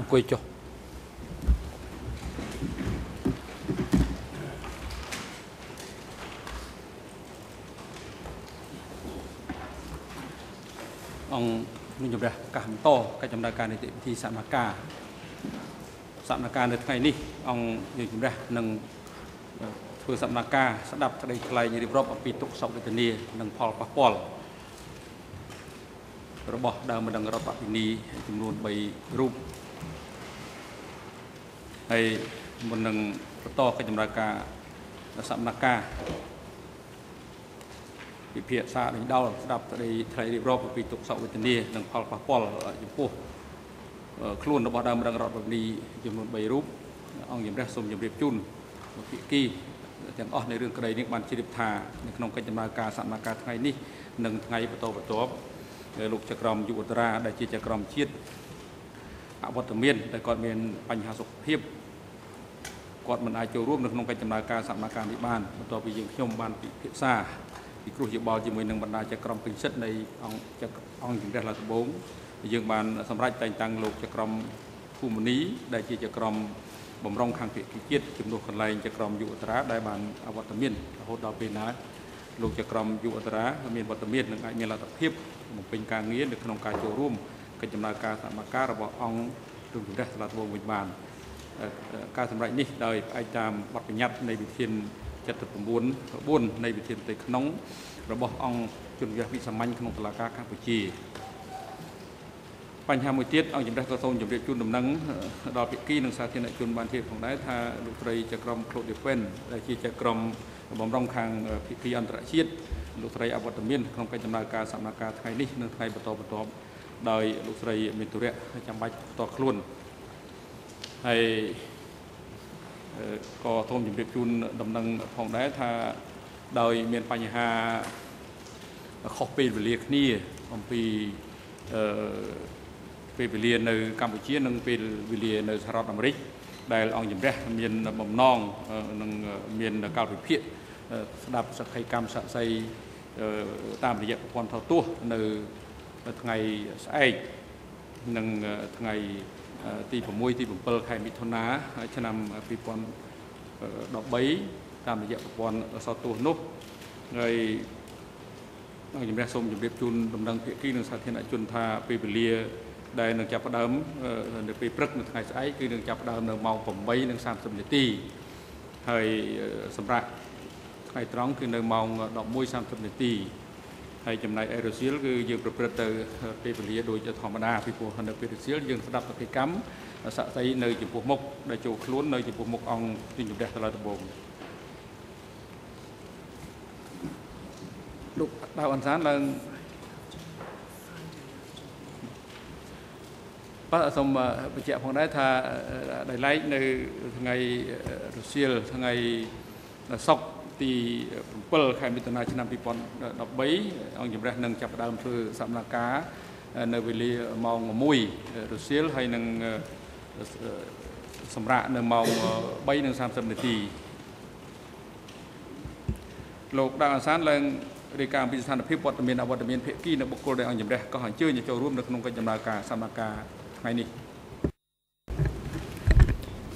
អង្គុយចុះអង្គនឹងជំរះកាសបន្តកិច្ចដំណើរការនីតិវិធីសមការសមការនៅថ្ងៃនេះអង្គយើងជំរះនឹងធ្វើសមការស្ដាប់ក្តីថ្លែងរៀបរាប់អំពីទុកសោកវេទនានិងផលប៉ះពាល់របស់ដើមម្ដងរដ្ឋបពិនីចំនួន3រូប ហើយមុននឹងបន្តកិច្ចដំណើរការសមការពិភាក្សាដេញដោលស្ដាប់ក្តីថ្លែងរៀបរាប់អំពីទុកសោកវេទនានិងផលប៉ះពាល់ចំពោះខ្លួនរបស់ដើមម្ដងរដ្ឋបពិនីចំនួន3រូបអង្គជំរះសូមជម្រាបជូនភាគីទាំងអស់នៃរឿងក្តីនេះបានជ្រាបថានៅក្នុងកិច្ចដំណើរការសកម្មភាពថ្ងៃនេះនិងថ្ងៃបន្តបន្ទាប់លោកចក្រមយុវតារាដែលជាចក្រមជាតិអវត្តមានដែលគាត់មានបញ្ហាសុខភាព គាត់មិនអាចចូលរួមនៅក្នុងកិច្ចដំណើរការសកម្មភាពនេះបានបន្ទាប់ពីយើងខ្ញុំបានពិភាក្សាពិគ្រោះយោបល់ជាមួយនឹងបណ្ដាចក្រមពេញសិទ្ធនៃអង្គអង្គជំរះឡាដំបងយើងបានសម្រេចតែងតាំងលោកចក្រមភូមិនីដែលជាចក្រមបំរុងខាងភាគីជាតិជំនួសកន្លែងចក្រមយុវតារាដែលបានអវត្តមានរហូតដល់ពេលណាលោកចក្រមយុវតារាមានវត្តមាននិងអាចមានលទ្ធភាពបំពេញការងារនៅក្នុងការចូលរួមកិច្ចដំណើរការសមការរបស់អង្គរំជំរះសាលាត្បូងវិញបាន ការសម្រេចនេះដោយផ្អែកតាមបទបញ្ញត្តិនៃវិធាន79 9នៃវិធានផ្ទៃក្នុង របស់អង្គជនវិទ្យាវិសាមញ្ញក្នុងតុលាការកម្ពុជាបញ្ហាមួយទៀតអង្គជំរះក៏សូមជម្រាបជូនដំណឹងដល់ភាគីនិងសាធារណជនបានជឿផងដែរថាលោកស្រីចក្រម Claude Defen ដែលជាចក្រមបំរុងខាងភាគីអន្តរជាតិលោកស្រីអវត្តមានក្នុងកិច្ចដំណើរការសកម្មភាពថ្ងៃនេះនិងថ្ងៃបន្តបន្ទាប់ដោយលោកស្រីមានទុរៈចាំបាច់ផ្ទាល់ខ្លួន ហើយក៏សូមជម្រាបជូនដំណឹងផងដែរថាដោយមានបញ្ហាខុសពេលវេលាគ្នាអំពីអឺពេលវេលានៅកម្ពុជានិងពេលវេលានៅសហរដ្ឋអាមេរិកដែលអង្គជំរះមានបំណងនឹងមានកាលវិភាគស្ដាប់សក្ខីកម្មស័ក្តិសិទ្ធិតាមរយៈប្រព័ន្ធថតទស្សន៍នៅថ្ងៃស្អែកនិងថ្ងៃ ទី6ទី7ខែមិថុនាឆ្នាំ2013តាមរយៈប្រព័ន្ធសតទស្សន៍នោះហើយអង្គជំរះសូមជម្រាបជូនដំណឹងភាគីនិងសាធារណជនថាពេលវេលាដែលនឹងចាប់ផ្ដើមនៅពេលព្រឹកនៅថ្ងៃស្អែកគឺនឹងចាប់ផ្ដើមនៅម៉ោង8:30នាទីហើយសម្រាប់ថ្ងៃត្រង់គឺនៅម៉ោង11:30នាទី ហើយចំណែកអេរ៉ូស៊ីលគឺយើងប្រព្រឹត្តទៅពេលវេលាដូចធម្មតាពីព្រោះនៅពេលរសៀលយើងស្ដាប់សកម្មស័ក្តិសិទ្ធិនៅចំពោះមុខដែលចូលខ្លួននៅចំពោះមុខអង្គទីជំរះតឡដំបងលោកដៅអនសានឡើងបាទសូមបញ្ជាក់ផងដែរថាដោយឡែកនៅថ្ងៃរសៀលថ្ងៃសុក្រ ទី7ខែមិថុនាឆ្នាំ2013អង្គជំរះនឹងចាប់ផ្ដើមធ្វើសកម្មភាពនៅវេលាម៉ោង1រសៀលហើយនឹងសម្រាប់នៅម៉ោង3:30នាទីលោកដាវអាសានឡើងរាយការណ៍អំពីស្ថានភាពវត្តមានអវត្តមានភាគីនៅបុគ្គលដែលអង្គជំរះក៏អញ្ជើញចូលរួមនៅក្នុងកិច្ចដំណើរការសកម្មភាពថ្ងៃនេះ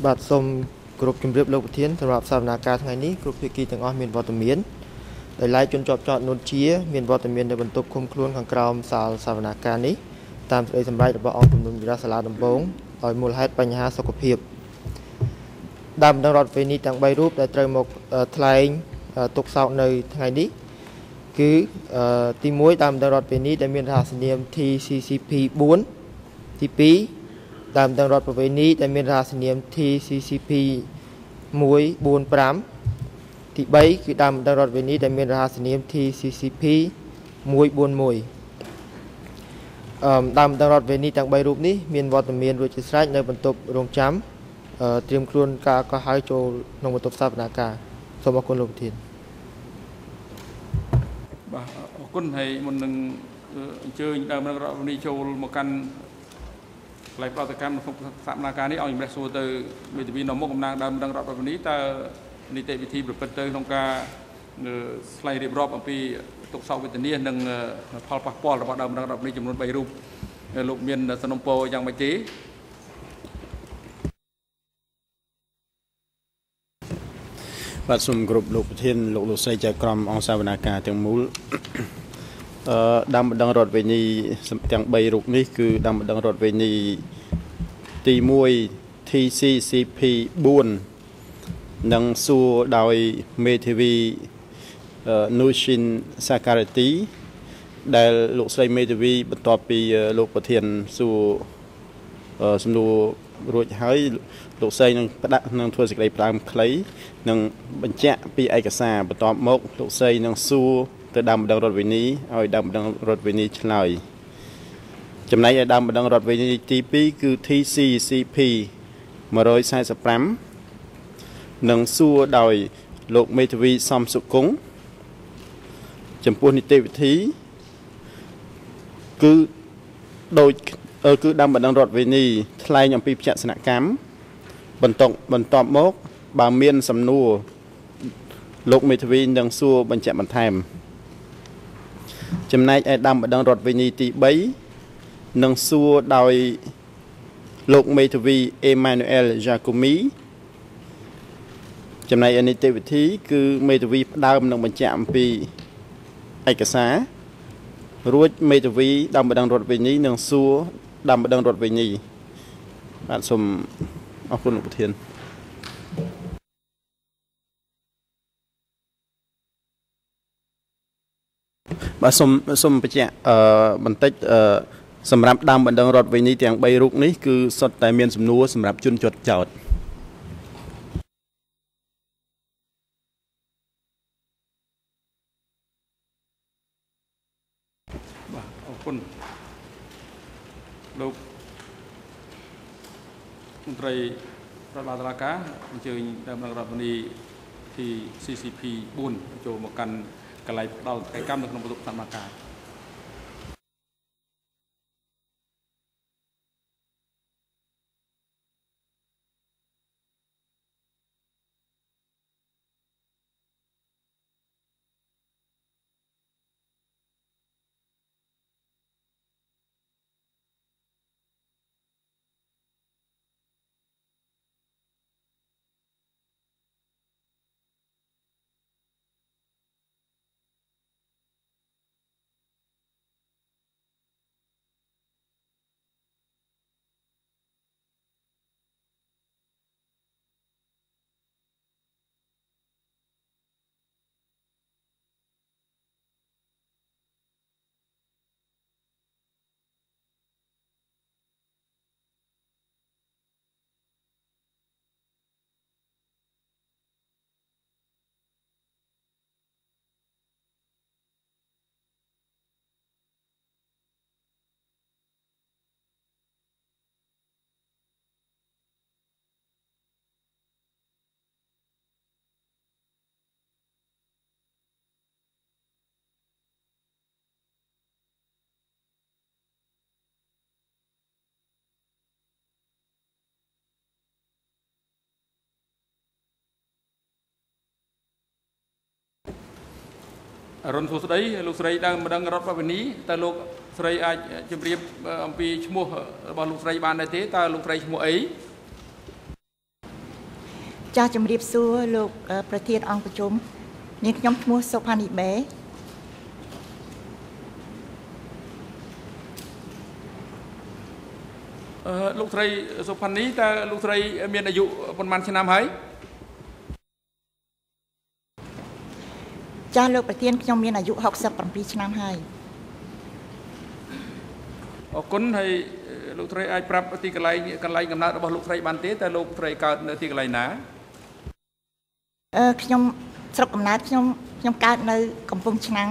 បាទសូម គ្រប់ជម្រាបលោកប្រធានសម្រាប់សវនាការថ្ងៃនេះគ្រប់ភាគីទាំងអស់មានវត្តមានដោយឡែកជនជាប់ចោតនួនជាមានវត្តមាននៅបន្ទប់ឃុំខ្លួនខាងក្រោមសាលសវនាការនេះតាមសេចក្តីសម្រេចរបស់អង្គជំនុំជម្រះសាលាដំបងដោយមូលហេតុបញ្ហាសុខភាពដើមដល់រដ្ឋវេនីទាំង3រូបដែលត្រូវមកថ្លែងទុកសោកនៅថ្ងៃនេះគឺទី1ដើមដល់រដ្ឋវេនីដែលមានរហស្សនាម TCCP 4ទី2ដើមដល់រដ្ឋប្រវេនីដែលមានរហស្សនាម TCCP 145ទី3គឺដើមដល់រដ្ឋវេនីដែលមានរហស្សនាម TCCP 141អឺដើមដល់រដ្ឋវេនីទាំង3រូបនេះមានវត្តមានរួចជាស្រេចនៅបន្ទប់រងចាំត្រៀមខ្លួនការកោះហៅចូលក្នុងបន្ទប់សវនាការសូមអរគុណលោកប្រធានបាទអរគុណហើយមុននឹងអញ្ជើញដើមរដ្ឋវេនីចូលមកកាន់ ផ្លែប្រតិកម្មក្នុងសកម្មភាពនេះឲ្យជំរះសួរទៅមេធាវីនៅមុខកំណាងដើមដឹងរដ្ឋបវនីតើនីតិវិធីប្រព្រឹត្តទៅក្នុងការស្លែងរៀបរាប់អំពីទុកសោកវេទនានិងផលប៉ះពាល់របស់ដើមដឹងរដ្ឋបវនីចំនួន3រូបលោកមានសនុំពោយ៉ាងម៉េចទេបាទសូមគ្រប់លោកប្រធានលោកលោកស្រីចៅក្រមអង្គសាវនាការទាំងមូល ដាំបណ្ដឹងរដ្ឋវេនីទាំង3រូបនេះគឺដាំបណ្ដឹងរដ្ឋវេនីទី1 TCCP 4និងសួរដោយមេធាវីនូស៊ីនសាការ៉ាទីដែលលោកស្រីមេធាវីបន្ទាប់ពីលោកប្រធានសួរសំណួររួចហើយលោកស្រីនឹងផ្ដាក់នឹងធ្វើសេចក្តីផ្ដើមខ្លីនឹងបញ្ជាក់ពីឯកសារបន្ទាប់មកលោកស្រីនឹងសួរ ទៅដើមបណ្ដឹងរដ្ឋវិនីឲ្យដើមបណ្ដឹងរដ្ឋវិនីឆ្លើយចំណែកឯដើមបណ្ដឹងរដ្ឋវិនីទី2គឺ TCCP 145នឹងសួរដោយលោកមេធាវីសំសុគង្គចំពោះនីតិវិធីគឺដូចគឺដើមបណ្ដឹងរដ្ឋវិនីថ្លែងអំពីផ្ទះសនកម្មបន្តបន្ទាប់មក បើមានសំណួរលោកមេធាវីនឹងសួរបញ្ជាក់បន្ថែម ចំណែកឯដាំបដងរដ្ឋវិនីទី3នឹងសួរដោយលោកមេធាវីអេម៉ានូអែលយ៉ាកូមីចំណែកឯនីតិវិធី គឺមេធាវីផ្ដើមនឹងបញ្ជាក់អំពីឯកសាររួចមេធាវីដាំបដងរដ្ឋវិនីនឹងសួរដាំបដងរដ្ឋវិនីបាទសូមអរគុណលោកប្រធាន បាទសូមសូមបញ្ជាក់អឺបន្តិចអឺសម្រាប់ដើមបណ្ដឹងរដ្ឋវិនីទាំង3រូបនេះគឺសុទ្ធតែមានសំណួរសម្រាប់ជនជាប់ចោតបាទអរគុណលោកមន្ត្រីរដ្ឋបាលតុលាការអញ្ជើញដើមរដ្ឋមន្ត្រីទី CCP 4ចូលមកកាន់ កន្លែងផ្ដល់កិច្ចកម្មនៅក្នុងបន្ទប់សមាការ រុនសួស្តីលោកស្រីដើមម្ដងរដ្ឋបវនីតើលោកស្រីអាចជម្រាបអំពីឈ្មោះរបស់លោកស្រីបានដែរទេតើលោកស្រីឈ្មោះអីចាស់ជម្រាបសួរលោកប្រធានអង្គប្រជុំនាងខ្ញុំឈ្មោះសុផានីបេអឺលោកស្រីសុផានីតើលោកស្រីមានអាយុប៉ុន្មានឆ្នាំហើយ ចាស់លោកប្រធានខ្ញុំមានអាយុ67ឆ្នាំហើយអរគុណហើយលោកស្រីអាចប្រាប់ទីកន្លែងកន្លែងកំណើតរបស់លោកស្រីបានទេតើលោកស្រីកើតនៅទីកន្លែងណាអឺខ្ញុំស្រុកកំណើតខ្ញុំខ្ញុំកើតនៅកំពង់ឆ្នាំង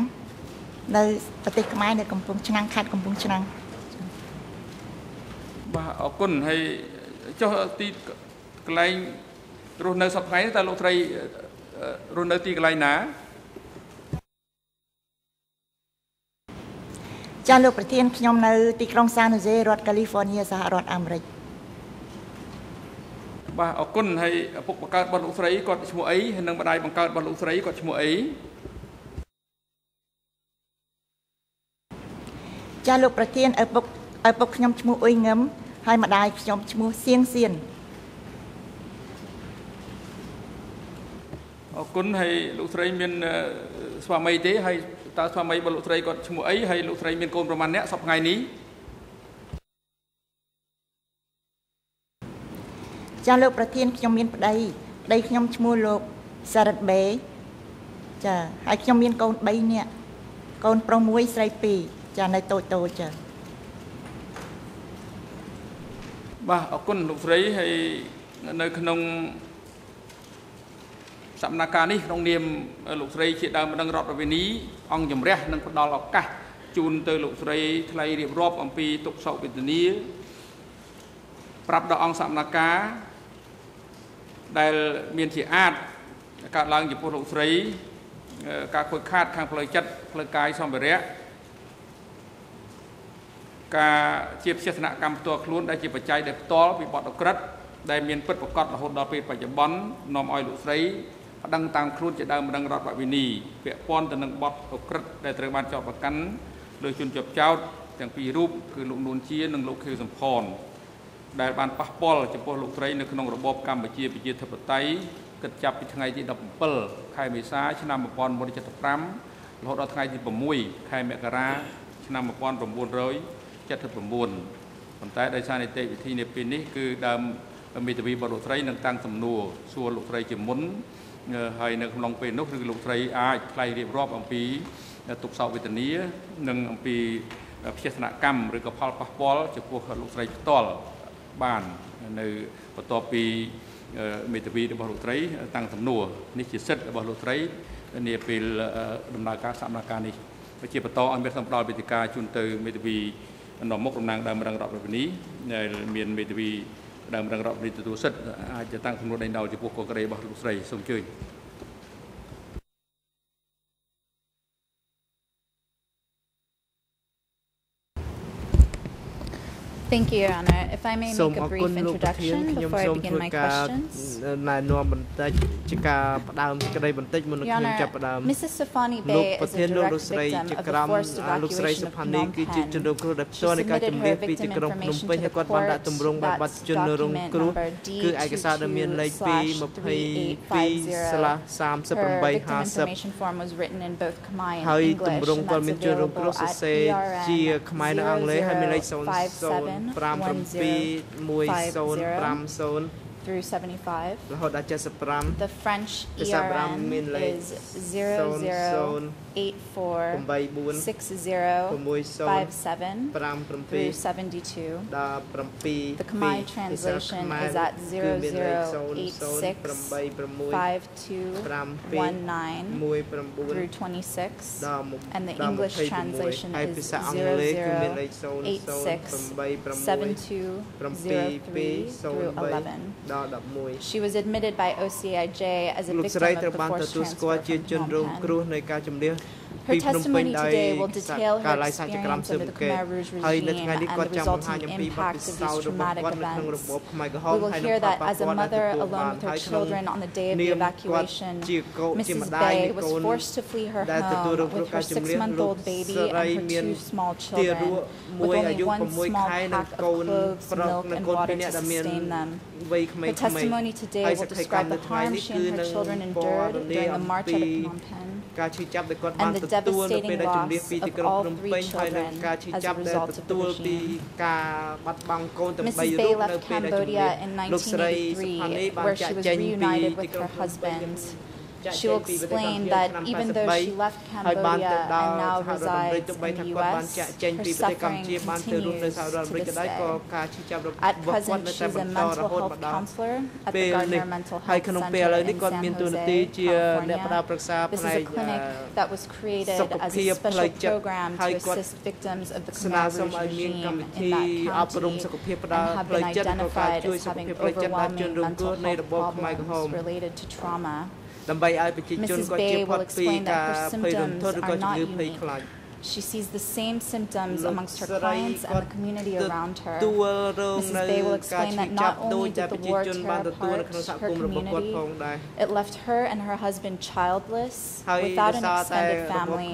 នៅប្រទេសខ្មែរនៅកំពង់ឆ្នាំងខេត្តកំពង់ឆ្នាំងបាទអរគុណហើយចុះទីកន្លែងរស់នៅសប្តាហ៍ថ្ងៃតើលោកស្រីរស់នៅទីកន្លែងណា ចាលោកប្រធានខ្ញុំនៅទីក្រុងសានហូសេរដ្ឋកាលីហ្វ័រញ៉ាសហរដ្ឋអាមេរិកបាទអរគុណហើយឪពុកបង្កើតរបស់លោកស្រីគាត់ឈ្មោះអីហើយនិងម្ដាយបង្កើតរបស់លោកស្រីគាត់ឈ្មោះអីចាលោកប្រធានឪពុកឪពុកខ្ញុំឈ្មោះអ៊ុយងឹមហើយម្ដាយខ្ញុំឈ្មោះសៀងសៀនអរគុណហើយលោកស្រីមានអឺស្វាមីទេហើយ តើស្វាមីរបស់លោកស្រីគាត់ឈ្មោះអីហើយលោកស្រីមានកូនប្រមាណអ្នកសប្តាហ៍ថ្ងៃនេះចាលោកប្រធានខ្ញុំមានប្តីប្តីខ្ញុំឈ្មោះលោកសារ៉ាត់បេចាហើយខ្ញុំមានកូន3នាក់កូនប្រុសមួយស្រី2ចានៅតូចតូចចាបាទអរគុណលោកស្រីហើយនៅក្នុង សកម្មភាពនេះក្នុងនាមលោកស្រីជាដើមម្ដងរដ្ឋប្រវេនីអង្គជំរះនឹងផ្ដល់ឱកាសជូនទៅលោកស្រីថ្លៃរៀបរាប់អំពីទុកសោកវេទនាប្រាប់ដល់អង្គសកម្មភាពដែលមានជាអាចកើតឡើងចំពោះលោកស្រីអឺការខូចខាតខាងផ្លូវចិត្តផ្លូវកាយសម្ភារៈការជាផ្ទះនកម្មផ្ទាល់ខ្លួនដែលជាបច្ច័យដែលផ្ទាល់ពីបទអក្រិតដែលមានពិតប្រកបរហូតដល់ពេលបច្ចុប្បន្ននាំឲ្យលោកស្រី ប្តឹងតាមខ្លួនជាដើមម្ដងរដ្ឋបវិនីពាក់ព័ន្ធទៅនឹងបទអក្រិតដែលត្រូវបានចោទប្រកាន់លើជនជាប់ចោទទាំងពីររូបគឺលោកនួនជានិងលោកខៀវសំផនដែលបានប៉ះពាល់ចំពោះលោកស្រីនៅក្នុងរបបកម្ពុជាប្រជាធិបតេយ្យគិតចាប់ពីថ្ងៃទី17ខែមេសាឆ្នាំ1975រហូតដល់ថ្ងៃទី6ខែមករាឆ្នាំ1900 79ប៉ុន្តែដោយសារនីតិវិធីនៅពេលនេះគឺដើមមេធាវីបទលោកស្រីនឹងតាំងសំណួរសួរលោកស្រីជាមុនអឺ ហើយនៅក្នុងពេលនោះគឺលោកស្រីអាចថ្លែងរៀបរាប់អំពីទុកសោកវេទនានិងអំពីផ្ទះស្នាក់កម្មឬក៏ផលប៉ះពាល់ចំពោះលោកស្រីផ្ទាល់បាននៅបន្ទាប់ពីអឺមេធាវីរបស់លោកស្រីតាំងសំណួរនេះជាសិទ្ធិរបស់លោកស្រីនាពេលអឺដំណើរការសកម្មភាពនេះជាបន្តឲ្យមានសម្ផ្ដល់វេទិកាជូនទៅមេធាវីនាំមុខតំណាងដើមរងរដ្ឋប្រវេនីដែលមានមេធាវី ដើមរងរដ្ឋប្រវេនីទទួលសិទ្ធិអាចจะតាំងសំណួរដេញដោលចំពោះកក្រីរបស់លោកស្រីសូមអញ្ជើញ Thank you, Your Honor. If I may សូម make អ a រគុណ brief លោកប្រធាន introduction ខ្ញុំ before សូ I ម begin ធ្វើ my ការ questions. ណែនាំបន្តិចជាការផ្ដើមសេចក្តីបន្តិចមុននឹង Your ខ្ញុំ Honor, ចាប់ផ្ដើម Mrs. Safani លោក Bey ប្រ is ធាន a លោក direct លោកស្រីជា victim of ក្រ the ម forced អាលោកស្រី evacuation សុ of ផានី Phnom គឺជាជនរង Penh. គ្រោះដែលផ្ She ទាល់នៃការ submitted ជំនះ her ពីទី victim ក្រុងភ្នំ information ពេញ to ហើយ the គាត់បានដាក់ court. ទម្រង់បែបបទ That's ជនរង document គ្រោះ number គឺឯកសារដែលមានលេខ2 22/38 Her victim 50 information form was written in both Khmer ហើយ and ទ English, ម្រង់ and គាត់ that's មានជនរងគ្រោះ available សរ at សេរជា ERN ខ្មែរនិងអង់គ្លេសហើយមានលេខ005710 005210 through 75. រហូតដល់75 The French ភាសាប្រាំ ERN មានលេខ is 84 00846057 57 through 72. ដល់7 The Khmer translation is at 00865219 through 26. ដល់ And the ដល់ English 26 translation ហើយ is ភាសាអង់គ្លេសគឺមានលេខ00867203 through 11. ដល់11 She was admitted by OCIJ as a លោកស្រី victim ត្រូវ of the បាន forced ទទួលស្គាល់ transfer ជា from ជនរង Phnom គ្រោះ Penh. Her testimony today will detail her experience under the Khmer Rouge regime and the resulting impacts of these traumatic events. We will hear that as a mother alone with her children on the day of the evacuation, Mrs. Bay was forced to flee her home with her six-month-old baby and her two small children, with only one small pack of clothes, milk, and water to sustain them. Her testimony today will describe the harm she and her children endured during the march out of Phnom Penh and the ទទួលនៅពេល devastating ដែលជំនះពី loss ទី of ក្រុង all ភ្នំ three ពេញហើយនឹង children ការឈឺ as ចាប់ a ដែល result of the ទទួលពី regime. ការបាត់បង់កូនទាំង Mrs. 3 Bay រូបនៅ left ពេលដែលជំនះ Cambodia in លោកស្រីសុផានី 1983, បាន where ចា she ក់ was ចេញពី reunited ទី with ក្រុង her ភ្នំពេញ husband. ចាក់ She will explain that even though she left Cambodia and now resides in the U.S., her suffering continues to this day. At present, she's a mental health counselor at the Gardner Mental Health Center in San Jose, California. This is a clinic that was created as a special program to assist victims of the Khmer Rouge regime in that county and have been identified as having overwhelming mental health problems related to trauma. ដើម្បីឲ្យប្រជាជន Mrs. គាត់ជៀស Bay ផុត will ពី explain ការ that her ភ័យរន្ធត់ symptoms ឬក៏ are ជំងឺ not ភ័យ unique. ខ្លាច she sees the same symptoms amongst her clients and the community around her. Mrs. Bay will explain that not only did the war tear apart her community, it left her and her husband childless, without an extended family,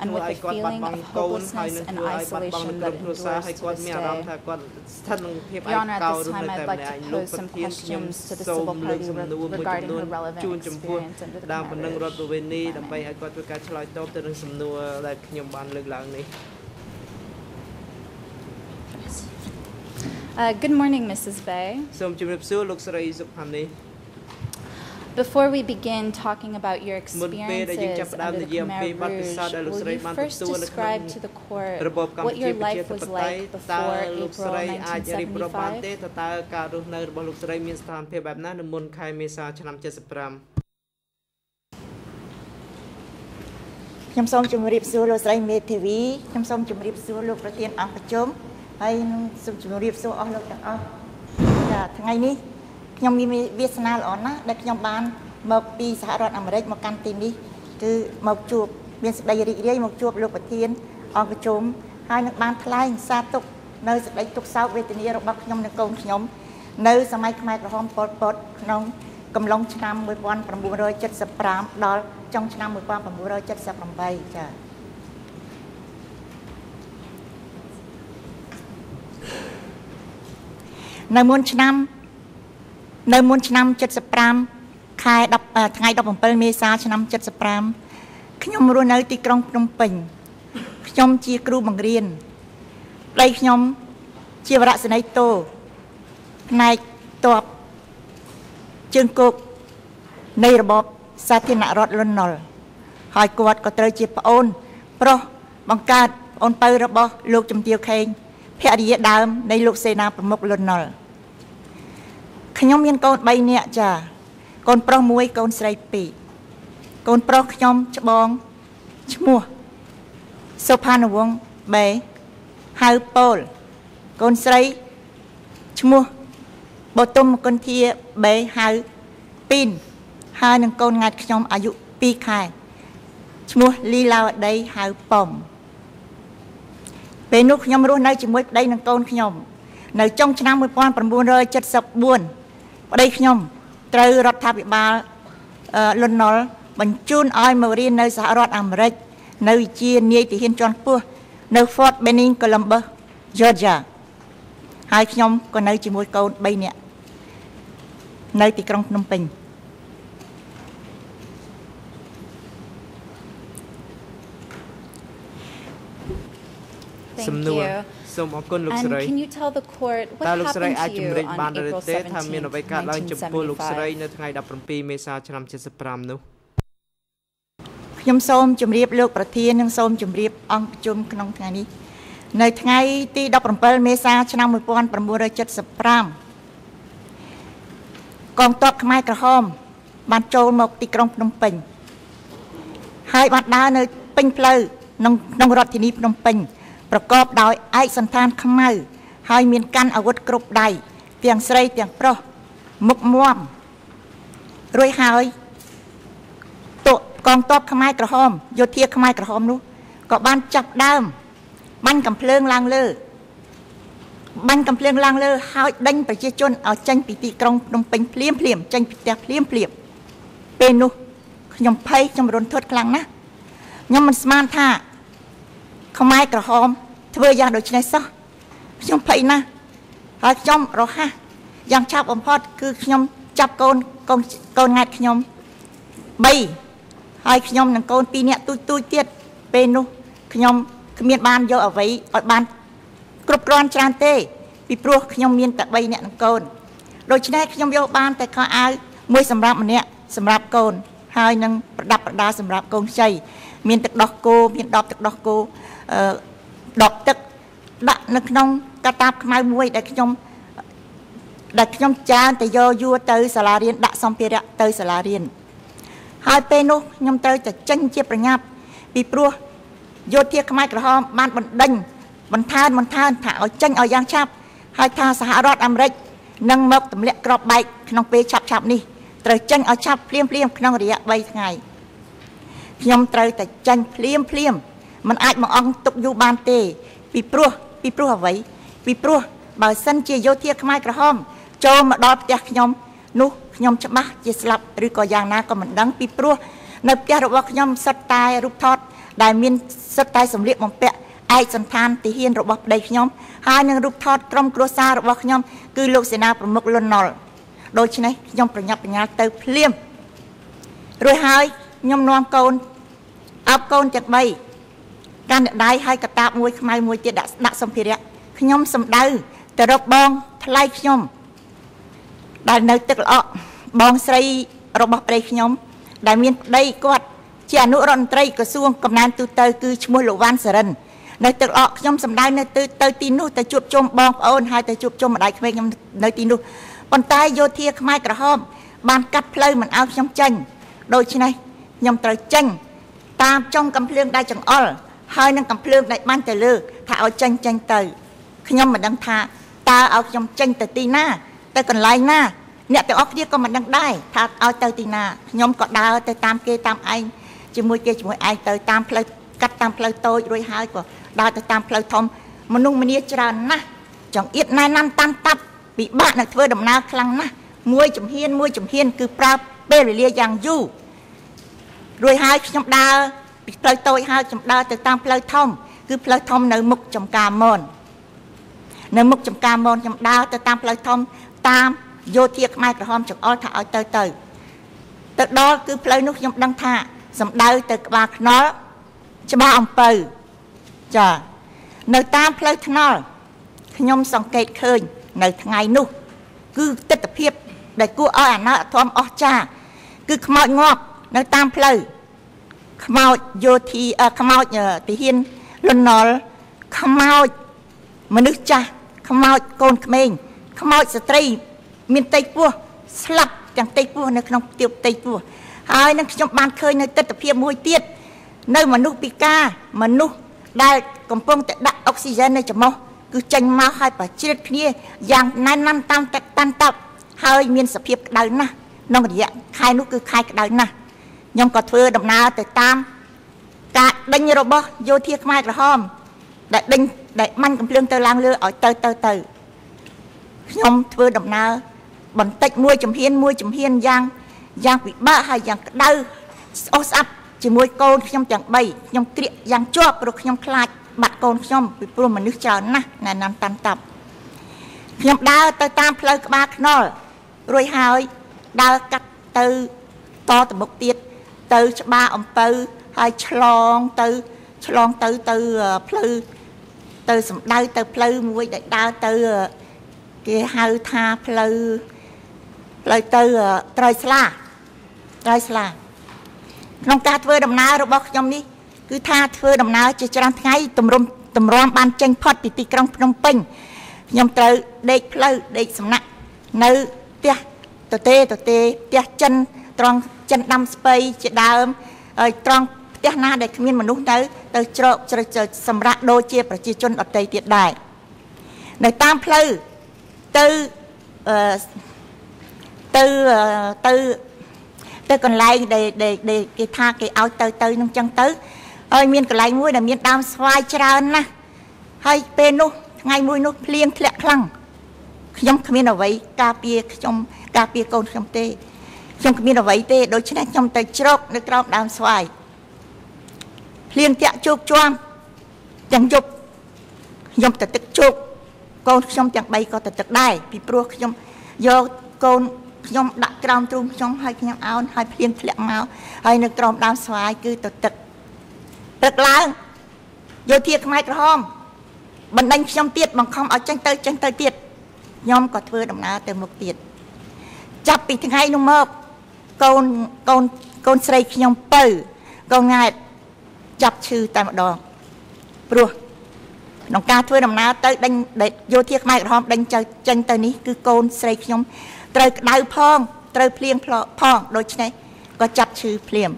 and with the feeling of hopelessness and isolation that endures to this day. Your Honor, at this time, I'd like to pose some questions to the civil party regarding her relevant experience under the marriage lag lang. Uh, good morning, Mrs. Bay. Before we begin talking about your experiences under the Khmer Rouge, will you first describe to the court what your life was like before April 1975? ខ្ញុំសូមជម្រាបសួរលោកស្រីមេធាវីខ្ញុំសូមជម្រាបសួរលោកប្រធានអង្គប្រជុំហើយនឹងសូមជម្រាបសួរអស់លោកទាំងអស់ចាថ្ងៃនេះខ្ញុំមានវាសនាល្អណាស់ដែលខ្ញុំបានមកពីសហរដ្ឋអាមេរិកមកកាន់ទីនេះគឺមកជួបមានសេចក្តីរីករាយមកជួបលោកប្រធានអង្គប្រជុំហើយនឹងបានថ្លែងសារទុកនៅសេចក្តីទុកសោកវេទនារបស់ខ្ញុំនិងកូនខ្ញុំនៅសម័យខ្មែរក្រហមប៉ុលពតក្នុងកំឡុងឆ្នាំ1975ដល់ ចុងឆ្នាំ1978ចា៎នៅមុនឆ្នាំនៅមុនឆ្នាំ75ខែ10អឺថ្ងៃ17មេសាឆ្នាំ75ខ្ញុំរស់នៅទីក្រុងភ្នំពេញខ្ញុំជាគ្រូបង្រៀនប្តីខ្ញុំជាវរៈសេនីយ៍តូផ្នែកតបជើងគោកនៃរបប សាធារណរដ្ឋលន់នល់ហើយគាត់ក៏ត្រូវជាប្អូន ប្រុសបង្កើតប្អូនពៅរបស់លោកជំទាវខេងភរិយាដើមនៃលោកសេនាប្រមុខលន់នល់ខ្ញុំមានកូន3នាក់ចាកូនប្រុសមួយកូនស្រី2កូនប្រុសខ្ញុំច្បងឈ្មោះសុផានវងបេហៅប៉ូលកូនស្រីឈ្មោះបតុមគុន្ធាបេហៅពីន ហើយនឹងកូនងាត់ខ្ញុំអាយុ2ខែឈ្មោះលីឡាវដីហៅប៉ំពេលនោះខ្ញុំរស់នៅជាមួយប្តីនិងកូនខ្ញុំ នៅចុងឆ្នាំ1974ប្តីខ្ញុំត្រូវរដ្ឋាភិបាលអឺលន់នល់បញ្ជូនឲ្យមករៀននៅសហរដ្ឋអាមេរិកនៅវិជានាយទាហានជាន់ខ្ពស់នៅ Fort Benning Columbus Georgia ហើយខ្ញុំក៏នៅជាមួយកូន3នាក់នៅទីក្រុងភ្នំពេញ សំណួរ you. សូមអរគុណលោក And ស្រី can you tell the court តើ what លោកស្រី happened អាច to ជំ you រាបបាន on ឬ April ទេថាមាន 17, អ្វីកើតឡើងចំពោះលោកស្រី 1975? នៅថ្ងៃ17មេសាឆ្នាំ75នោះខ្ញុំសូមជម្រាបលោកប្រធាននិងសូមជម្រាបអង្គប្រជុំក្នុងថ្ងៃនេះនៅថ្ងៃទី17មេសាឆ្នាំ1975កងទ័ពខ្មែរក្រហម បានចូលមកទីក្រុងភ្នំពេញហើយបានដើរនៅពេញផ្លូវក្នុងក្នុងរដ្ឋធានីភ្នំពេញ ប្រកបដោយឯកសន្តានខ្មៅហើយមានកាន់អាវុធគ្រប់ដៃទាំងស្រីទាំងប្រុសមុខមាំរួចហើយតកកងទ័ពខ្មែរក្រហមយោធាខ្មែរក្រហមនោះក៏បានចាប់ដើមបាញ់កំភ្លើងឡើងលើបាញ់កំភ្លើងឡើងលើហើយដេញប្រជាជនឲ្យចេញពីទីក្រុងភ្នំពេញភ្លាមភ្លាមចេញពីផ្ទះភ្លាមភ្លាមពេលនោះខ្ញុំភ័យខ្ញុំរន្ធត់ខ្លាំងណាស់ខ្ញុំមិនស្មានថាខ្មែរក្រហម ធ្វើយ៉ាងដូចនេះសោះខ្ញុំភ័យណាស់ហើយខ្ញុំរហ័សយ៉ាងឆាប់បំផុត គឺខ្ញុំចាប់កូនកូនកូនង៉ែតខ្ញុំ3ហើយខ្ញុំនិងកូន2នាក់ទូចទូចទៀតពេលនោះខ្ញុំគ្មានបានយកអ្វីឲ្យបានគ្រប់គ្រាន់ច្រើនទេ ពីព្រោះខ្ញុំមានតែ3នាក់និងកូនដូច្នេះខ្ញុំយកបានតែខោអាវមួយសម្រាប់ម្នាក់សម្រាប់កូន ហើយនឹងប្រដាប់ប្រដាសម្រាប់កូនខ្ចីមានទឹកដោះគោមានដបទឹកដោះគោអឺ ដបទឹកដាក់នៅក្នុងកាតាបខ្មៅមួយដែលខ្ញុំដែលខ្ញុំចានទៅយកយួរទៅសាលារៀនដាក់សម្ភារៈទៅសាលារៀនហើយពេលនោះខ្ញុំត្រូវតែចេញជាប្រញាប់ពីព្រោះយោធាខ្មែរក្រហមបានបណ្ដេញបន្ថើនបន្ថើនថាឲ្យចេញឲ្យយ៉ាងឆាប់ហើយថាសហរដ្ឋអាមេរិកនឹងមកទម្លាក់ក្របបែកក្នុងពេលឆាប់ឆាប់នេះត្រូវចេញឲ្យឆាប់ភ្លាមភ្លាមក្នុងរយៈ3ថ្ងៃខ្ញុំត្រូវតែចេញភ្លាមភ្លាម มันអាចមកអង្គទុកយូរបានទេ ពីព្រោះពីព្រោះអ្វីពីព្រោះបើសិនជាយោធាខ្មែរក្រហម ចូលមកដល់ផ្ទះខ្ញុំនោះខ្ញុំច្បាស់ជាស្លាប់ឬក៏យ៉ាងណាក៏មិនដឹងពីព្រោះនៅផ្ទះរបស់ខ្ញុំសិតតែរូបថត ដែលមានសិតតែសម្លៀកបំពាក់ឯកសន្តានទាហានរបស់ប្តីខ្ញុំហើយនឹងរូបថតក្រុមគ្រួសាររបស់ខ្ញុំគឺលោកសេនាប្រមុខលន់ណុលដូច្នេះខ្ញុំប្រញាប់ប្រញាល់ទៅភ្លាមរួចហើយខ្ញុំនាំកូនអបកូនទាំង3 កាន់ដៃហើយកតាបមួយខ្មៅមួយទៀតដាក់ដាក់សម្ភារៈខ្ញុំសំដៅទៅរកបងថ្លៃខ្ញុំដែលនៅទឹកល្អក់បងស្រីរបស់ប្តីខ្ញុំ ដែលមានប្តីគាត់ជាអនុរដ្ឋមន្ត្រីក្រសួងកំណែនទូទៅគឺឈ្មោះលោកវ៉ាន់សរិននៅទឹកល្អក់ខ្ញុំសម្ដៅនៅទៅទៅទីនោះទៅជួបជុំបងប្អូនហើយទៅជួបជុំម្ដាយក្មេងខ្ញុំនៅទីនោះប៉ុន្តែយោធាខ្មែរក្រហមបានកាត់ផ្លូវមិនឲ្យខ្ញុំចេញដូច្នេះខ្ញុំត្រូវចេញតាមចុងកំភ្លើងដៃចង្អុល ហើយនឹងកំភ្លើងដៃបាញ់ទៅលើថាឲ្យចេញចេញទៅខ្ញុំមិនដឹងថាតើឲ្យខ្ញុំចេញទៅទីណា ទៅកន្លែងណា អ្នកទាំងអស់គ្នាក៏មិនដឹងដែរថាឲ្យទៅទីណាខ្ញុំក៏ដើរទៅតាមគេតាមឯងជាមួយគេជាមួយឯងទៅតាមផ្លូវកាត់តាមផ្លូវតូចរួចហើយក៏ដើរទៅតាមផ្លូវធំមនុស្សម្នាច្រើនណាស់ចង្អៀតណែណាំតាន់តាប់ពិបាកនឹងធ្វើដំណើរខ្លាំងណាស់មួយជំហានមួយជំហាន គឺប្រើពេលវេលាយ៉ាងយូររួចហើយខ្ញុំដើរ ពីផ្លូវតូចហើយខ្ញុំដើរទៅតាមផ្លូវធំគឺផ្លូវធំនៅមុខចំការមននៅមុខចំការមនខ្ញុំដើរទៅតាមផ្លូវធំតាមយោធាខ្មែរក្រហមចង្អុលថាឲ្យទៅទៅទៅដល់គឺផ្លូវនោះខ្ញុំដឹងថាសំដៅទៅក្បាលខ្នល់ច្បារអំពៅចានៅតាមផ្លូវថ្នល់ខ្ញុំសង្កេតឃើញនៅថ្ងៃនោះគឺទស្សនភាពដែលគួរឲ្យអាណត្តិធមអស្ចារ្យគឺខ្មោចងាប់នៅតាមផ្លូវ ខ្មោចយោធីខ្មោចទាហានលន់ណុលខ្មោចមនុស្សចាស់ខ្មោចកូនក្មេងខ្មោចស្ត្រី មានតេជពោះស្លាប់ទាំងតេជពោះនៅក្នុងទៀបតេជពោះហើយនឹងខ្ញុំបានឃើញនៅទស្សនភាពមួយទៀតនៅមនុស្សពិការមនុស្សដែលកំពុងតែដាក់អុកស៊ីហ្សែននៅច្រមុះគឺចេញមកហើយប្រជ្រៀតគ្នាយ៉ាងណែនណាំតាមតាន់តាប់ហើយមានសភាពក្តៅណាស់ក្នុងរយៈខែនោះគឺខែក្តៅណាស់ ខ្ញុំក៏ធ្វើដំណើរទៅតាមការដេញរបស់យោធាខ្មែរក្រហម ដែលដេញដែលបាញ់កំភ្លើងទៅឡើងលើឲ្យទៅទៅទៅខ្ញុំធ្វើដំណើរបន្តិចមួយជំហានមួយជំហានយ៉ាងយ៉ាងពិបាកហើយយ៉ាងក្តៅស្អុះស្អាប់ជាមួយកូនខ្ញុំទាំង3ខ្ញុំក្រៀកយ៉ាងជាប់ព្រោះខ្ញុំខ្លាចបាត់កូនខ្ញុំពីព្រោះមនុស្សច្រើនណាស់ណែនាំតាន់តាប់ខ្ញុំដើរទៅតាមផ្លូវក្បាលខ្នល់រួចហើយដើរកាត់ទៅតទៅមុខទៀត ទៅច្បារអំពៅហើយឆ្លងទៅឆ្លងទៅទៅផ្លូវទៅសំដៅទៅផ្លូវមួយដែលដើរទៅគេហៅថាផ្លូវផ្លូវទៅត្រយស្លាត្រយស្លាក្នុងការធ្វើដំណើររបស់ខ្ញុំនេះគឺថាធ្វើដំណើរជាច្រើនថ្ងៃទម្រាំទម្រាំបានចេញផុតពីទីក្រុងភ្នំពេញខ្ញុំត្រូវដេកផ្លូវដេកសំណាក់នៅផ្ទះតទេតទេផ្ទះចិនត្រង់ ចិនដាំស្ពៃជាដើមហើយត្រង់ផ្ទះណាដែលគ្មានមនុស្សនៅទៅច្រកជ្រៅសម្រាប់ដូចជា ប្រជាជនដតីទៀតដែរនៅតាមផ្លូវទៅអឺទៅទៅទៅកន្លែងដែលដែលគេថាគេឲ្យទៅទៅនឹងចឹងទៅហើយមានកន្លែងមួយដែលមានដើមស្វាយច្រើនណាស់ហើយពេលនោះថ្ងៃមួយនោះភ្លៀងធ្លាក់ខ្លាំងខ្ញុំគ្មានអ្វីការពារខ្ញុំការពារកូនខ្ញុំទេ ខ្ញុំគ្មានអ្វីទេដូច្នេះខ្ញុំទៅជ្រកនៅក្រោមដើមស្វាយភ្លៀងធាក់ជោគជាំទាំងយប់ខ្ញុំទៅទឹកជោគកូនខ្ញុំទាំង3ក៏ទៅទឹកដែរពីព្រោះខ្ញុំយកកូនខ្ញុំដាក់ក្រោមទ្រូងខ្ញុំហើយខ្ញុំអោនហើយភ្លៀងធ្លាក់មកហើយនៅក្រោមដើមស្វាយគឺទៅទឹកព្រឹកឡើងយោធាខ្មែរក្រហមបណ្ដេញខ្ញុំទៀតបង្ខំឲ្យចេញទៅចេញទៅទៀតខ្ញុំក៏ធ្វើដំណើរទៅមុខទៀតចាប់ពីថ្ងៃនោះមក កូនកូនកូនស្រីខ្ញុំពៅកូនង៉ែតចាប់ឈឺតែម្ដងព្រោះក្នុងការធ្វើដំណើរទៅដេញយោធាខ្មែរក្រហមដេញចេញទៅនេះគឺកូនស្រីខ្ញុំត្រូវក្តៅផងត្រូវភ្លៀងផងដូច្នេះក៏ចាប់ឈឺភ្លាម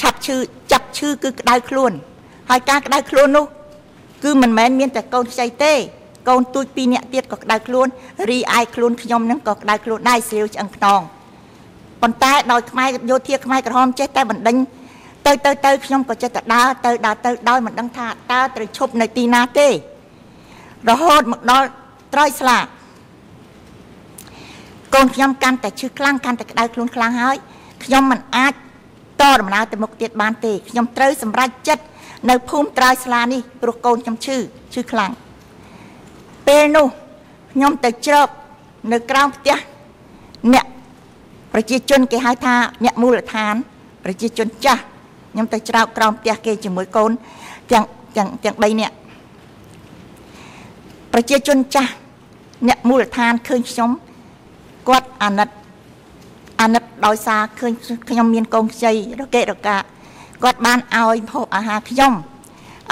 ឆាប់ឈឺចាប់ឈឺគឺក្តៅខ្លួន ហើយការក្តៅខ្លួននោះ គឺមិនមែនមានតែកូនខ្ចីទេកូនទូចពីរនាក់ទៀតក៏ក្តៅខ្លួនរីឯខ្លួនខ្ញុំនឹងក៏ក្តៅខ្លួនដែរស្រាវឆ្អឹងខ្នង ប៉ុន្តែដោយខ្មែរយោធាខ្មែរក្រហមចេះតែបណ្ដេញទៅទៅទៅខ្ញុំក៏ចិត្តទៅដើរទៅដើរទៅដោយមិនដឹងថាតើត្រូវឈប់នៅទីណាទេ រហូតមកដល់ត្រយស្លាកកូនខ្ញុំកាន់តែឈឺខ្លាំងកាន់តែក្តៅខ្លួនខ្លាំងហើយខ្ញុំមិនអាចតដំណើរទៅមុខទៀតបានទេខ្ញុំត្រូវសម្រេចចិត្តនៅភូមិត្រយស្លានេះព្រោះកូនខ្ញុំឈឺឈឺខ្លាំងពេលនោះខ្ញុំទៅជ្រកនៅក្រោមផ្ទះអ្នក ប្រជាជនគេហៅថាអ្នកមូលដ្ឋាន ប្រជាជនចាស់ខ្ញុំទៅច្រោកក្រោមផ្ទះគេជាមួយកូនទាំងទាំងទាំង3នាក់ប្រជាជនចាស់អ្នកមូលដ្ឋានឃើញខ្ញុំគាត់អាណិតអាណិតដោយសារឃើញខ្ញុំមានកូនខ្ចីរកេរកាគាត់បានឲ្យភពអាហារខ្ញុំ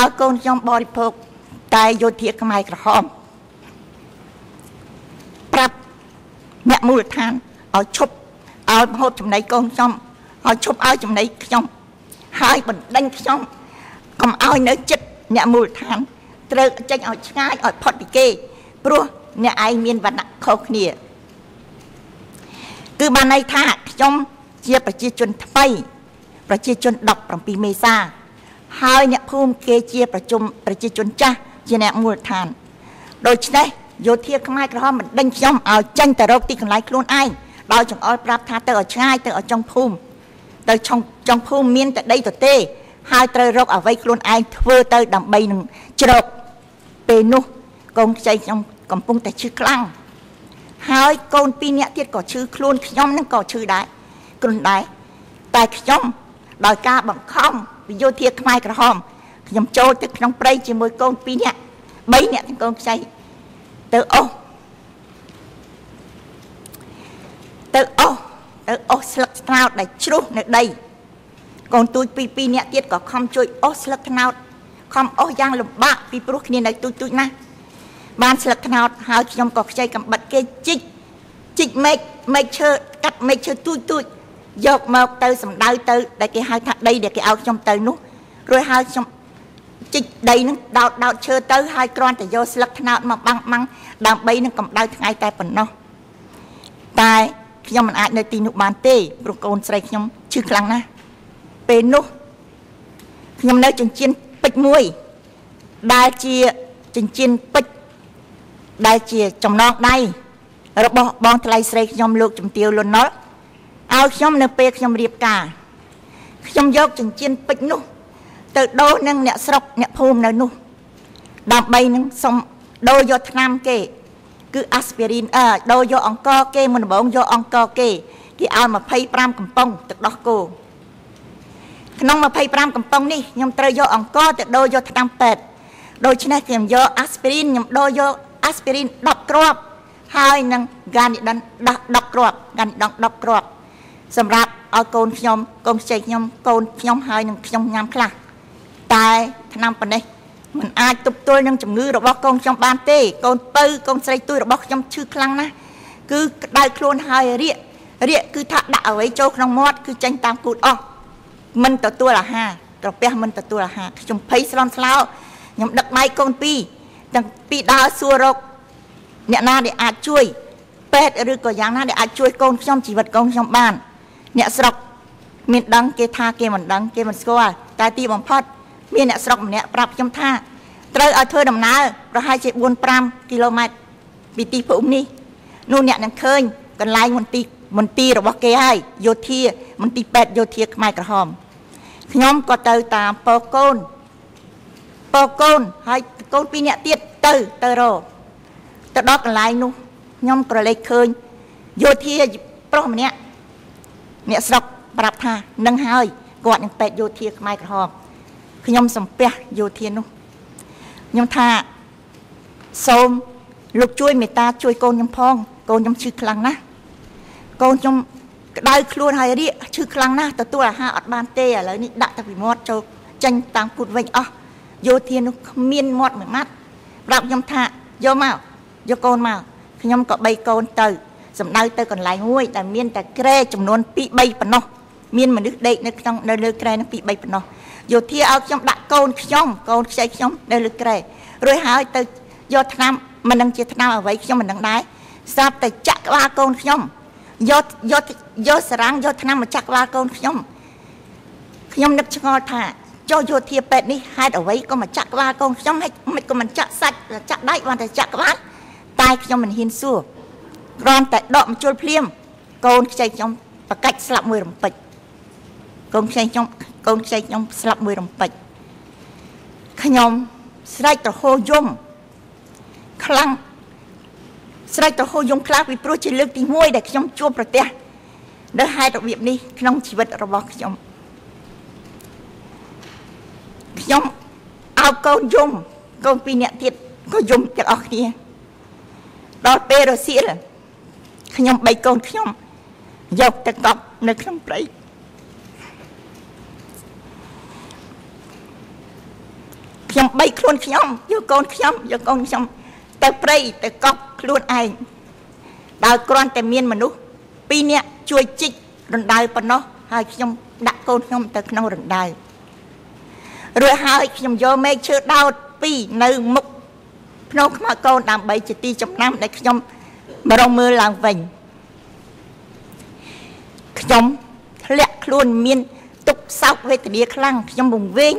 ឲ្យកូនខ្ញុំបរិភោគតែយោធាខ្មែរក្រហមប្រាប់អ្នកមូលដ្ឋានឲ្យឈប់ ឲ្យហូបចំណីកូនខ្ញុំឲ្យឈប់ឲ្យចំណីខ្ញុំហើយបណ្ដេញខ្ញុំកុំឲ្យនៅចិត្តអ្នកមូលដ្ឋានត្រូវចេញឲ្យឆ្ងាយឲ្យផុតពីគេព្រោះអ្នកឯងមានវណ្ណៈខុសគ្នា គឺបានន័យថាខ្ញុំជាប្រជាជនថ្មីប្រជាជន17មេសាហើយអ្នកភូមិគេជាប្រជុំប្រជាជនចាស់ជាអ្នកមូលដ្ឋានដូច្នេះយោធាខ្មែរក្រហមបណ្ដេញខ្ញុំឲ្យចេញទៅរកទីកន្លែងខ្លួនឯង ដោយចង្អុលប្រាប់ថាទៅឲ្យឆ្ងាយទៅឲ្យចុងភូមិទៅចុងចុងភូមិមានតែដីទទេ ហើយត្រូវរកអ្វីខ្លួនឯងធ្វើទៅដើម្បីនឹងជ្រកពេលនោះកូនខ្ចីខ្ញុំកំពុងតែឈឺខ្លាំងហើយកូនពីរនាក់ទៀតក៏ឈឺខ្លួនខ្ញុំនឹងក៏ឈឺដែរគ្រុនដែរតែខ្ញុំដោយការបង្ខំវិយោធាខ្មែរក្រហមខ្ញុំចូលទៅក្នុងព្រៃជាមួយកូនពីរនាក់3នាក់ទាំងកូនខ្ចីទៅអស់ ទៅអស់ទៅអស់ស្លឹកត្នោតដែលជ្រុះនៅដីកូនទូចពីរពីរនាក់ទៀតក៏ខំជួយអស់ស្លឹកត្នោតខំអស់យ៉ាងលំបាកពីព្រោះគ្នានៅទូចទូចណាស់បានស្លឹកត្នោតហើយខ្ញុំក៏ខ្ចីកំបិតគេជីកជីកមេឃមេឃឈើកាត់មេឃឈើទូចទូចយកមកទៅសម្ដៅទៅដែលគេហៅថាដីដែលគេឲ្យខ្ញុំទៅនោះរួចហើយខ្ញុំជីកដីនឹងដោតដោតឈើទៅហើយគ្រាន់តែយកស្លឹកត្នោតមកបាំងបាំងដើម្បីនឹងកម្ដៅថ្ងៃតែប៉ុណ្ណោះតែ ខ្ញុំមិនអាចនៅទីនោះបានទេព្រោះកូនស្រីខ្ញុំឈឺខ្លាំងណាស់ពេលនោះខ្ញុំនៅចិញ្ចៀនពេជ្រមួយ ដែលជាចិញ្ចៀនពេជ្រដែលជាចំណងដៃរបស់បងថ្លៃស្រីខ្ញុំលោកជំទាវលន់ណុលឲ្យខ្ញុំនៅពេលខ្ញុំរៀបការខ្ញុំយកចិញ្ចៀនពេជ្រនោះ ទៅដូរនឹងអ្នកស្រុកអ្នកភូមិនៅនោះដើម្បីនឹងសុំដូរយកថ្នាំគេ គឺអាស្ពីរីនអឺដូរយកអង្គគេមុនដំបូងយកអង្គគេគេឲ្យ25កំប៉ុងទឹកដោះគោក្នុង25កំប៉ុងនេះខ្ញុំត្រូវយកអង្គទៅដូរយកថ្នាំពេទ្យដូច្នេះខ្ញុំយកអាស្ពីរីនខ្ញុំដូរយកអាស្ពីរីន10គ្រាប់ហើយនឹងហ្គានីដិនដោះ10គ្រាប់ហ្គានីដង10គ្រាប់សម្រាប់ឲ្យកូនខ្ញុំកូនខ្ចីខ្ញុំកូនខ្ញុំហើយនឹងខ្ញុំញ៉ាំខ្លះតែឆ្នាំប៉ុណ្ណេះ มันអាចទប់ទល់នឹងជំងឺរបស់កូនខ្ញុំបានទេកូនពៅកូនស្រីទួយរបស់ខ្ញុំឈឺខ្លាំងណាស់គឺក្តៅខ្លួនហើយរាករាកគឺថាដាក់អ្វីចូលក្នុងមាត់គឺចេញតាមគូតអស់មិនទទួលអាហារក្រពះមិនទទួលអាហារខ្ញុំភ័យស្រន់ស្លោខ្ញុំដឹកដៃកូនពីរទាំងពីរដើរសួររកអ្នកណាដែលអាចជួយពេទ្យឬក៏យ៉ាងណាដែលអាចជួយកូនខ្ញុំជីវិតកូនខ្ញុំបាន អ្នកស្រុកមានដឹងគេថាគេមិនដឹងគេមិនស្គាល់តែទីបំផុត មានអ្នកស្រុកម្នាក់ប្រាប់ខ្ញុំថាត្រូវឲ្យធ្វើដំណើរប្រហែលជា4 5គីឡូម៉ែត្រពីទីភូមិនេះនោះអ្នកនឹងឃើញកន្លែងមន្ទីរមន្ទីររបស់គេហើយយោធាមន្ទីរពេទ្យយោធាខ្មែរក្រហមខ្ញុំក៏ទៅតាមពកូនពកូនហើយកូនពីរនាក់ទៀតទៅទៅរកទៅដល់កន្លែងនោះខ្ញុំក្រឡេកឃើញយោធាប្រុសម្នាក់អ្នកស្រុកប្រាប់ថានឹងហើយគាត់នឹងពេទ្យយោធាខ្មែរក្រហម ខ្ញុំសំពះយោធានោះខ្ញុំថាសូមលោកជួយមេត្តាជួយកូនខ្ញុំផងកូនខ្ញុំឈឺខ្លាំងណាស់កូនខ្ញុំក្តៅខ្លួនហើយរាកឈឺខ្លាំងណាស់ទទួលអាហារអត់បានទេឥឡូវនេះដាក់ទៅពីមាត់ចូលចេញតាមគូតវិញអស់យោធានោះគ្មានមាត់មួយម៉ាត់ប្រាប់ខ្ញុំថាយកមកយកកូនមកខ្ញុំក៏បីកូនទៅសម្ដៅទៅកន្លែងមួយដែលមានតែក្រែចំនួន2 3ប៉ុណ្ណោះមានមនុស្សដេកនៅក្នុងនៅលើក្រែនោះ2 3ប៉ុណ្ណោះ យោធាឲ្យខ្ញុំដាក់កូនខ្ញុំកូនខ្ចីខ្ញុំនៅលើក្រែរួចហើយទៅយកថ្នាំមិននឹងជាថ្នាំអ្វីខ្ញុំមិនដឹងដែរស្រាប់តែចាក់ក្បាលកូនខ្ញុំយកយកយកសារ៉ាំងយកថ្នាំមកចាក់ក្បាលកូនខ្ញុំខ្ញុំនឹកឆ្ងល់ថាចុះយោធាពេទ្យនេះហេតុអ្វីក៏មកចាក់ក្បាលកូនខ្ញុំហេតុមិនក៏មិនចាក់សាច់ចាក់ដៃបានតែចាក់ក្បាលតែខ្ញុំមិនហ៊ានសួរគ្រាន់តែដកមជុលភ្លាមកូនខ្ចីខ្ញុំប្រកាច់ស្លាប់មួយរំពេច កូនខ្ចីខ្ញុំកូនខ្ចីខ្ញុំស្លាប់មួយរំពេចខ្ញុំស្រែកទៅហោយំខ្លាំងស្រែកទៅហោយំខ្លាំងពីព្រោះជាលើកទី1ដែលខ្ញុំជួបប្រទះនៅហេតុរបៀបនេះក្នុងជីវិតរបស់ខ្ញុំខ្ញុំអោបកូនយំកូនពីរនាក់ទៀតក៏យំទាំងអស់គ្នាដល់ពេលរសៀលខ្ញុំបីកូនខ្ញុំយកទៅកប់នៅក្នុងព្រៃ ខ្ញុំបីខ្លួនខ្ញុំយកកូនខ្ញុំយកកូនខ្ញុំ ទៅព្រៃទៅកប់ខ្លួនឯងដោយគ្រាន់តែមានមនុស្សពីរនាក់ជួយជីករណ្ដៅប៉ុណ្ណោះហើយខ្ញុំដាក់កូនខ្ញុំទៅក្នុងរណ្ដៅរួចហើយខ្ញុំយកមែកឈើដោតពីរនៅមុខភ្នំខ្មៅកូនដើម្បីជាទីចំណាំដែលខ្ញុំមករងមើលឡើងវិញខ្ញុំធ្លាក់ខ្លួនមានទុកសោកវេទនាខ្លាំងខ្ញុំវង្វេង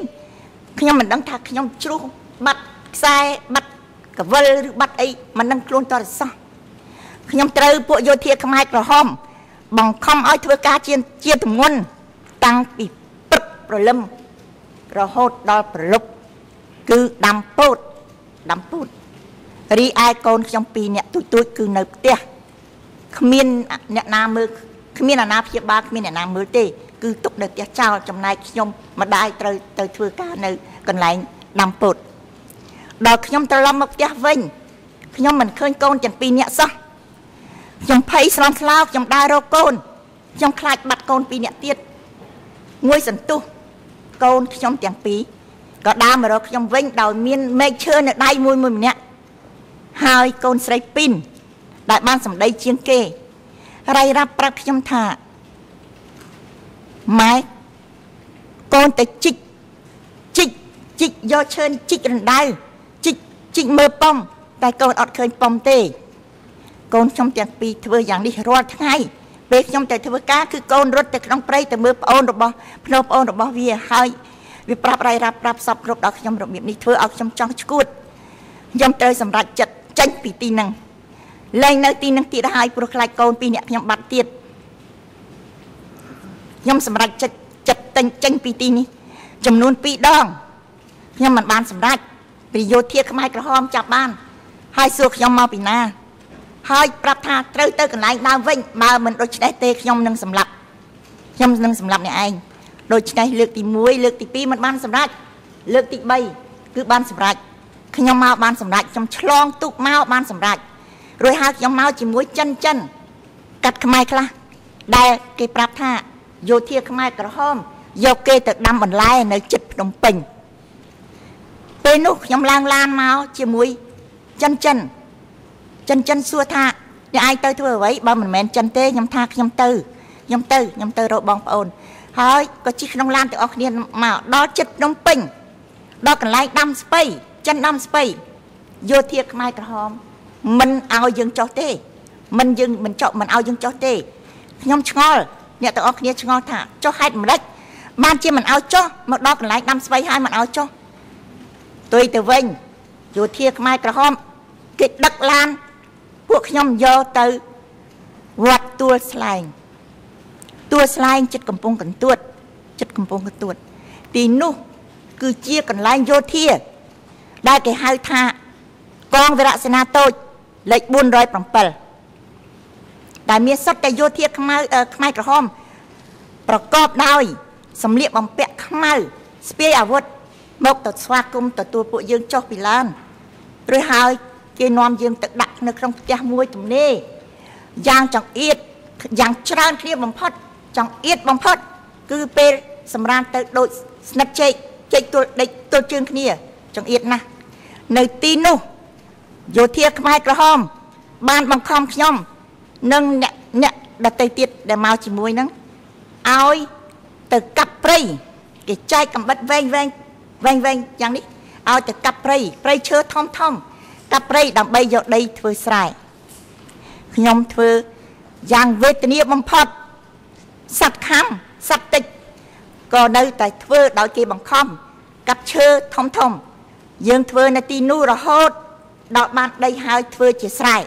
ខ្ញុំមិនដឹងថាខ្ញុំជ្រុះបាត់ខ្សែបាត់កវិលឬបាត់អីមិនដឹងខ្លួនតរសោះខ្ញុំត្រូវពួកយោធាខ្មែរក្រហម បង្ខំឲ្យធ្វើការជាជាទម្ងន់តាំងពីព្រឹកព្រលឹមរហូតដល់ប្រលប់គឺដាំពោតដាំពោតរីឯកូនខ្ញុំពីរអ្នកទូចទូចគឺនៅផ្ទះគ្មានអ្នកណាមើលគ្មានអាណាព្យាបាលគ្មានអ្នកណាមើលទេ គឺទុកនៅផ្ទះចោលចំណែកខ្ញុំម្ដាយត្រូវទៅធ្វើការនៅកន្លែងដាំពោតដល់ខ្ញុំត្រឡប់មកផ្ទះវិញខ្ញុំមិនឃើញកូនទាំងពីរនាក់សោះខ្ញុំភ័យស្លន់ស្លោខ្ញុំដើររកកូនខ្ញុំខ្លាចបាត់កូនពីរនាក់ទៀតមួយសន្ទុះកូនខ្ញុំទាំងពីរក៏ដើរមករកខ្ញុំវិញដោយមានមែកឈើនៅដៃមួយមួយម្នាក់ហើយកូនស្រីពីនដែលបានសម្ដីជាងគេរៃរាប់ប្រាប់ខ្ញុំថា ម៉ែកូនទៅជីកជីកជីកយកឈើជីករណ្ដៅជីកជីកមើលប៉ុំតែកូនអត់ឃើញប៉ុំទេ កូនខ្ញុំទាំងពីរធ្វើយ៉ាងនេះរាល់ថ្ងៃពេលខ្ញុំទៅធ្វើការគឺកូនរត់ទៅក្នុងព្រៃទៅមើលប្អូនរបស់ភ្នោប្អូនរបស់វាហើយវាប្រាប់រៃរាប់ប្រាប់សពគ្រប់ដល់ខ្ញុំរបៀបនេះធ្វើឲ្យខ្ញុំចង់ឈួតខ្ញុំត្រូវសម្រេចចិត្តចេញពីទីហ្នឹងលែងនៅទីហ្នឹងទៀតហើយព្រោះខ្លាចកូនពីរអ្នកខ្ញុំបាត់ទៀត ខ្ញុំសម្រេចចិត្តចិត្តចេញចេញពីទីនេះចំនួន2ដងខ្ញុំមិនបានសម្រេចពីយោធាខ្មែរក្រហមចាប់បាន ហើយសួរខ្ញុំមកពីណា ហើយប្រាប់ថាត្រូវទៅកន្លែងដើមវិញបើមិនដូច្នេះទេខ្ញុំនឹងសម្លាប់ខ្ញុំនឹងសម្លាប់អ្នកឯងដូច្នេះលើកទី1លើកទី2មិនបានសម្រេចលើកទី3គឺបានសម្រេចខ្ញុំមកបានសម្រេចខ្ញុំឆ្លងទុកមកបានសម្រេចរួចហើយខ្ញុំមកជាមួយចិនចិនកាត់ខ្មែរខ្លះដែលគេប្រាប់ថា យោធាខ្មែរក្រហមយកគេទៅដាំបន្លែនៅជិតភ្នំពេញពេលនោះខ្ញុំឡើងឡានមកជាមួយចិនចិនចិនចិនសួរថាអ្នកឯងទៅធ្វើអ្វីបើមិនមែនចិនទេខ្ញុំថាខ្ញុំទៅខ្ញុំទៅខ្ញុំទៅរកបងប្អូនហើយក៏ជិះក្នុងឡានទាំងអស់គ្នាមកដល់ចិត្តភ្នំពេញដល់កន្លែងដាំស្ពៃចិនដាំស្ពៃយោធាខ្មែរក្រហមមិនឲ្យយើងចុះទេមិនយើងមិនចុះមិនឲ្យយើងចុះទេខ្ញុំឆ្ងល់ អ្នកទាំងអស់គ្នាឆ្ងល់ថាចុះហេតុម្ដេចបានជាមិនឲ្យចុះមកដល់កន្លែងដាំស្ពៃហើយមិនឲ្យចុះទុយទៅវិញយោធាខ្មែរក្រហមគេដឹកឡានពួកខ្ញុំយកទៅវត្តទួលស្លែងទួលស្លែងចិត្តកំពង់កន្ទួតចិត្តកំពង់កន្ទួត ទីនោះគឺជាកន្លែងយោធា ដែលគេហៅថាកងវរៈសេនាតូចលេខ407 ដែលមានសុទ្ធតែយោធាខ្មៅខ្មែរក្រហមប្រកបដោយសម្លៀកបំពាក់ខ្មៅស្ពាយអាវុធមកទៅស្វាគមន៍ទទួលពួកយើងចុះពីឡានរួចហើយគេនាំយើងទៅដាក់នៅក្នុងផ្ទះមួយទំនេរយ៉ាងចង្អៀតយ៉ាងច្រើនគ្នាបំផុតចង្អៀតបំផុត គឺពេលសម្រានទៅដូចស្និតជែកជែកទល់ដេកទល់ជើងគ្នាចង្អៀតណាស់នៅទីនោះយោធាខ្មែរក្រហម បានបង្ខំខ្ញុំ និងអ្នកអ្នកដតីទៀតដែលមកជាមួយនឹងឲ្យទៅកាប់ព្រៃគេចែកកំបិតវែងវែងវែងវែងយ៉ាងនេះឲ្យទៅកាប់ព្រៃព្រៃឈើធំធំកាប់ព្រៃដើម្បីយកដីធ្វើស្រែខ្ញុំធ្វើយ៉ាងវេទនាបំផុតសត្វខំសត្វតិចក៏នៅតែធ្វើដោយគេបង្ខំកាប់ឈើធំធំយើងធ្វើនៅទីនោះរហូតដល់បានដីហើយធ្វើជាស្រែ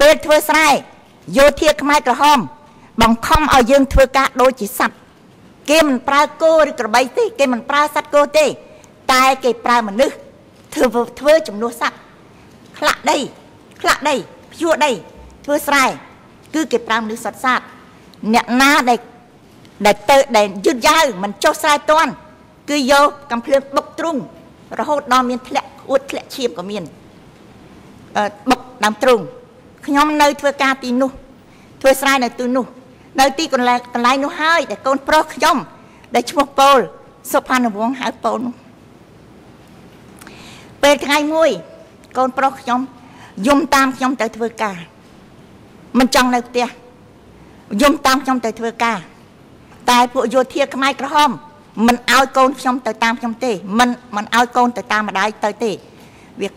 ពេលធ្វើស្រែយោធាខ្មែរក្រហម បង្ខំឲ្យយើងធ្វើការដូចជាសត្វគេមិនប្រើគោឬក្របីទេគេមិនប្រើសត្វគោទេ តែគេប្រើមនុស្សធ្វើធ្វើចំនួនសត្វខ្លះដីខ្លះដីភ្ជួរដីធ្វើស្រែគឺគេប្រើមនុស្សសត្វសាតអ្នកណាដែលដែលទៅដែលយឺតយ៉ាវមិនចុះស្រែតាន់គឺយកកំភ្លើងបុកទ្រុងរហូតដល់មានធ្លាក់អួតធ្លាក់ឈាមក៏មានអឺបុកដើមទ្រុង ខ្ញុំនៅធ្វើការទីនោះធ្វើស្រែនៅទីនោះ នៅទីកន្លែងកន្លែងនោះហើយដែលកូនប្រុសខ្ញុំ ដែលឈ្មោះប៉ូលសុផានវងហៅប៉ូលនោះពេលថ្ងៃមួយកូនប្រុសខ្ញុំយំតាមខ្ញុំទៅធ្វើការមិនចង់នៅផ្ទះយំតាមខ្ញុំទៅធ្វើការ តែពួកយោធាខ្មែរក្រហមមិនឲ្យកូនខ្ញុំទៅតាមខ្ញុំទេមិនមិនឲ្យកូនទៅតាមម្ដាយទៅទេវា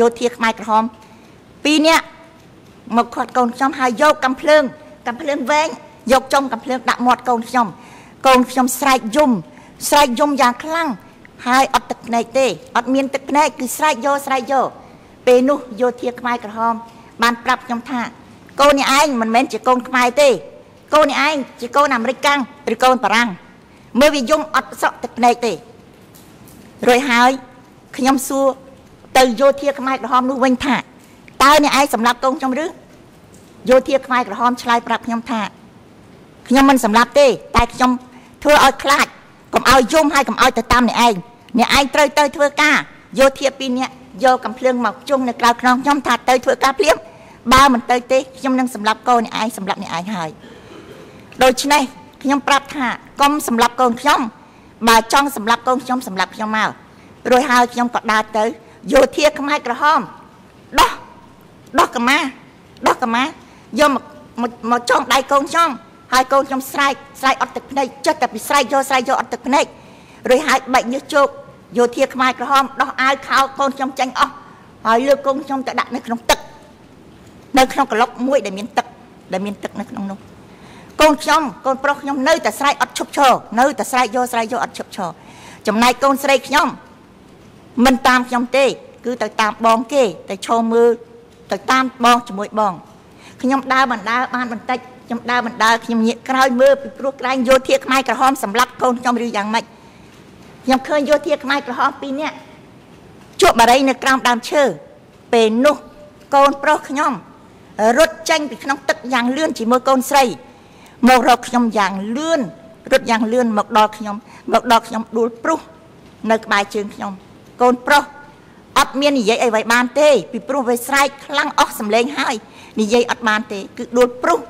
យោធាខ្មែរក្រហមពីរនាក់ មកខាត់កូនខ្ញុំហើយយកកំភ្លើងកំភ្លើងវែងយកចំកំភ្លើងដាក់មាត់កូនខ្ញុំកូនខ្ញុំស្រែកយំស្រែកយំយ៉ាងខ្លាំងហើយអត់ទឹកភ្នែកទេអត់មានទឹកភ្នែកគឺស្រែកយកស្រែកយកពេលនោះយោធាខ្មែរក្រហម បានប្រាប់ខ្ញុំថាកូននេះឯងមិនមែនជាកូនខ្មែរទេ កូននេះឯងជាកូនអាមេរិកកាំងឬកូនបារាំងមើលវាយំអត់សក់ទឹកភ្នែកទេរួចហើយខ្ញុំសួរទៅយោធាខ្មែរក្រហមនោះវិញថាតើអ្នកឯងសម្លាប់កូនខ្ញុំឬ យោធាខ្មែរក្រហមឆ្លើយប្រាប់ខ្ញុំថាខ្ញុំមិនសម្លាប់ទេ តែខ្ញុំធ្វើឲ្យខ្លាចកុំឲ្យយំហើយកុំឲ្យទៅតាមអ្នកឯងអ្នកឯងត្រូវទៅធ្វើការយោធាពីរនាក់យកកំភ្លើងមកជុំនៅក្រៅខ្នងខ្ញុំថាទៅធ្វើការភ្លាមបើមិនទៅទេខ្ញុំនឹងសម្លាប់កូនអ្នកឯងសម្លាប់អ្នកឯងហើយដូច្នេះខ្ញុំប្រាប់ថាកុំសម្លាប់កូនខ្ញុំបើចង់សម្លាប់កូនខ្ញុំសម្លាប់ខ្ញុំមករួចហើយខ្ញុំក៏ដើរទៅយោធាខ្មែរក្រហមដោះដោះកម្មាដោះកម្មា យកមកមកចងដៃកូនខ្ញុំហើយកូនខ្ញុំស្រែកស្រែកអត់ទឹកភ្នែកចិត្តតែពីស្រែកយកស្រែកយកអត់ទឹកភ្នែករួចហើយបែកញើសជោគយោធាខ្មែរក្រហមដោះអាវខោកូនខ្ញុំចាញ់អស់ហើយលើកកូនខ្ញុំទៅដាក់នៅក្នុងទឹកនៅក្នុងក្លុកមួយដែលមានទឹកដែលមានទឹកនៅក្នុងនោះកូនខ្ញុំកូនប្រុសខ្ញុំនៅតែស្រែកអត់ឈប់ឈរនៅតែស្រែកយកស្រែកយកអត់ឈប់ឈរចំណែកកូនស្រីខ្ញុំមិនតាមខ្ញុំទេ គឺទៅតាមបងគេ ទៅឈរមើលទៅតាមបងជាមួយបង ខ្ញុំដើរបណ្ដើរបានបន្តិចខ្ញុំដើរបណ្ដើរខ្ញុំងាកក្រោយមើលពីព្រោះក្រែងយោធាខ្មែរក្រហមសម្លាប់កូនខ្ញុំឬយ៉ាងម៉េចខ្ញុំឃើញយោធាខ្មែរក្រហមពីរនាក់ជក់បារីនៅក្រោមដើមឈើពេលនោះកូនប្រុសខ្ញុំរត់ចេញពីក្នុងទឹកយ៉ាងលឿនជាមួយកូនស្រីមករកខ្ញុំយ៉ាងលឿនរត់យ៉ាងលឿនមកដល់ខ្ញុំមកដល់ខ្ញុំដួលព្រុសនៅក្បែរជើងខ្ញុំ កូនប្រុសអត់មាននិយាយអីໄວបានទេ ពីព្រោះវាស្រែកខ្លាំងអស់សម្លេងហើយ និយាយអត់បានទេ គឺដួលព្រុស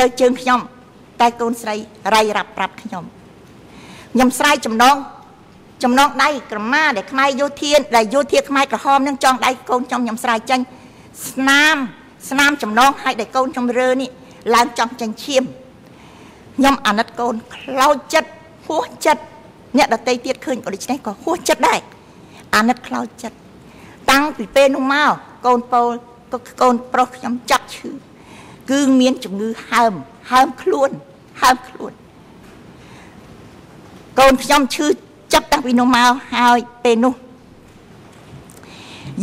នៅជើងខ្ញុំ តែកូនស្រីរៃរ៉ាប់ប្រាប់ខ្ញុំខ្ញុំស្រែកចំណងចំណងដៃក្រមាដែលខ្មែរយោធាដែលយោធាខ្មែរក្រហមនឹងចងដៃកូនខ្ញុំខ្ញុំស្រែកចេញស្នាម ស្នាមចំណងឲ្យដែលកូនខ្ញុំរើនេះឡើងចង់ចាញ់ឈាមខ្ញុំអាណិតកូនខ្លោចចិត្តហួសចិត្តអ្នកដតីទៀតឃើញដូច្នេះក៏ហួសចិត្តដែរអាណិតខ្លោចចិត្តតាំងពីពេលនោះមកកូនពោល ក៏កូនប្រុសខ្ញុំចាក់ឈឺគឺមានជំងឺហើមហើមខ្លួនហើមខ្លួនកូនខ្ញុំឈឺចាប់តាំងពីនោះមកហើយពេលនោះ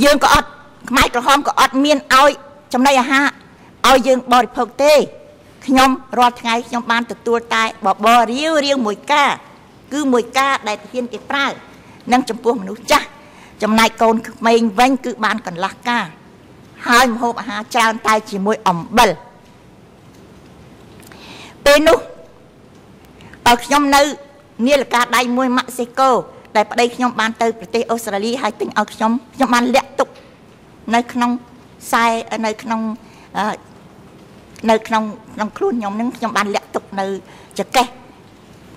យើងក៏អត់ខ្មែរក្រហមក៏អត់មានឲ្យចំណីអាហារឲ្យយើងបរិភោគទេខ្ញុំរាល់ថ្ងៃខ្ញុំបានទទួលតែបបររាវរាវមួយកាគឺមួយកាដែលទាហានគេប្រើនិងចំពោះមនុស្សចាស់ចំណែកកូនក្មេងវិញគឺបានកន្លះកា ហើយម្ហូបអាហារច្រើនតែជាមួយអំបិលពេលនោះឲ្យខ្ញុំនៅនាឡិកាដៃមួយម៉ាក់ស៊ីកូដែលប្តីខ្ញុំបានទៅប្រទេសអូស្ត្រាលីហើយទិញឲ្យខ្ញុំខ្ញុំបានលាក់ទុកនៅក្នុងខ្សែនៅក្នុងនៅក្នុងក្នុងខ្លួនខ្ញុំនឹងខ្ញុំបានលាក់ទុកនៅចកេះ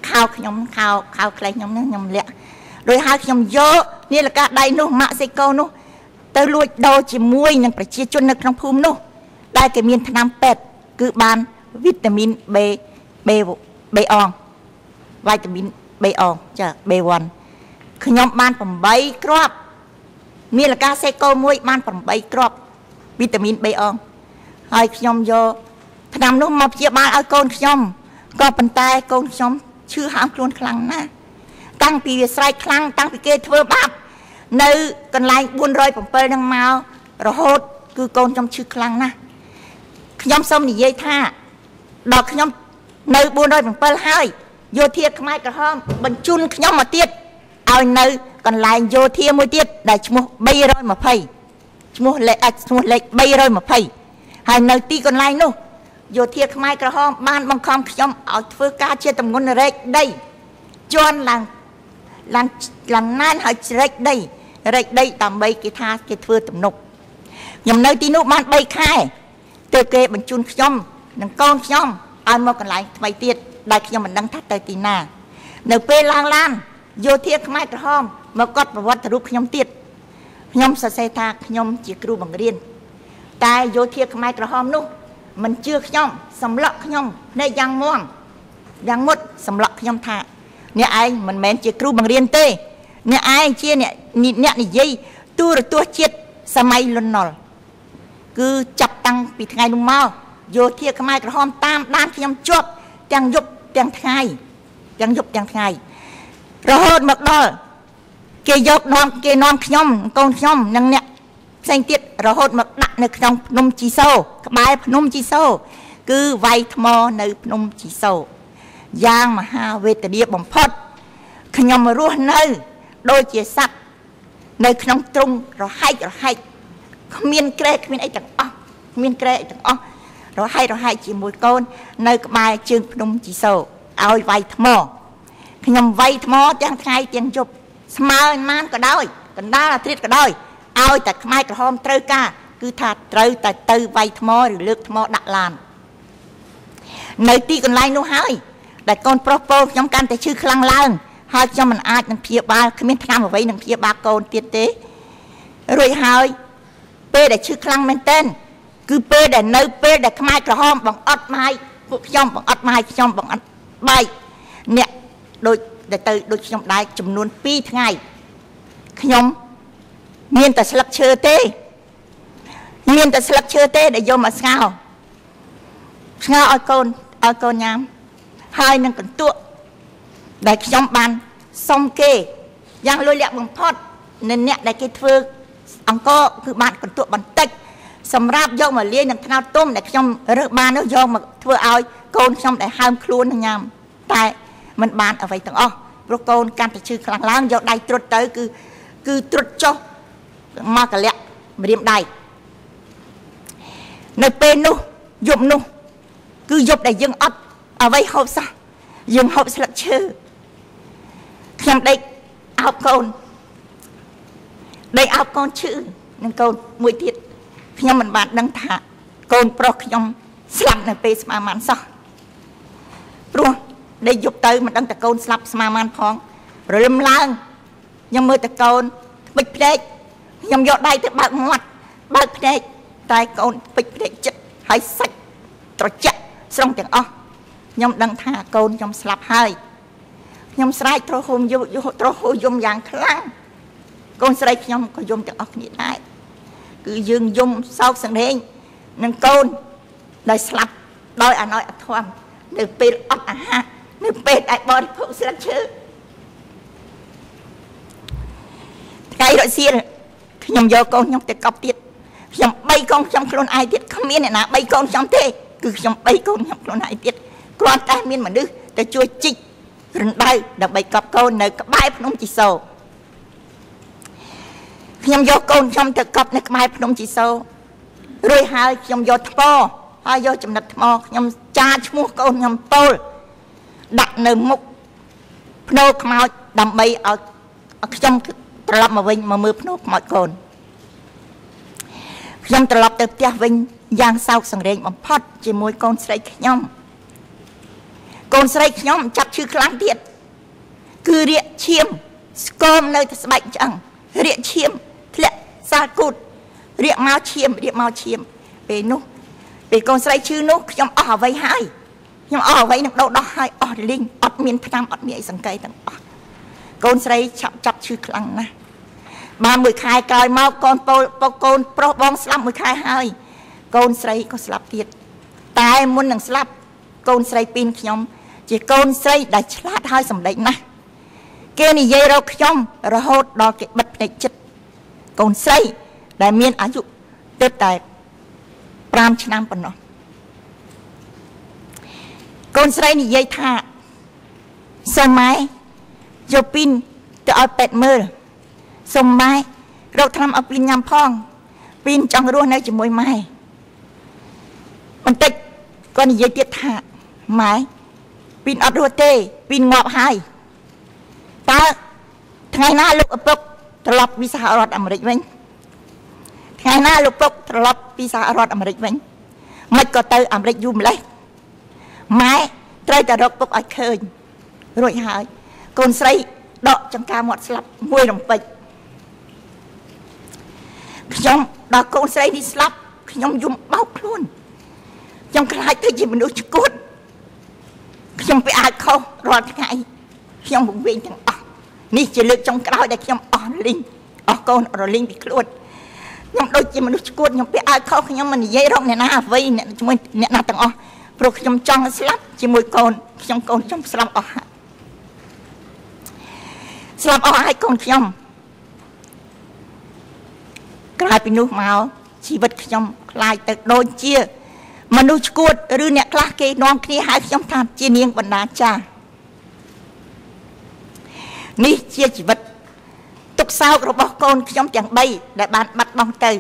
ខោខ្ញុំខោខោខ្លីខ្ញុំនឹងខ្ញុំលាក់ដោយហើយខ្ញុំយកនាឡិកាដៃនោះម៉ាក់ស៊ីកូនោះ ទៅលួចដូរជាមួយនឹងប្រជាជននៅក្នុងភូមិនោះ ដែលគេមានថ្នាំពេទ្យគឺបានវីតាមីន B B B អងវីតាមីន B អងចា B1 ខ្ញុំបាន8គ្រាប់មានលកាសេកូមួយបាន8គ្រាប់វីតាមីន B អងហើយខ្ញុំយកថ្នាំនោះមកព្យាបាលឲ្យកូនខ្ញុំក៏ប៉ុន្តែកូនខ្ញុំឈឈឺហាមខ្លួនខ្លាំងណាស់តាំងពីវាស្រែកខ្លាំងតាំងពីគេធ្វើបាប នៅកន្លែង407ហ្នឹងមករហូត គឺកូនខ្ញុំឈឺខ្លាំងណាស់ខ្ញុំសូមនិយាយថាដល់ខ្ញុំនៅ407ហើយយោធាខ្មែរក្រហមបញ្ជូនខ្ញុំមកទៀតឲ្យនៅកន្លែងយោធាមួយទៀតដែលឈ្មោះ320ឈ្មោះលេខឈ្មោះលេខ320ហើយនៅទីកន្លែងនោះយោធាខ្មែរក្រហមបានបង្ខំខ្ញុំឲ្យធ្វើការជាតំងន់រែកដីជន់ឡើងឡើងឡើងណានហើយជ្រែកដី រែកដីដើម្បីគេថាគេធ្វើទំនប់ខ្ញុំនៅទីនោះបាន3ខែទើបគេបញ្ជូនខ្ញុំនិងកូនខ្ញុំឲ្យមកកន្លែងថ្មីទៀតដែលខ្ញុំមិនដឹងថាទៅទីណា នៅពេលឡើងឡានយោធាខ្មែរក្រហមមកកត់ប្រវត្តិរូបខ្ញុំទៀតខ្ញុំសរសេរថាខ្ញុំជាគ្រូបង្រៀនតែយោធាខ្មែរក្រហមនោះមិនជឿខ្ញុំសម្លក់ខ្ញុំភ្នែកយ៉ាងមាំយ៉ាងមុតសម្លក់ខ្ញុំថាអ្នកឯងមិនមែនជាគ្រូបង្រៀនទេ អ្នកឯងជាអ្នកអ្នកនិយាយទូរទស្សន៍ជាតិសម័យលន់នល់គឺចាប់តាំងពីថ្ងៃនោះមកយោធាខ្មែរក្រហមតាមដានខ្ញុំជាប់ទាំងយប់ទាំងថ្ងៃទាំងយប់ទាំងថ្ងៃរហូតមកដល់គេយកនាំគេនាំខ្ញុំកូនខ្ញុំនិងអ្នកផ្សេងទៀតរហូតមកដាក់នៅក្នុងភ្នំជីសូក្បែរភ្នំជីសូគឺវាយថ្មនៅភ្នំជីសូយ៉ាងមហាវេទនាបំផុតខ្ញុំរស់នៅ ដូចជាសត្វនៅក្នុងទ្រុងរហែករហែកគ្មានក្រែគ្មានអីទាំងអស់គ្មានក្រែអីទាំងអស់រហែករហែកជាមួយកូន នៅ ក្បែរជើងភ្នំជីសូឲ្យវាយថ្មខ្ញុំវាយថ្មទាំងថ្ងៃទាំងយប់ស្មើប៉ុន្មានក៏ដោយកណ្ដាលអាត្រិតក៏ដោយឲ្យតែខ្មែរក្រហមត្រូវការគឺថាត្រូវតែទៅវាយថ្មឬលើកថ្មដាក់ឡាននៅទីកន្លែងនោះហើយដែលកូនប្រុសពោលខ្ញុំកាន់តែឈឺខ្លាំងឡើង ហើយខ្ញុំមិនអាចនឹងព្យាបាលគ្មានឆ្នាំអ្វីនឹងព្យាបាលកូនទៀតទេរួចហើយពេលដែលឈឺខ្លាំងមែនទែនគឺពេលដែលនៅពេលដែលខ្មែរក្រហមបង្អត់ម៉ាយពួកខ្ញុំបង្អត់ម៉ាយខ្ញុំបង្អត់បែកអ្នកដូចដែលទៅដូចខ្ញុំដែរចំនួន2ថ្ងៃខ្ញុំមានតែស្លឹកឈើទេមានតែស្លឹកឈើទេដែលយកមកស្ងោស្ងោឲ្យកូនឲ្យកូនញ៉ាំហើយនឹងកន្ទក់ដែលខ្ញុំបាន សុំគេយ៉ាងលួយលាក់បំផុតនៅអ្នកដែលគេធ្វើអង្គគឺបានកន្ទក់បន្តិចសម្រាប់យកមកលាយនឹងថ្នោតទុំដែលខ្ញុំរើសបាននោះយកមកធ្វើឲ្យកូនខ្ញុំដែលហើមខ្លួនញ៉ាំតែมันបានអ្វីទាំងអស់ព្រោះកូនកាន់តែឈឺខ្លាំងឡើងយកដៃត្រុតទៅគឺគឺត្រុតចុះមកកលៈម្រាមដៃនៅពេលនោះយប់នោះ គឺយប់ដែលយើងអត់អ្វីហូបសោះយើងហូបស្លឹកឈើ ខ្ញុំដេកអោបកូនដេកអោបកូនឈឺនឹងកូនមួយទៀតខ្ញុំមិនបានដឹងថាកូនប្រុសខ្ញុំស្លាប់នៅពេលស្មាមានសោះព្រោះដេកយប់ទៅមិនដឹងតែកូនស្លាប់ស្មាមានផងរលឹមឡើងខ្ញុំមើលតែកូនថ្មិចភ្នែកខ្ញុំយកដៃទៅបើកមាត់បើកភ្នែកតែកូនពេជ្រភ្នែកចិត្តហើយសាច់ត្រជាក់ស្រង់ទាំងអស់ខ្ញុំដឹងថាកូនខ្ញុំស្លាប់ហើយ ខ្ញុំស្រែកទ្រហូមយំទ្រហូយំយ៉ាងខ្លាំងកូនស្រីខ្ញុំក៏យំទាំងអស់គ្នាដែរគឺយើងយំសោកសង្រេងនឹងកូនដែលស្លាប់ដោយអណោចអធមនៅពេលអត់អាហារនៅពេលដែលបរិភោគស្លឹកឈើថ្ងៃរសៀលខ្ញុំយកកូនខ្ញុំទៅកប់ទៀតខ្ញុំបីកូនខ្ញុំខ្លួនឯងទៀតគ្មានអ្នកណាបីកូនខ្ញុំទេគឺខ្ញុំបីកូនខ្ញុំខ្លួនឯងទៀតគ្រាន់តែមានមនុស្សទៅជួយជីក រណ្ដៅដើម្បីកប់កូននៅក្បែរភ្នំជីសូខ្ញុំយកកូនខ្ញុំទៅកប់នៅក្បែរភ្នំជីសូរួចហើយខ្ញុំយកថ្មហើយយកចំណិតថ្មខ្ញុំចាឈ្មោះកូនខ្ញុំពោលដាក់នៅមុខភ្នោខ្មោចដើម្បីឲ្យខ្ញុំត្រឡប់មកវិញមកមើលភ្នោខ្មោចកូនខ្ញុំត្រឡប់ទៅផ្ទះវិញយ៉ាងសោកសង្រេងបំផុតជាមួយកូនស្រីខ្ញុំ កូនស្រីខ្ញុំចាប់ឈឺខ្លាំងទៀតគឺរាកឈាមស្គមនៅតែស្បែកឆ្អឹងរាកឈាមធ្លាក់សាលគូតរាកមកឈាមរាកមកឈាមពេលនោះពេលកូនស្រីឈឺនោះខ្ញុំអស់អ្វីហើយខ្ញុំអស់អ្វីនឹងដោដោះហើយអស់លីងអត់មានឆ្នាំអត់មានអីសង្កេតទាំងអស់កូនស្រីឆាប់ចាប់ឈឺខ្លាំងណាស់បានមួយខែក្រោយមកកូនពោលកូនប្រុសបងស្លាប់មួយខែហើយកូនស្រីក៏ស្លាប់ទៀតតែមុននឹងស្លាប់កូនស្រីពីនខ្ញុំ ជាកូនស្រីដែលឆ្លាតហើយសម្ដេចណាស់គេនិយាយរកខ្ញុំរហូតដល់គេបិទភ្នែកចិត្តកូនស្រីដែលមានអាយុទើបតែ5ឆ្នាំប៉ុណ្ណោះកូនស្រីនិយាយថាសូមម៉ែយកពីនទៅឲ្យពេទ្យមើលសូមម៉ែរកថ្នាំឲ្យពីនញ៉ាំផងពីនចង់រស់នៅជាមួយម៉ែបន្តិចគាត់និយាយទៀតថាម៉ែ ពីនអត់រស់ទេពីនងាប់ហើយតើថ្ងៃណាលោកឪពុកត្រឡប់ពីសហរដ្ឋអាមេរិកវិញថ្ងៃណាលោកពុកត្រឡប់ពីសហរដ្ឋអាមេរិកវិញមិនក៏ទៅអាមេរិកយូរម្លេះម៉ែត្រូវតែរកពុកឲ្យឃើញរួចហើយកូនស្រីដកចង្ការមាត់ស្លាប់មួយរំពេចខ្ញុំដល់កូនស្រីនេះស្លាប់ខ្ញុំយំបោកខ្លួនខ្ញុំខ្លាចទៅជាមនុស្សឈួត ខ្ញុំไปអាចខុសរាល់ថ្ងៃខ្ញុំវង្វេងទាំងអស់នេះជាលើកចុងក្រោយដែលខ្ញុំអស់លីងអស់កូនរលីងពីខ្លួនខ្ញុំដូចជាមនុស្សឈួតខ្ញុំពាក់អាវខុសខ្ញុំមិននិយាយរកអ្នកណាអ្វីអ្នកជាមួយអ្នកណាទាំងអស់ព្រោះខ្ញុំចង់ស្លាប់ជាមួយកូនខ្ញុំកូនខ្ញុំស្លាប់អស់ហើយស្លាប់អស់ហើយកូនខ្ញុំក្រោយពីនោះមកជីវិតខ្ញុំคล้ายទៅដូចជា មនុស្សឈួតឬអ្នកខ្លះគេនាំគ្នាហៅខ្ញុំថាជានាងបណ្ដាចានេះជាជីវិតទុកសោករបស់កូនខ្ញុំទាំង3ដែលបានបាត់បង់ទៅ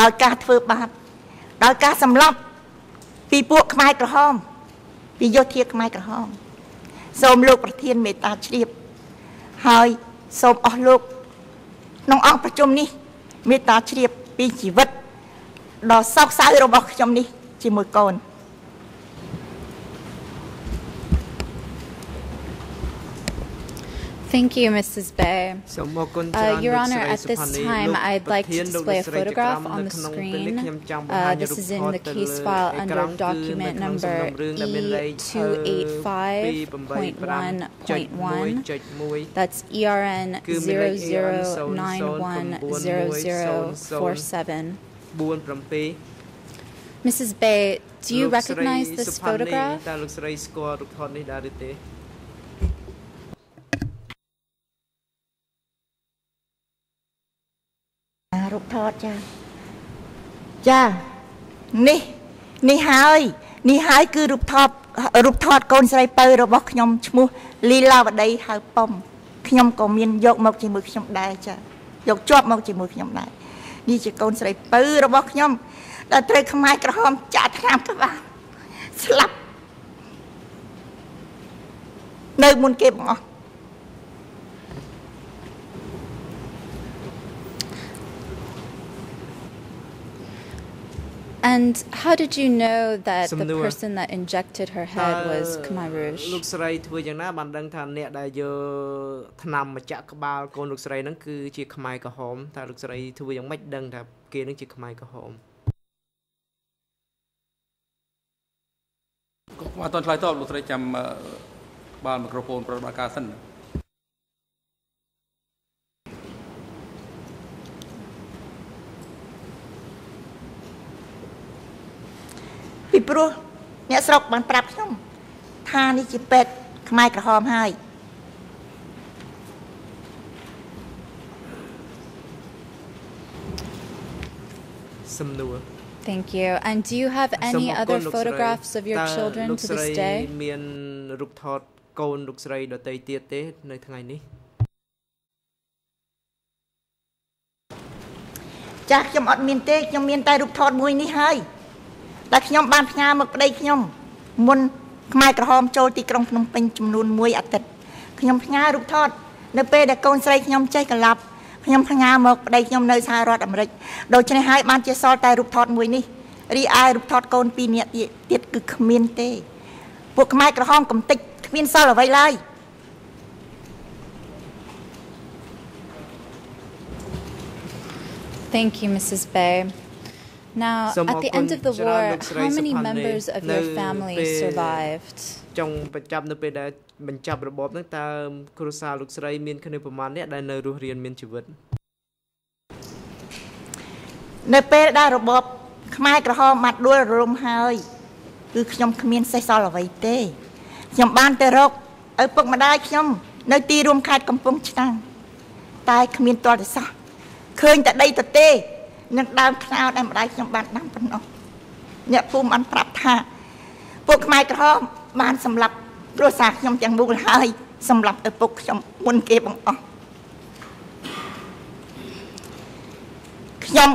ដោយការធ្វើបាបដោយការសម្លាប់ពីពួកខ្មែរក្រហមពីយោធាខ្មែរក្រហមសូមលោកប្រធានមេត្តាជ្រាប ហើយសូមអស់លោកក្នុងអង្គប្រជុំនេះមេត្តាជ្រាបពីជីវិតដ៏សោកសៅរបស់ខ្ញុំនេះជា មួយកូន Thank you, Mrs. Bay. សូមអរគុណច្រើន Uh, Your លោក Honor, ស្រី at សុ this ផានី time, លោក I'd ប្រ like ធា to នលោក display a ស្រីចក្រម photograph នៅ on the ក្នុងពេលនេះ screen. ខ្ញុំចង់បង្ហា Uh, ញ this រូប is ថ in ត the ទៅលើ case file អេក្រ under ង់គឺនៅ document ក្នុងសំ number ណុំរឿងដែលមានលេខ E285.1.1. That's ERN គឺមានលេខ 00910047. 47 Mrs. Bay, do you លោកស្រី recognize សុ this ផានី photograph? តើលោកស្រីស្គាល់រូបថតនេះដែរឬទេរូបថតចាចានេះនេះហើយនេះហើយគឺរូបថតរូបថតកូនស្រីពៅរបស់ខ្ញុំឈ្មោះលីឡាវតីហៅប៉ុមខ្ញុំក៏មានយកមកជាមួយខ្ញុំដែរចាយកជាប់មកជាមួយខ្ញុំដែរនេះជាកូនស្រីពៅរបស់ខ្ញុំ ដែលត្រូវខ្មែរក្រហមចាក់ថ្នាំក្បាលស្លាប់នៅមុនគេបងអស់ And how did you know that the សំណួរ person that injected her head was Khmer លោក Rouge? ស្រីធ្វើយ៉ាងណាបានដឹងថាអ្នកដែលយកថ្នាំមកចាក់ក្បាលកូនលោកស្រីហ្នឹងគឺជាខ្មែរក្រហមតើលោកស្រីធ្វើយ៉ាងម៉េចដឹងថាគេហ្នឹងជាខ្មែរក្រហម អត់ទាន់ឆ្លើយតបលោកស្រីចាំអឺបាល់មីក្រូហ្វូនប្រតិបត្តិការសិនពីព្រោះអ្នកស្រុកបានប្រាប់ខ្ញុំថានេះជាពេទ្យខ្មែរក្រហមហើយសំណួរ Thank you. And do you have សូម any អរគុ other ណលោកស្រី photographs of your តើ children លោក to ស្រី this day? មានរូបថតកូនលោកស្រីដតីទៀតទេនៅថ្ងៃនេះចាស់ខ្ញុំអត់មានទេខ្ញុំមានតែរូបថតមួយនេះហើយតែខ្ញុំបានផ្ញើមកប្តីខ្ញុំមុនខ្មែរក្រហមចូលទីក្រុងភ្នំពេញចំនួន1អាទិត្យខ្ញុំផ្ញើរូបថតនៅពេលដែលកូនស្រីខ្ញុំចេះកន្លាប់ ខ្ញុំផ្ញើមកប្តីខ្ញុំនៅសហរដ្ឋអាមេរិកដូច្នេះហើយបានជាសល់តែរូបថតមួយនេះរីឯរូបថតកូនពីរនាក់ទៀតទៀតគឺគ្មានទេ ពួកខ្មែរក្រហមកំតិចគ្មានសល់អ្វីឡើយ Thank you, Mrs. Bay. Now, សូម at អរ the គុណ end of the ច្រើន war, លោកស្រី how many សុផានី members of នៅ your family ពេល survived? ចុងបញ្ចប់នៅពេលដែល បញ្ចប់របបហ្នឹងតើគ្រួសារលោកស្រីមានគ្នាប្រមាណអ្នកដែលនៅរស់រានមានជីវិតនៅពេលដែលរបបខ្មែរក្រហមបានដួលរលំហើយគឺខ្ញុំគ្មានសេះសល់អ្វីទេខ្ញុំបានទៅរកឪពុកម្ដាយខ្ញុំ នៅទីរួមខេត្តកំពង់ឆ្នាំងតែគ្មានទាល់តែសោះឃើញតែដីទទេនឹងដើមខ្នោដែលម្ដាយខ្ញុំបានដាំប៉ុណ្ណោះអ្នកភូមិបានប្រាប់ថា ពួកខ្មែរក្រហមបានសម្លាប់ គ្រួសារខ្ញុំទាំងមូលហើយសម្លាប់ឪពុកខ្ញុំមុនគេបង្អស់ខ្ញុំ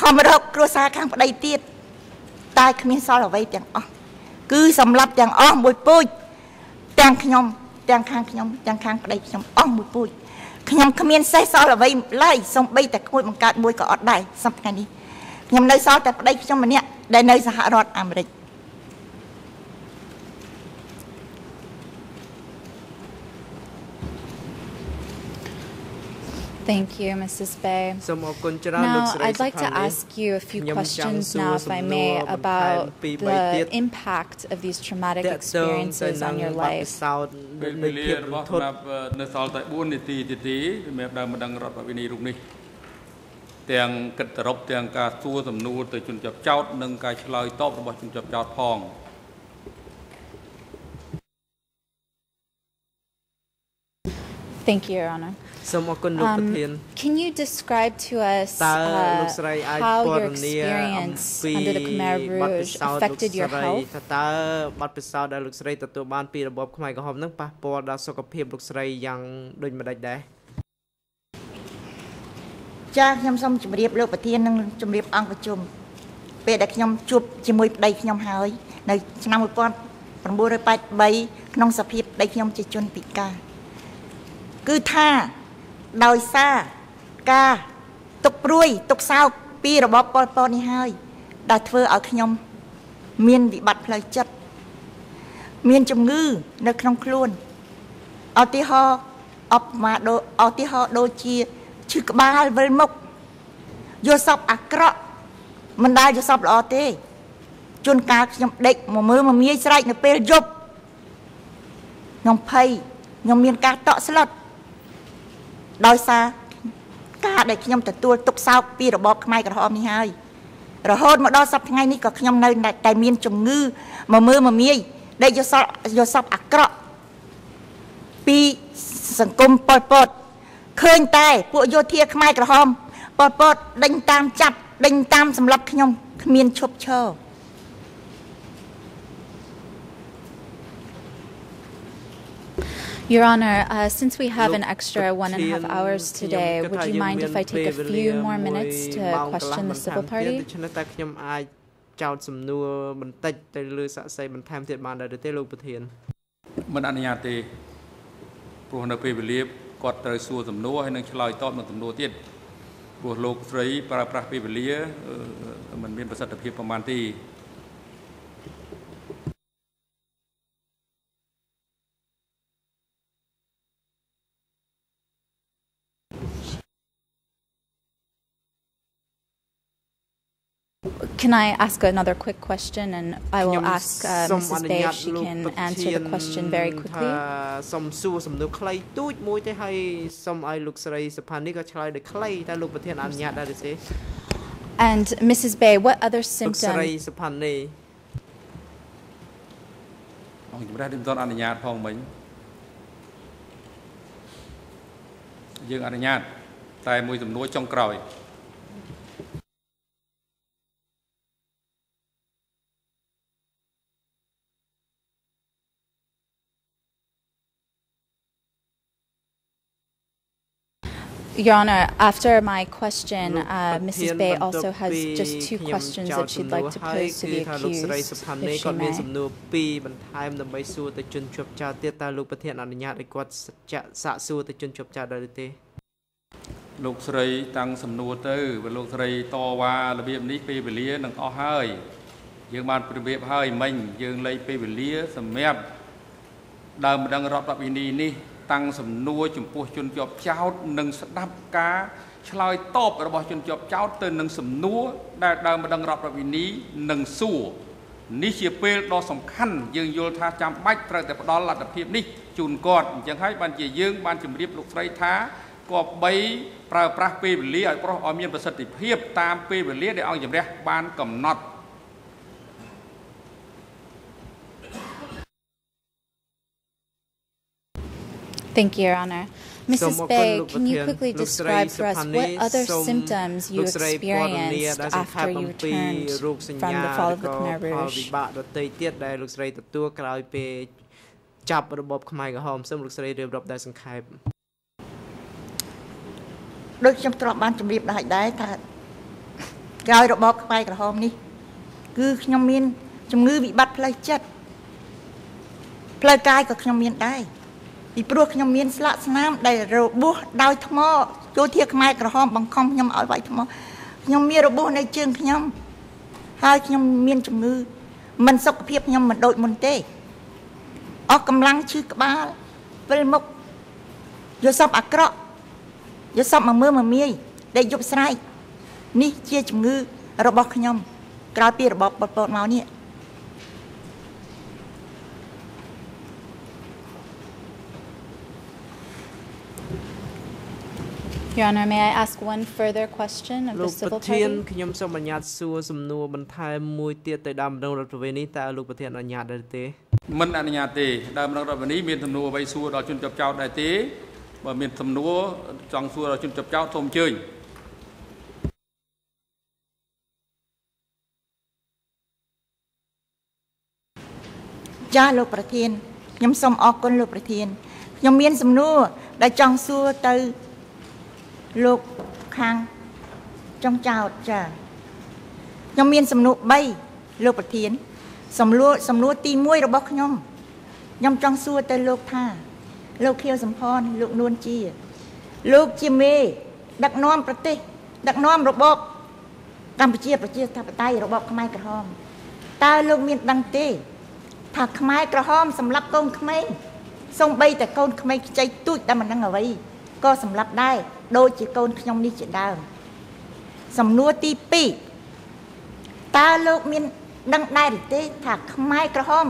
ខំរកគ្រួសារខាងប្តីទៀតតែគ្មានសល់អ្វីទាំងអស់គឺសម្លាប់ទាំងអស់មួយពូជទាំងខ្ញុំទាំងខាងខ្ញុំទាំងខាងប្តីខ្ញុំអស់មួយពូជខ្ញុំគ្មានសេះសល់អ្វីឡើយសំបីតែក្មួយបង្កើតមួយក៏អត់ដែរសប្តាហ៍នេះខ្ញុំនៅសល់តែប្តីខ្ញុំម្នាក់ដែលនៅសហរដ្ឋអាមេរិក Thank you, Mrs. Bay. Now, I'd like to ask you a few questions now, if I may, about the impact of these traumatic experiences on your life. Thank you, Your Honor. សូមអរគុណលោកប្រធាន Um, can you describe to us តើ uh, លោកស្រីអាច how ព your ណ៌នាអំ experience ពី under the Khmer បទពិ Rouge សោធន៍លោក affected your ស្រី health? ថាតើបទពិសោធន៍ដែលលោកស្រីទទួលបានពីរបបខ្មែរក្រហមនឹងប៉ះពាល់ដល់សុខភាពលោកស្រីយ៉ាងដូចម្តេចដែរចាខ្ញុំសូមជម្រាបលោកប្រធាននិងជម្រាបអង្គប្រជុំពេលដែលខ្ញុំជួបជាមួយប្តីខ្ញុំហើយនៅឆ្នាំ1983ក្នុងសភាពប្តីខ្ញុំជាជនពិការគឺថា ដោយសារការទុកព្រួយទុកសោកពីរបបប៉ុលពតនេះហើយដែលធ្វើឲ្យខ្ញុំ មានវិបត្តិផ្លូវចិត្តមានជំងឺនៅក្នុងខ្លួនឧទាហរណ៍អបមាដូចឧទាហរណ៍ដូចជាឈឺក្បាលវិលមុខយល់សពអាក្រក់មិនដែលយល់សពល្អទេជួនកាលខ្ញុំដេកមកមើលមកងាយស្រែកនៅពេលយប់ខ្ញុំភ័យខ្ញុំមានការតក់ស្លុត ដោយសារការដែលខ្ញុំទទួលទុកសោកពីរបបខ្មែរក្រហមនេះហើយរហូតមកដល់សប្តាហ៍ថ្ងៃនេះក៏ខ្ញុំនៅតែមានជំងឺមកមើលមកងាយដេកយល់សពយល់សពអាក្រក់ពីសង្គមប៉ុលពតឃើញតែពួកយោធាខ្មែរក្រហមប៉ុលពតដេញតាមចាប់ដេញតាមសម្លាប់ខ្ញុំគ្មានឈប់ឈរ Your Honor, uh, since we have an Look, extra one and a half Patien, hours today, ខ្ញុំគិត would ថា you យើង mind មាន if I take a ពេលវេលា few more minutes មួយ to ម៉ោងកន្លះ question the បន្ថែ civil មទៀត party? ដូច្នេះតើខ្ញុំអាចចោទសំណួរបន្តិចទៅលើសាក់សីបន្ថែមទៀតបានដែរឬទេលោកប្រធានមិនអនុញ្ញាតទេព្រោះនៅពេលវេលាគាត់ត្រូវសួរសំណួរហើយនឹងឆ្លើយតបនឹងសំណួរទៀតព្រោះលោកស្រីប្រើប្រាស់ពេលវេលាអឺមិនមានប្រសិទ្ធភាពប្រមាណទេ Can I ask another quick question and I ខ្ញុំ will ask uh, សូមអ Mrs. នុ Bay ញ្ញា if ត she លោក can ប្រធា answer the question very ថា quickly. សូមសួរសំណួរខ្លីទូចមួយទេហើយសូមឲ្យលោកស្រីសុផានីក៏ឆ្លើយដោយខ្លីតើលោកប្រធានអនុញ្ញាតដែរឬទេ And Mrs. Bay, what other លោកស្រី symptoms? សុផានីអង្គជំរះនេះមិនទាន់អនុញ្ញាតផងមិញយើងអនុញ្ញាតតែមួយសំណួរចុងក្រោយ Your Honor, after my question, Look, uh, but Mrs. here Bay បន្ទាប់ also has ពី just two ខ្ញុំ questions ចោទ that she'd សំណួរ like to ហើយ pose to គឺ the ថាលោកស្រី accused, សុផា if នី she គាត់មាន may. សំណួរពីរបន្ថែមដើម្បីសួរទៅជនជាប់ចោតទៀតតើលោកប្រធានអនុញ្ញាតឲ្យគាត់ចាក់សាកសួរទៅជនជាប់ចោតដែរឬទេលោកស្រីតាំងសំណួរទៅបើលោកស្រីតវ៉ារបៀបនេះពេលវេលានឹងអស់ហើយយើងបានប្រៀបរៀបហើយមិញយើងលេខពេលវេលាសម្រាប់ដើមម្ដងរដ្ឋបវិនីនេះ តាំងសំណួរចំពោះជនជាប់ចោតនិងស្ដាប់ការឆ្លើយតបរបស់ជនជាប់ចោតទៅនឹងសំណួរដែលដើមម្ដងរដ្ឋបវិនីនឹងសួរនេះជាពេលដ៏សំខាន់យើងយល់ថាចាំបាច់ត្រូវតែផ្ដល់លទ្ធភាពនេះជូនគាត់អញ្ចឹងហើយបានជាយើងបានជម្រាបលោកស្រីថាគប្បីប្រើប្រាស់ពេលវេលាឲ្យប្រុសឲ្យមានប្រសិទ្ធភាពតាមពេលវេលាដែលអង្គជំរះបានកំណត់ Thank you, Your Honor. សូម Mrs. អរគុណ Bay, លោកប្រ can ធា you ន quickly លោកស្រី describe សុ for us ផានី what other សូម symptoms you លោកស្រីពណ៌នា experienced ដែលសង្ខេប after អំ you ពី returned រោគស from ញ្ញា the fall ឬ of the ក៏ Khmer ផលវិ Rouge? បាកដទៃទៀតដែលលោកស្រីទទួលក្រោយពេលចាប់របបខ្មែរក្រហមសូមលោកស្រីរៀបរាប់ដោយសង្ខេបដូចខ្ញុំធ្លាប់បានជម្រាបដែរដែរថាក្រោយរបបខ្មែរក្រហមនេះ គឺខ្ញុំមានជំងឺវិបត្តិផ្លូវចិត្តផ្លូវកាយក៏ខ្ញុំមានដែរ ពីព្រោះខ្ញុំមានស្លាកស្នាមដែលរបួសដោយថ្មយោធាខ្មែរក្រហមបង្ខំខ្ញុំឲ្យវាយថ្មខ្ញុំមានរបួសនៅជើងខ្ញុំហើយខ្ញុំមានជំងឺមិនសុខភាពខ្ញុំមិនដូចមុនទេអស់កម្លាំងឈឺក្បាលពេលមុខយល់សពអាក្រក់យល់សពមកមើលមកមាយដែលយប់ស្រែកនេះជាជំងឺរបស់ខ្ញុំក្រោយពីរបបប៉ុលពតមកនេះ Your Honor, may I ask one further question of លោ the ក civil ប្រធាន party? ខ្ញុំសូមអនុញ្ញាតសួរសំណួរបន្ថែមមួយទៀតទៅដើមម្ដងរដ្ឋប្រវេនេះតើលោកប្រធានអនុញ្ញាតដែរទេមិនអនុញ្ញាតទេដើមរងរដ្ឋនេះមានសំណួរអ្វីសួរដល់ជនជាប់ចោតដែរទេបើមានសំណួរចង់សួរដល់ជនជាប់ចោតសូមអញ្ជើញចាស់លោកប្រធានខ្ញុំសូមអរគុណលោកប្រធានខ្ញុំមានសំណួរដែលចង់សួរទៅ លោកខាងចុងចោតចាខ្ញុំមានសំណួរ3លោកប្រធាន សំណួរសំណួរទី1របស់ខ្ញុំខ្ញុំចង់សួរទៅលោកថា លោកខៀវសំផនលោកនួនជា លោកជាមេដឹកនាំប្រទេស ដឹកនាំរបបកម្ពុជាប្រជាធិបតេយ្យរបបខ្មែរក្រហមតើលោកមានដឹងទេ ថាខ្មែរក្រហមសម្រាប់កូនក្មេងសំបីតែកូនក្មេងខ្ចីទូចតែមិនដឹងអ្វី ក៏សម្រាប់ដែរដូចជាកូនខ្ញុំនេះជាដើមសំណួរទី2តើលោកមានដឹងដែរឬទេថាខ្មែរក្រហម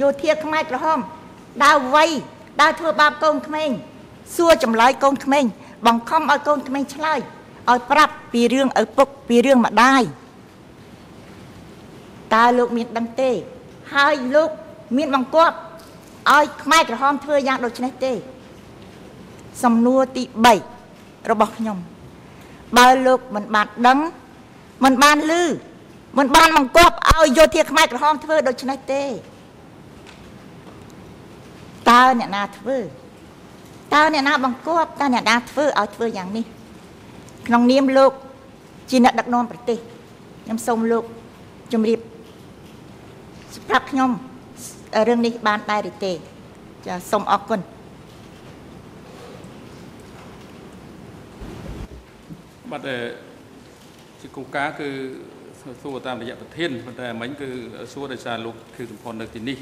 យោធាខ្មែរក្រហមដើរវាយដើរធ្វើបាបកូនក្មេងសួរចម្លើយកូនក្មេងបង្ខំឲ្យកូនក្មេងឆ្លើយឲ្យប្រាប់ពីរឿងឪពុកពីរឿងម្ដាយតើលោកមានដឹងទេ ហើយលោកមានបង្គាប់ឲ្យខ្មែរក្រហមធ្វើយ៉ាងដូចនេះទេ សំណួរទី3របស់ខ្ញុំបើលោកមិនបានដឹងមិនបានឮមិនបានបង្គាប់ឲ្យយោធាខ្មែរក្រហមធ្វើដូចនេះទេតើអ្នកណាធ្វើតើអ្នកណាបង្គាប់តើអ្នកណាធ្វើឲ្យធ្វើយ៉ាងនេះក្នុងនាមលោកជាអ្នកដឹកនាំប្រទេសខ្ញុំសូមលោកជម្រាបប្រាប់ខ្ញុំរឿងនេះបានដែរឬទេចាសូមអរគុណ បាទអឺជាគោលការណ៍គឺសួរតាមរយៈប្រធានប៉ុន្តែមិញគឺសួរដោយសារលោកគឺសម្ផននៅទីនេះ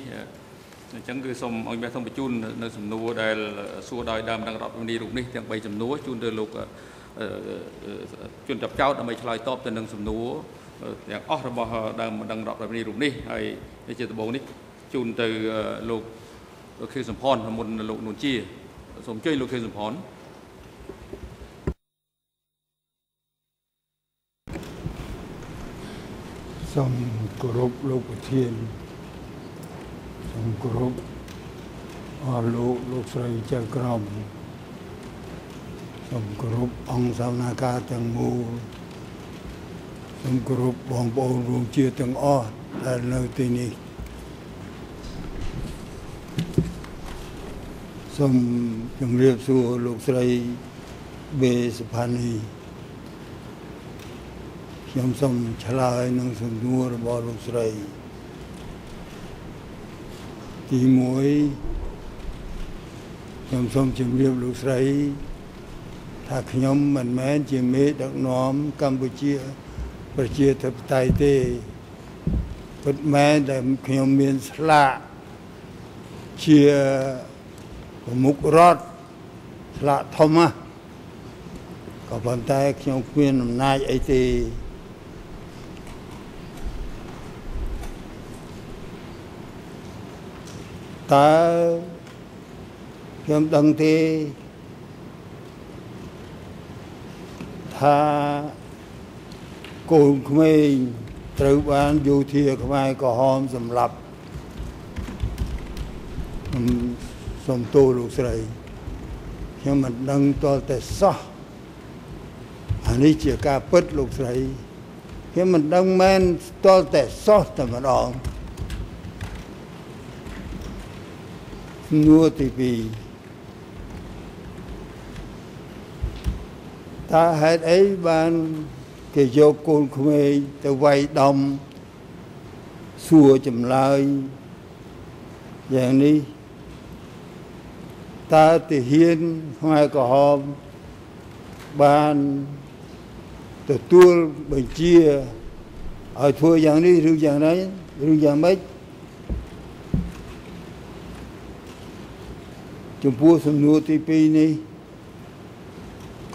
អញ្ចឹងគឺសូមឲ្យមេសូមបញ្ជូននៅសំណួរដែលសួរដោយដើមដឹងរដ្ឋវិនីរូបនេះទាំង3សំណួរជូនទៅលោកអឺជនចាប់ចោតដើម្បីឆ្លើយតបទៅនឹងសំណួរទាំងអស់របស់ដើមដឹងរដ្ឋវិនីរូបនេះហើយជាដំបូងនេះជូនទៅលោកលោកខៀវសំផនមុនលោកនួនជាសូមអញ្ជើញលោកខៀវសំផន សូមគោរពលោកប្រធានសូមគោរពអរលោកលោកស្រីចៅក្រមសូមគោរពអង្គសាវនាការទាំងមូលសូមគោរពបងប្អូនរួមជាទាំងអស់ដែលនៅទីនេះសូមជម្រាបសួរលោកស្រីបេសុផានី ខ្ញុំសូមឆ្លើយនឹងសំណួររបស់លោកស្រី ទី1ខ្ញុំសូមជម្រាបលោកស្រី ថាខ្ញុំមិនមែនជាមេដឹកនាំកម្ពុជា ប្រជាធិបតេយ្យទេពិតមែនតែខ្ញុំមានស្លាកជាប្រមុខរដ្ឋស្លាកធំណាស់ក៏ប៉ុន្តែខ្ញុំគ្មានអំណាចអីទេ តើខ្ញុំដឹងទេថាកូនក្មេងត្រូវបានយោធាខ្មែរក្រហមសម្លាប់ខ្ញុំសូមទោសលោកស្រីខ្ញុំមិនដឹងតលតែសោះអានេះជាការពិតលោកស្រីខ្ញុំមិនដឹងមែនតលតែសោះតែម្ដង នួទីពីរតើហេតុអីបានគេយកកូនក្មេងទៅវាយដំសួរចម្លើយយ៉ាងនេះតើទាហានខ្មែរក្រហមបានទទួលបញ្ជាឲ្យធ្វើយ៉ាងនេះឬយ៉ាងណាឬយ៉ាងម៉េច ចំពោះសំណួរទី2នេះ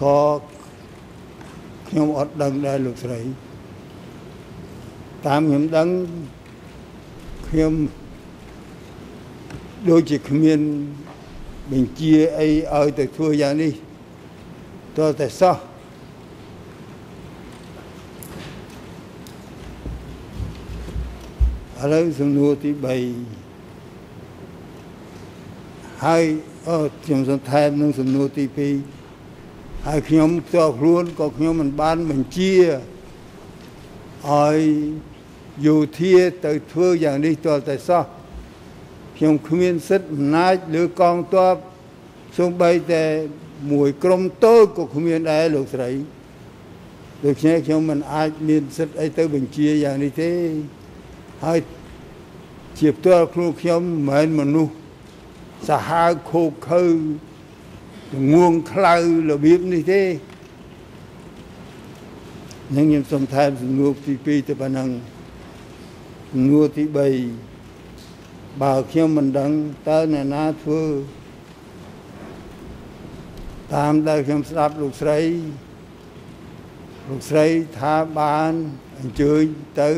ក៏ខ្ញុំអត់ដឹងដែរលោកស្រី តាមខ្ញុំដឹងខ្ញុំដូចជាគ្មានបញ្ជាអីឲ្យទៅធ្វើយ៉ាងនេះតើតែសោះឥឡូវសំណួរទី3ហើយ អឺខ្ញុំសន្ថែមនឹងសំណួរទី2ហើយខ្ញុំផ្ទាល់ខ្លួនក៏ខ្ញុំមិនបានបញ្ជាឲ្យយោធាទៅធ្វើយ៉ាងនេះតើតែសោះខ្ញុំគ្មានសិទ្ធិអំណាចលើកងទ័ពសូម្បីតែមួយក្រុមតូចក៏គ្មានដែរលោកស្រីដូច្នេះខ្ញុំមិនអាចមានសិទ្ធិអីទៅបញ្ជាយ៉ាងនេះទេហើយជាផ្ទាល់ខ្លួនខ្ញុំមិនមែនមនុស្ស សាហាវខូខើងួងខ្លៅរបៀបនេះទេនឹងខ្ញុំសូមថែមសំណួរទី2ទៅប៉ុណ្ណឹងសំណួរទី3បើខ្ញុំមិនដឹងតើអ្នកណាធ្វើតាមដែលខ្ញុំស្ដាប់លោកស្រីលោកស្រីថាបានអញ្ជើញទៅ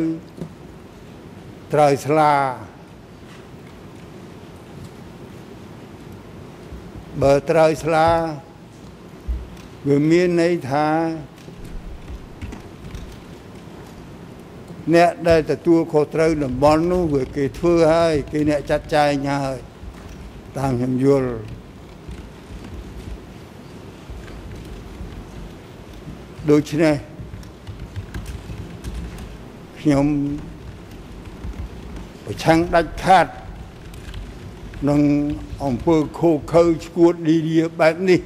ត្រើយស្លា បើត្រើយស្លាវាមានន័យថាអ្នកដែលទទួលខុសត្រូវតំបន់នោះវាគេធ្វើហើយគេអ្នកចាត់ចែងហើយតាមខ្ញុំយល់ដូច្នេះខ្ញុំប្រឆាំងដាច់ខាត់ នឹងអង្គើខូខើឈួតឌីឌីបែបនេះ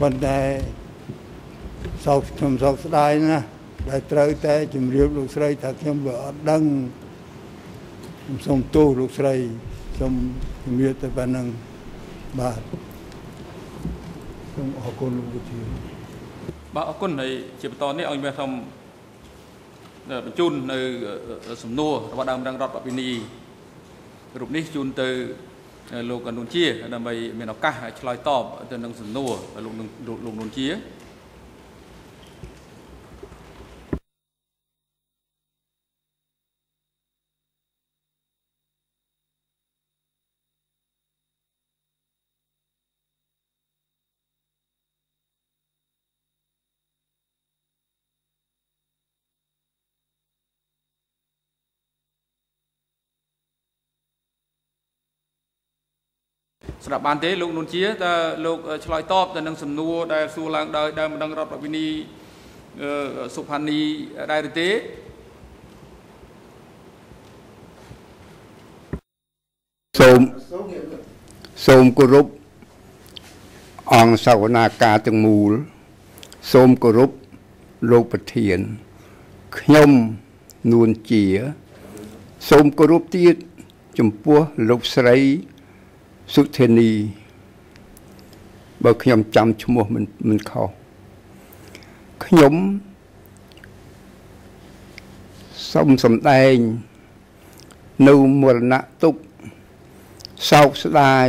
ប៉ុន្តែសោកខ្ញុំសោកស្ដាយណាស់ដែលត្រូវតែជម្រាបលោកស្រីថាខ្ញុំវាអត់ដឹងខ្ញុំសូមទោសលោកស្រីសូមជម្រាបតែប៉ុណ្្នឹងបាទសូមអរគុណលោកវិទ្យាបាទអរគុណហើយជាបន្តនេះអង្គមានសូមបញ្ជូននៅសំណួររបស់ដើមរងរដ្ឋបពិនី រូបនេះជូនទៅលោកអនុជាដើម្បីមានឱកាសឆ្លើយតបទៅនឹងសំណួរលោកលោកនុនជា ស្ដាប់បានទេលោកនុនជាតើលោកឆ្លើយតបទៅនឹងសំណួរដែលសួរឡើងដោយដើមម្ដងរដ្ឋប្រវិនីសុផានីដែរឬទេសូមសូមគោរពអង្គសវនាការទាំងមូល សូមគោរពលោកប្រធាន ខ្ញុំនួនជា សូមគោរពទៀតចំពោះលោកស្រី សុធានីបើខ្ញុំចាំឈ្មោះមិនមិនខុសខ្ញុំសូមសម្ដែងនៅមរណៈទុក្ខសោកស្ដាយ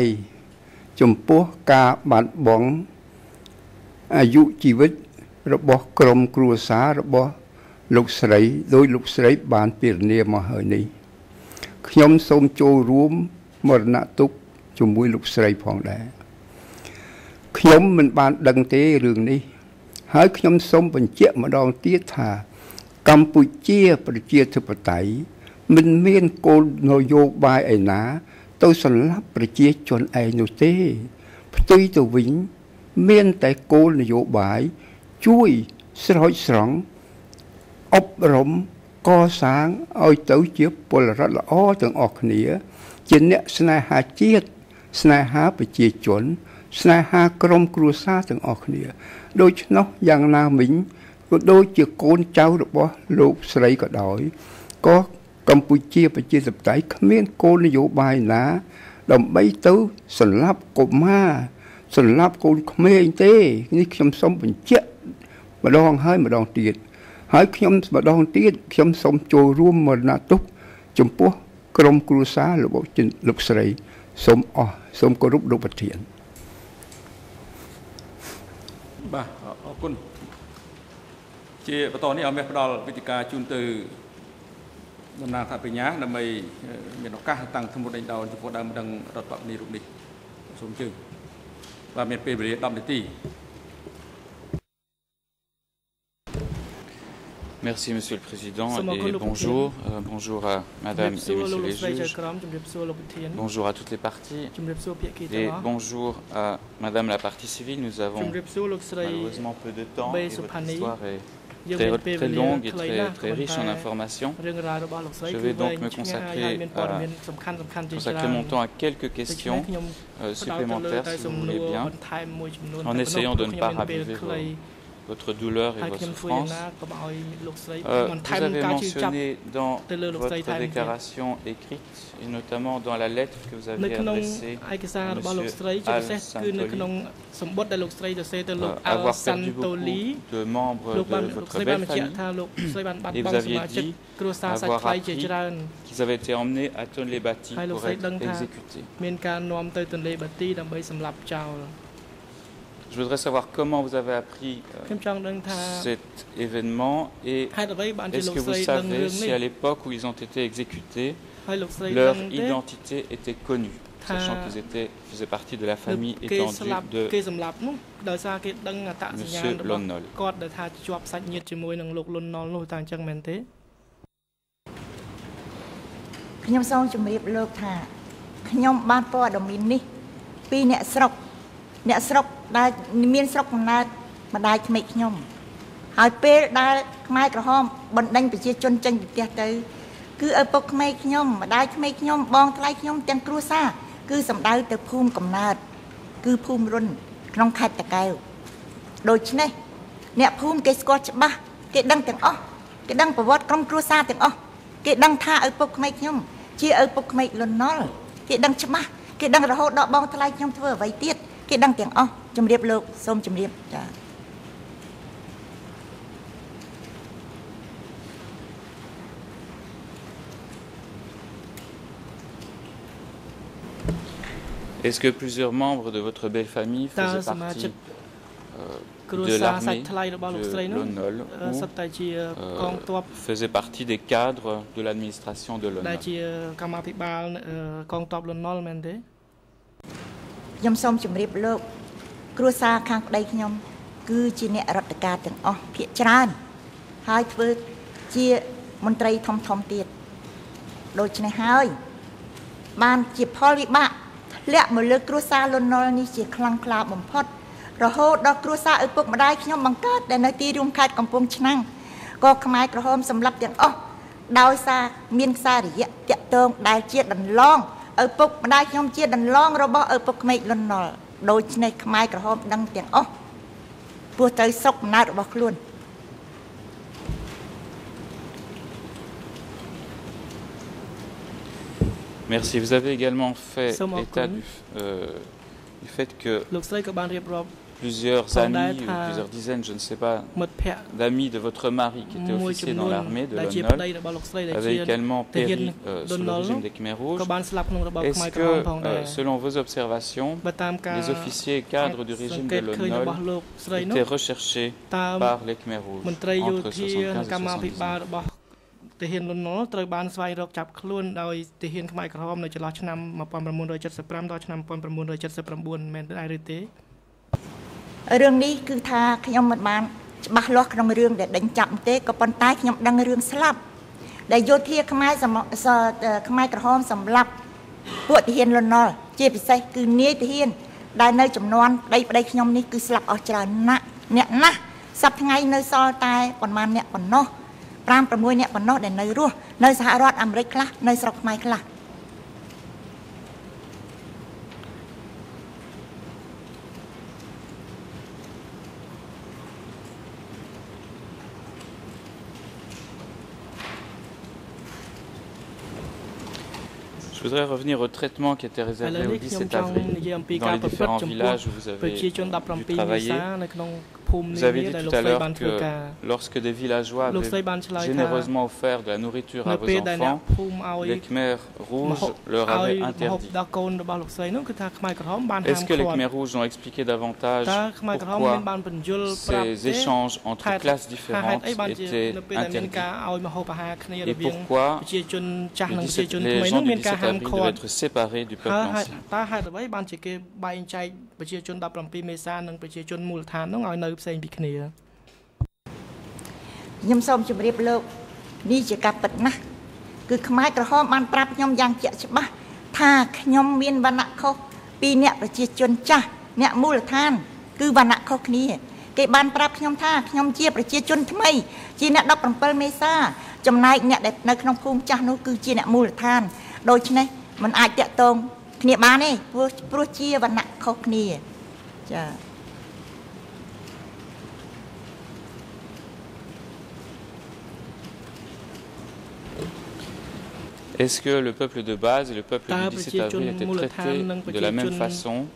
ចំពោះការបាត់បង់អាយុជីវិតរបស់ក្រុមគ្រួសាររបស់លោកស្រីដោយលោកស្រីបានពិរណាមកហើយនេះខ្ញុំសូមចូលរួមមរណៈទុក្ខ ជាមួយលោកស្រីផងដែរខ្ញុំមិនបានដឹងទេរឿងនេះ ហើយខ្ញុំសូមបញ្ជាក់ម្ដងទៀតថា កម្ពុជាប្រជាធិបតេយ្យមិនមានគោលនយោបាយឯណា ទៅសម្លាប់ប្រជាជនឯងនោះទេ ផ្ទុយទៅវិញ មានតែគោលនយោបាយជួយស្រោចស្រង់អប់រំកសាងឲ្យទៅជាពលរដ្ឋល្អទាំងអស់គ្នា ជាអ្នកស្នេហាជាតិ ស្នេហាប្រជាជន ស្នេហាក្រុមគ្រួសារទាំងអស់គ្នា ដូច្នោះយ៉ាងណាមិញក៏ដូចជាកូនចៅរបស់លោកស្រីក៏ដោយក៏កម្ពុជាប្រជាធិបតេយ្យគ្មានគោលនយោបាយណា ដើម្បីទៅសម្លាប់កុមារសម្លាប់កូនក្មេងទេនេះខ្ញុំសូមបញ្ជាក់ម្ដងហើយម្ដងទៀតហើយខ្ញុំម្ដងទៀតខ្ញុំសូមចូលរួមមរណទុកចំពោះក្រុមគ្រួសាររបស់លោកស្រី សូមអស់សូមគោរពលោកប្រធានបាទអរគុណជាបន្តនេះឲ្យមេផ្ដល់វិធីការជូនទៅតំណាងថាបញ្ញាដើម្បីមានឱកាសតាំងធមុតដេញដោលចំពោះដើមដឹងរដ្ឋបព្វនីរូបនេះសូមអញ្ជើញបាទមានពេលវេលា10នាទី Merci Monsieur le Président et bonjour. Euh, bonjour à Madame et Messieurs les juges. Bonjour à toutes les parties. Et bonjour à Madame la partie civile. Nous avons malheureusement peu de temps et votre histoire est très, très longue et très, très riche en informations. Je vais donc me consacrer, à, consacrer mon temps à quelques questions euh, supplémentaires, si vous voulez bien, en essayant de ne pas raviver vos, votre douleur et votre souffrance. Euh, vous avez mentionné dans votre déclaration écrite et notamment dans la lettre que vous avez adressée à M. Al euh, avoir perdu beaucoup de membres de votre belle famille. et vous aviez dit avoir appris qu'ils avaient été emmenés à Tonlé-Bati pour être exécutés. Je voudrais savoir comment vous avez appris euh, cet événement et est-ce que vous savez si à l'époque où ils ont été exécutés, leur identité était connue, sachant qu'ils étaient, faisaient partie de la famille étendue de M. Lonnol. ខ្ញុំសូមជម្រាបលោកថាខ្ញុំបានព័ត៌មាននេះពីអ្នកស្រុកអ្នកស្រុកដែលមានស្រុកកំណើតម្ដាយក្មេកខ្ញុំហើយពេលដែលខ្មែរក្រហមបណ្ដេញប្រជាជនចេញពីផ្ទះទៅ គឺឪពុកក្មេកខ្ញុំម្ដាយក្មេកខ្ញុំបងថ្លៃខ្ញុំទាំងគ្រួសារគឺសំដៅទៅភូមិកំណើតគឺភូមិរុនក្នុងខេត្តតាកែវដូច្នេះអ្នកភូមិគេស្គាល់ច្បាស់គេដឹងទាំងអស់គេដឹងប្រវត្តិក្រុមគ្រួសារទាំងអស់គេដឹងថាឪពុកក្មេកខ្ញុំជាឪពុកក្មេកលន់ណុលគេដឹងច្បាស់គេដឹងរហូតដល់បងថ្លៃខ្ញុំធ្វើអ្វីទៀត គេដឹងទាំងអស់ជំរាបលោកសូមជំរាបចា Est-ce que plusieurs membres de votre belle famille faisaient partie euh, de l'armée de l'ONOL ou euh, faisaient partie des cadres de l'administration de l'ONOL ខ្ញុំសូមជម្រាបលោក គ្រួសារខាងប្តីខ្ញុំ គឺជាអ្នករដ្ឋការទាំងអស់ភាកច្រើន ហើយធ្វើជាមន្ត្រីធំធំទៀតដូច្នេះហើយ បានជាផលវិបាកលាក់មកលើគ្រួសារលន់នល់នេះជាខ្លាំងក្លាបំផុត រហូតដល់គ្រួសារឪពុកម្ដាយខ្ញុំបង្កើតដែលនៅទីរួមខេត្តកំពង់ឆ្នាំងក៏ខ្មែរក្រហមសម្លាប់ទាំងអស់ដោយសារមានខ្សែរយៈតាក់ទងដែលជាដន្លង ឪពុកម្ដាយខ្ញុំជាដន្លងរបស់ឪពុកក្មេកលន់ណុលដូច្នេះខ្មែរក្រហមដឹងទាំងអស់ពោះទៅស្រុកកំណើតរបស់ខ្លួន Merci. Vous avez également fait état du, euh, du fait que plusieurs amis, ou plusieurs dizaines, je ne sais pas, d'amis de votre mari qui étaient officiers dans l'armée de l'ONOL avaient également péri euh, sous le régime des Khmer Rouges. Est-ce que, euh, selon vos observations, les officiers et cadres du régime de l'ONOL étaient recherchés par les Khmer Rouges entre 75 et 79ទាហានលន់នល់ត្រូវបានស្វែងរកចាប់ខ្លួនដោយទាហានខ្មែរក្រហមនៅចន្លោះឆ្នាំ1975ដល់ឆ្នាំ1979មែនដែរឬទេ រឿងនេះគឺថាខ្ញុំមិនបានច្បាស់លាស់ក្នុងរឿងដែលដេញចាប់ទេក៏ប៉ុន្តែខ្ញុំដឹងរឿងស្លាប់ដែលយោធាខ្មែរខ្មែរក្រហមសម្លាប់ពួកទាហានលន់នល់ជាពិសេសគឺនាយទាហាន ដែលនៅចំនួនប្តីប្តីខ្ញុំនេះគឺស្លាប់អស់ច្រើនណាស់អ្នកណាស់សប្ថ្ងៃនៅសល់តែប្រមាណអ្នកប៉ុណ្ណោះ5 6អ្នកប៉ុណ្ណោះដែលនៅរស់នៅសហរដ្ឋអាមេរិកខ្លះនៅស្រុកខ្មែរខ្លះ voudrais revenir au traitement qui était réservé au 17 avril dans les différents villages où vous avez pu travailler. Vous avez dit tout à l'heure que lorsque des villageois avaient généreusement offert de la nourriture à vos enfants, les Khmers rouges leur avaient interdit. Est-ce que les Khmers rouges ont expliqué davantage pourquoi ces échanges entre classes différentes étaient interdits et pourquoi les, 17, les gens du 17 avril devaient être séparés du peuple ancien ប្រជាជន17មេសានិងប្រជាជនមូលដ្ឋាននោះឲ្យនៅផ្សេងពីគ្នាខ្ញុំសូមជម្រាបលោកនេះជាការពិតណាស់គឺខ្មែរក្រហមបានប្រាប់ខ្ញុំយ៉ាងជាក់ច្បាស់ថាខ្ញុំមានវណ្ណៈខុសពីអ្នកប្រជាជនចាស់អ្នកមូលដ្ឋាន គឺវណ្ណៈខុសគ្នាគេបានប្រាប់ខ្ញុំថាខ្ញុំជាប្រជាជនថ្មីជាអ្នក17មេសាចំណែកអ្នកដែលនៅក្នុងភូមិចាស់នោះគឺជាអ្នកមូលដ្ឋានដូច្នេះมันអាចតាក់ទង គ្នាបានទេព្រោះព្រោះជាវណ្ណៈខុសគ្នាចា Est-ce que le peuple de base et le peuple du 17 avril étaient traités de la même façon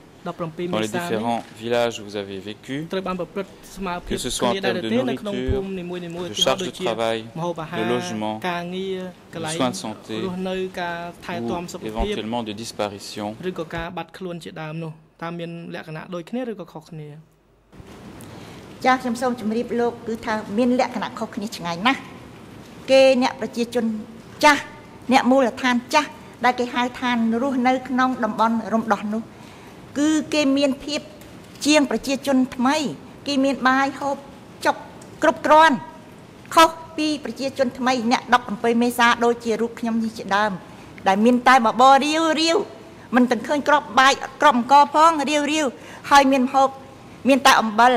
Dans les différents villages où vous avez vécu, que ce soit en termes de nourriture, de charges de travail, de logement, de soins de santé ou éventuellement de disparition. គ្នាឬក៏ខុសគ្នាចាខ្ញុំសូមជម្រាបលោកគឺថាមានលក្ខណៈខុសគ្នាឆ្ងាយណាស់គេអ្នកប្រជាជនចាស់អ្នកមូលដ្ឋានចាស់ដែលគេហៅថារស់នៅក្នុងតំបន់រំដោះនោះគឺគេមានភាពជាងប្រជាជនថ្មី គេមានបាយហូបចុកគ្រប់គ្រាន់ខុសពីប្រជាជនថ្មីអ្នក17មេសាដូចជារូបខ្ញុំនេះជាដើម ដែលមានតែបបររាវរាវមិនទាំងឃើញក្របបាយក្របអង្គផងរាវរាវហើយមានហូបមានតែអំបិល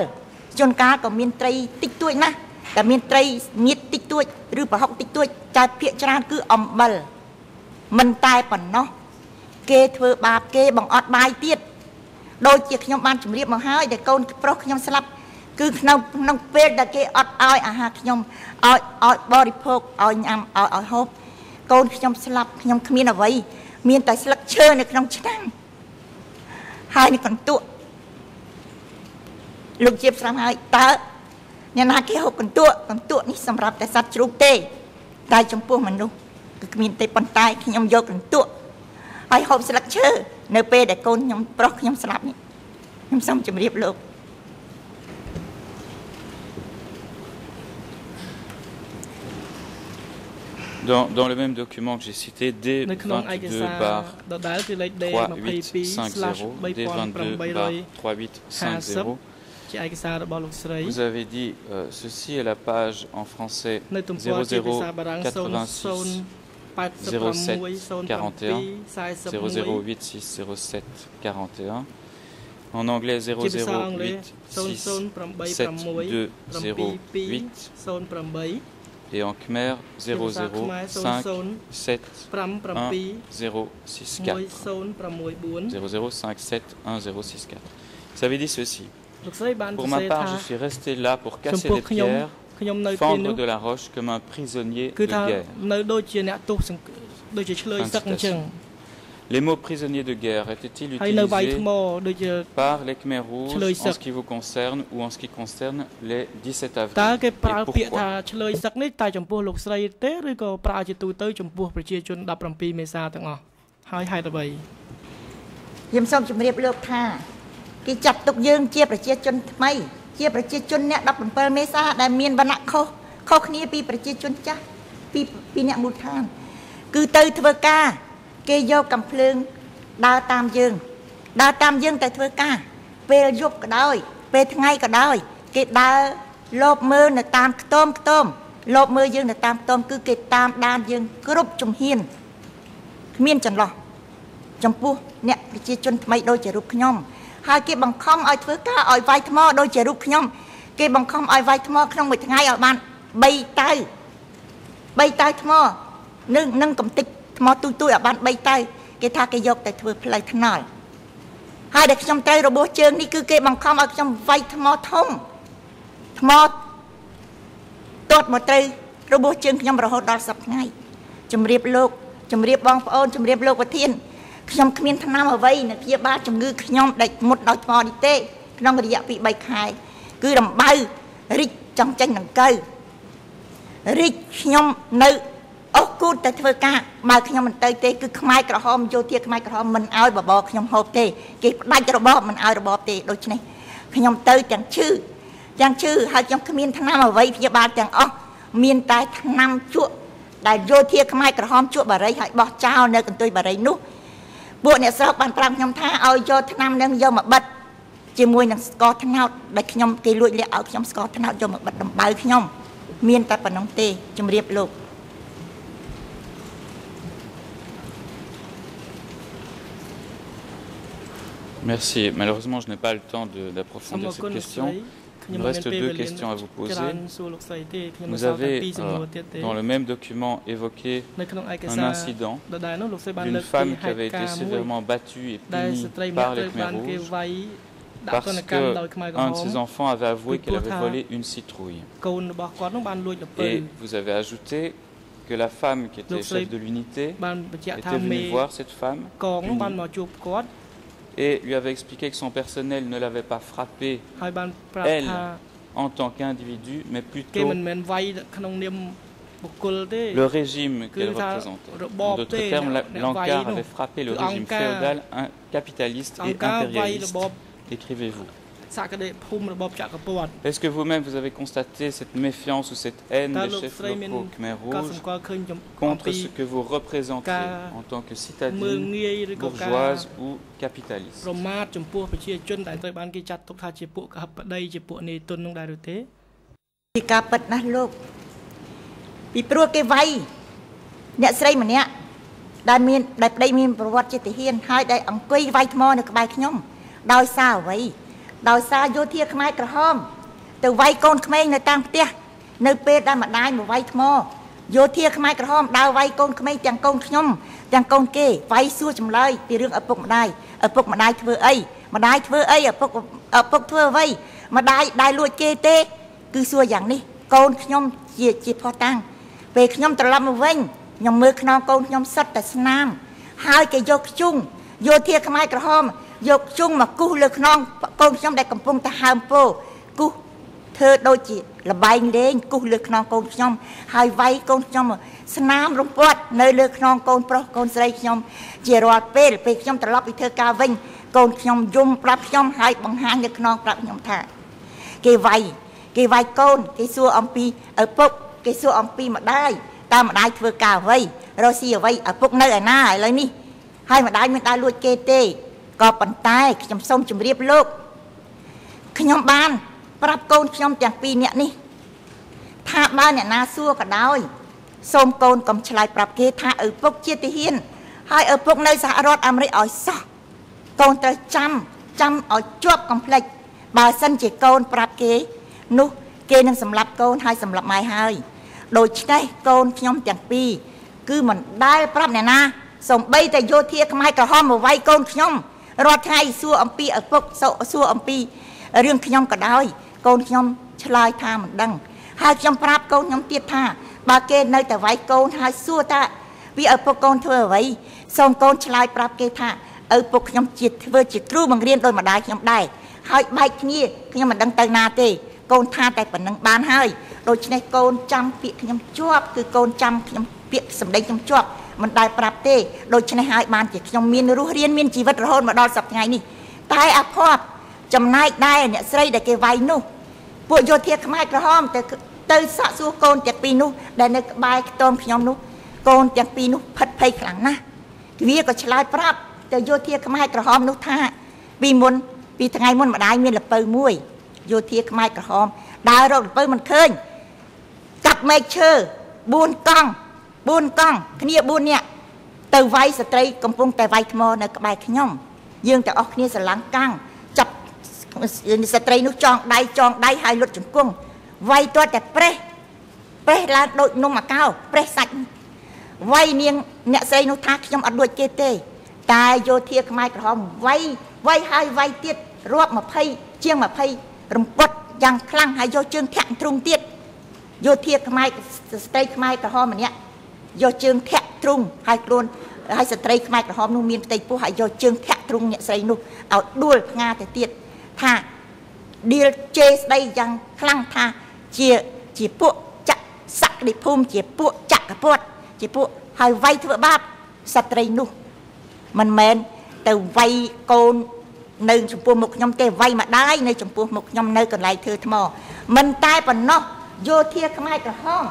ជួនកាលក៏មានត្រីតិចតួចណាស់តែមានត្រីងៀតតិចតួចឬប្រហុកតិចតួចតែភាកច្រើនគឺអំបិលមិនតែប៉ុណ្ណោះគេធ្វើបាបគេបង្អត់បាយទៀត ដូចជាខ្ញុំបានជម្រាបមកហើយដែលកូនប្រុសខ្ញុំស្លាប់គឺក្នុងក្នុងពេលដែលគេអត់ឲ្យអាហារខ្ញុំឲ្យឲ្យបរិភោគឲ្យញ៉ាំឲ្យឲ្យហូបកូនខ្ញុំស្លាប់ខ្ញុំគ្មានអ្វី មានតែស្លឹកឈើនៅក្នុងឆ្នាំងហើយនេះកន្ទក់លោកជាស្រាប់ហើយតើអ្នកណាគេហូបកន្ទក់កន្ទក់នេះសម្រាប់តែសត្វជ្រូកទេ តែចំពោះមនុស្សគឺគ្មានទេប៉ុន្តែខ្ញុំយកកន្ទក់ហើយហូបស្លឹកឈើ នៅពេលដែលកូនខ្ញុំប្រុសខ្ញុំស្លាប់នេះខ្ញុំសូមជម្រាបលោក Dans, dans, le même document que j'ai cité, D22 bar 3850, D22 bar 3850, vous avez dit euh, ceci est la page en français 0086 07 41 008 07 41 en anglais 008 6 7 2 08 et en Khmer 005 7 1 064 0057 1064. Vous avez dit ceci. Pour ma part, je suis resté là pour casser les pierres, fendre de la roche comme un prisonnier de guerre. Les mots prisonniers de guerre étaient-ils utilisés par les Khmer rouges en ce qui vous concerne ou en ce qui concerne les 17 avril តើគេប្រើពាក្យថាឆ្លើយសឹកនេះតែចំពោះលោកស្រីទេឬក៏ប្រើជាទូទៅចំពោះប្រជាជន17មេសាទាំងអស់ហើយហេតុអ្វីខ្ញុំសូមជម្រាបលោកថាគេចាត់ទុកយើងជាប្រជាជនថ្មី ជាប្រជាជនអ្នក17មេសាដែលមានវណ្ណៈខុសខុសគ្នាពីប្រជាជនចាស់ពីពីអ្នកមូលដ្ឋាន គឺទៅធ្វើការ គេយកកំភ្លើងដើរតាមយើង ដើរតាមយើងតែធ្វើការ ពេលយប់ក៏ដោយ ពេលថ្ងៃក៏ដោយ គេដើរលបមើលនៅតាមខ្ទមខ្ទមលបមើលយើងនៅតាមខ្ទមគឺគេតាមដានយើងគ្រប់ជំហានគ្មានចន្លោះចំពោះអ្នកប្រជាជនថ្មីដូចជារូបខ្ញុំ ហើយគេបង្ខំឲ្យធ្វើការឲ្យវាយថ្មដូចជារូបខ្ញុំគេបង្ខំឲ្យវាយថ្មក្នុងមួយថ្ងៃឲ្យបាន3តៅ3តៅថ្មនឹងនឹងកំតិចថ្មទូចទូចឲ្យបាន3តៅគេថាគេយកតែធ្វើផ្លូវថ្នល់ហើយដែលខ្ញុំត្រូវរបួសជើងនេះគឺគេបង្ខំឲ្យខ្ញុំវាយថ្មធំថ្មទាត់មកត្រូវរបួសជើងខ្ញុំរហូតដល់សប្តាហ៍ថ្ងៃជំរាបលោកជំរាបបងប្អូនជំរាបលោកប្រធាន ខ្ញុំគ្មានថ្នាំអ្វីនៅព្យាបាលជំងឺខ្ញុំដែលមុតដោយថ្មនេះទេក្នុងរយៈពី3ខែគឺដំបៅរិចចង់ចេញដង្កូវរិចខ្ញុំនៅអស់គូតតែធ្វើការបើខ្ញុំមិនទៅទេគឺខ្មែរក្រហមយោធាខ្មែរក្រហមមិនអោយបបរខ្ញុំហូបទេគេផ្ដាច់របបមិនអោយរបបទេដូច្នេះខ្ញុំទៅទាំងឈឺទាំងឈឺហើយខ្ញុំគ្មានថ្នាំអ្វីព្យាបាលទាំងអស់មានតែថ្នាំជក់ដែលយោធាខ្មែរក្រហមជក់បារីហើយបោះចោលនៅកន្ទុយបារីនោះ ពួកអ្នកស្រុកបានប្រាប់ខ្ញុំថាឲ្យយកថ្នាំនឹងយកមកបិទជាមួយនឹងស្ករត្នោតដែលខ្ញុំគេលួចលាក់ឲ្យខ្ញុំស្ករត្នោតយកមកបិទដំបៅខ្ញុំមានតែប៉ុណ្ណឹងទេជំរាបលោក Merci. Malheureusement, je n'ai pas le temps d'approfondir cette question. Il me reste deux questions à vous poser. Vous avez, euh, dans le même document, évoqué un incident d'une femme qui avait été sévèrement battue et punie par les Khmer Rouges parce qu'un de ses enfants avait avoué qu'elle avait volé une citrouille. Et vous avez ajouté que la femme qui était chef de l'unité était venue voir cette femme et lui avait expliqué que son personnel ne l'avait pas frappé, elle, en tant qu'individu, mais plutôt le régime qu'elle représentait. En d'autres termes, l'Ankar avait frappé le régime féodal, capitaliste et impérialiste. Écrivez-vous. Est-ce que vous-même vous avez constaté cette méfiance ou cette haine des chefs locaux Khmer Rouge contre ce que vous représentez en tant que citadine bourgeoise ou capitaliste ពីការពិតណាស់លោកពីព្រោះគេវាយអ្នកស្រីម្នាក់ដែលមានដែលប្តីមានប្រវត្តិជាទាហានហើយដែលអង្គុយវាយថ្មនៅក្បែរខ្ញុំដោយសារអ្វីដោយសារយោធាខ្មែរក្រហម ទៅវាយកូនក្មេងនៅតាមផ្ទះនៅពេលដែលម្ដាយមកវាយថ្មយោធាខ្មែរក្រហមដើរវាយកូនក្មេងទាំងកូនខ្ញុំទាំងកូនគេវាយសួរចម្លើយពីរឿងឪពុកម្ដាយឪពុកម្ដាយធ្វើអីម្ដាយធ្វើអីឪពុកឪពុកធ្វើអ្វីម្ដាយដែលលួចគេទេ គឺសួរយ៉ាងនេះ កូនខ្ញុំជាជាផោះតាំងពេលខ្ញុំត្រឡប់មកវិញខ្ញុំមើលខ្នងកូនខ្ញុំសិតតែស្នាមហើយគេយកខ្ជុងយោធាខ្មែរក្រហម យកជុងមកគូសលើខ្នងកូនខ្ញុំដែលកំពុងតែហើមពោគូសធ្វើដូចជាលបែងលេងគូសលើខ្នងកូនខ្ញុំហើយវាយកូនខ្ញុំស្នាមរំពាត់នៅលើខ្នងកូនប្រុសកូនស្រីខ្ញុំ ជារាល់ពេលពេលខ្ញុំត្រឡប់ពីធ្វើការវិញកូនខ្ញុំយំប្រាប់ខ្ញុំហើយបង្ហាញលើខ្នងប្រាប់ខ្ញុំថា គេវាយគេវាយកូន គេសួរអំពីឪពុកគេសួរអំពីម្ដាយតើម្ដាយធ្វើការអ្វីរកស៊ីអ្វីឪពុកនៅឯណាឥឡូវនេះហើយម្ដាយមិនដែលលួចគេទេ ក៏ប៉ុន្តែខ្ញុំសូមជម្រាបលោកខ្ញុំបាន ប្រាប់កូនខ្ញុំទាំងពីរនាក់នេះ ថាបើអ្នកណាសួរក៏ដោយសូមកូនកុំឆ្លើយប្រាប់គេថាឪពុកជាទាហាន ហើយឪពុកនៅសហរដ្ឋអាមេរិកឲ្យសោះកូនត្រូវចាំចាំឲ្យជាប់កំភ្លេចបើសិនជាកូនប្រាប់គេ នោះគេនឹងសម្លាប់កូនហើយសម្លាប់ម៉ែហើយដូច្នេះកូនខ្ញុំទាំងពីរគឺមិនដែលប្រាប់អ្នកណាសំបីតែយោធាខ្មែរក្រហមមកវាយកូនខ្ញុំ រាល់ថ្ងៃសួរអំពីឪពុកសួរអំពីរឿងខ្ញុំក៏ដោយកូនខ្ញុំឆ្លើយថាមិនដឹងហើយខ្ញុំប្រាប់កូនខ្ញុំទៀតថាបើគេនៅតែវាយកូនហើយសួរថាវាឪពុកកូនធ្វើអ្វីសូមកូនឆ្លើយប្រាប់គេថាឪពុកខ្ញុំជាធ្វើជាគ្រូបង្រៀនដោយម្ដាយខ្ញុំដែរហើយបែកគ្នាខ្ញុំមិនដឹងទៅណាទេ កូនថាតែប៉ុណ្្នឹងបានហើយដូច្នេះកូនចាំពាក្យខ្ញុំជាប់គឺកូនចាំខ្ញុំពាក្យសម្ដីខ្ញុំជាប់ មិនដែលប្រាប់ទេដូច្នេះហើយបានជាខ្ញុំមានរស់រៀនមានជីវិតរហូតមកដល់សប្តាហ៍ថ្ងៃនេះតែអភ័ព្វចំណែកដែរអ្នកស្រីដែលគេវាយនោះពួកយោធាខ្មែរក្រហមទៅទៅសាក់សួរកូនទាំងពីរនោះដែលនៅក្បែរខ្ទមខ្ញុំនោះកូនទាំងពីរនោះផិតភ័យខ្លាំងណាស់វាក៏ឆ្លើយប្រាប់ទៅយោធាខ្មែរក្រហមនោះថាពីមុនពីថ្ងៃមុនម្ដាយមានលពៅមួយយោធាខ្មែរក្រហមដើររកលពៅមិនឃើញកាប់មែកឈើ4កង់ 4កង់គ្នា4នាក់ទៅវាយស្ត្រីកំពុងតែវាយថ្មនៅក្បែរខ្ញុំយើងទាំងអស់គ្នាស្រឡាំងកាំងចាប់ស្ត្រីនោះចងដៃចងដៃហើយលុតជង្គង់វាយទាត់តែប្រេះប្រេះឡើងដូចនំអាកោប្រេះសាច់វាយនាងអ្នកស្រីនោះថាខ្ញុំអត់ដូចគេទេតែយោធាខ្មែរក្រហមវាយវាយហើយវាយទៀតរាប់20ជាង20រំពត់យ៉ាងខ្លាំងហើយយកជើងធាក់ទ្រុងទៀតយោធាខ្មែរស្ត្រីខ្មែរក្រហមម្នាក់ យកជើងធាក់ទ្រុងហើយខ្លួនហើយស្ត្រីខ្មែរក្រហមនោះមានផ្ទៃពោះហើយយកជើងធាក់ទ្រុងអ្នកស្រីនោះឲ្យដួលផ្ងាទៅទៀតថាឌីលជេស្ដីយ៉ាងខ្លាំងថាជាជាពួកចក្រសក្តិភូមិជាពួកចក្រពត្តិជាពួកហើយវាយធ្វើបាបស្ត្រីនោះមិនមែនទៅវាយកូននៅចំពោះមុខខ្ញុំទេវាយម្ដាយនៅចំពោះមុខខ្ញុំនៅកន្លែងធ្វើថ្មមិនតែប៉ុណ្ណោះយោធាខ្មែរក្រហម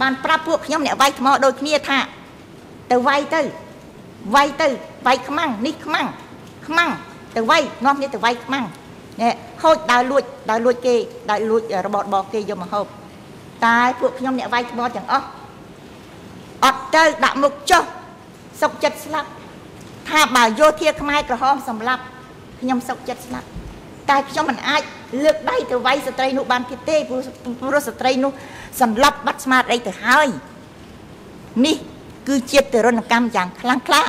បានប្រាប់ពួកខ្ញុំអ្នកវាយថ្មដូចគ្នាថា ទៅវាយទៅវាយទៅវាយខ្មាំងនេះខ្មាំងខ្មាំងទៅវាយនាំគ្នាទៅវាយខ្មាំងនេះហូចដើរលួចដើរលួចគេដើរលួចរបបរបស់គេយកមកហូបតែពួកខ្ញុំអ្នកវាយថ្មទាំងអស់អត់ទៅដាក់មុខចុះសុកចិត្តស្លាប់ថាបើយោធាខ្មែរក្រហមសម្លាប់ខ្ញុំសុកចិត្តស្លាប់ តែខ្ញុំមិនអាចលើកដៃទៅវាយស្ត្រីនោះបានទៀតទេព្រោះស្ត្រីនោះសន្លប់បាត់ស្មារតីទៅហើយនេះគឺជាទរណកម្មយ៉ាងខ្លាំងក្លា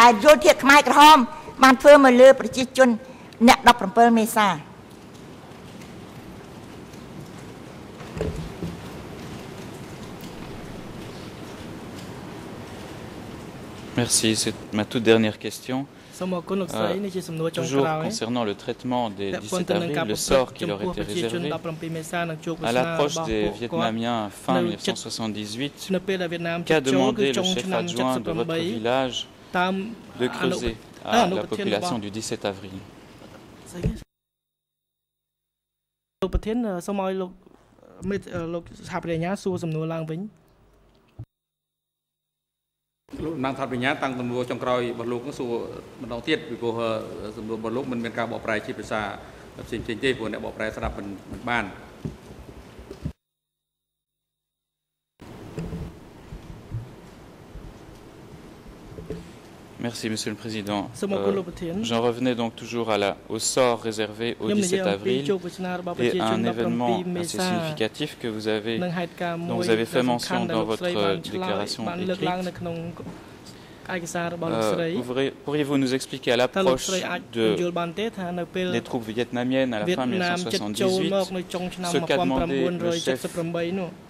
ដែលយល់ធាតខ្មែរក្រហម បានធ្វើមកលើ ប្រជាជន អ្នក17មេសា Merci. C'est ma toute dernière question. Euh, toujours concernant le traitement des 17 avril, le sort qui leur était réservé, à l'approche des Vietnamiens fin 1978, qu'a demandé le chef adjoint de votre village de creuser à la population du 17 avril លោកប្រធានសូមឲ្យលោកមេលោកសហប្រញ្ញាសួរសំណួរឡើងវិញលោកនាងថាបញ្ញាតាំងទំនួលចុងក្រោយរបស់លោកនឹងសួរម្ដងទៀតពីព្រោះសំណួររបស់លោកមិនមានការបកប្រែជាភាសាផ្សេងៗទេព្រោះអ្នកបកប្រែស្ដាប់មិនបាន Merci, Monsieur le Président. Euh, J'en revenais donc toujours à la, au sort réservé au 17 avril et un événement assez significatif que vous avez, dont vous avez fait mention dans votre déclaration écrite. Euh, Pourriez-vous nous expliquer à l'approche de, des troupes vietnamiennes à la fin 1978 ce qu'a demandé le chef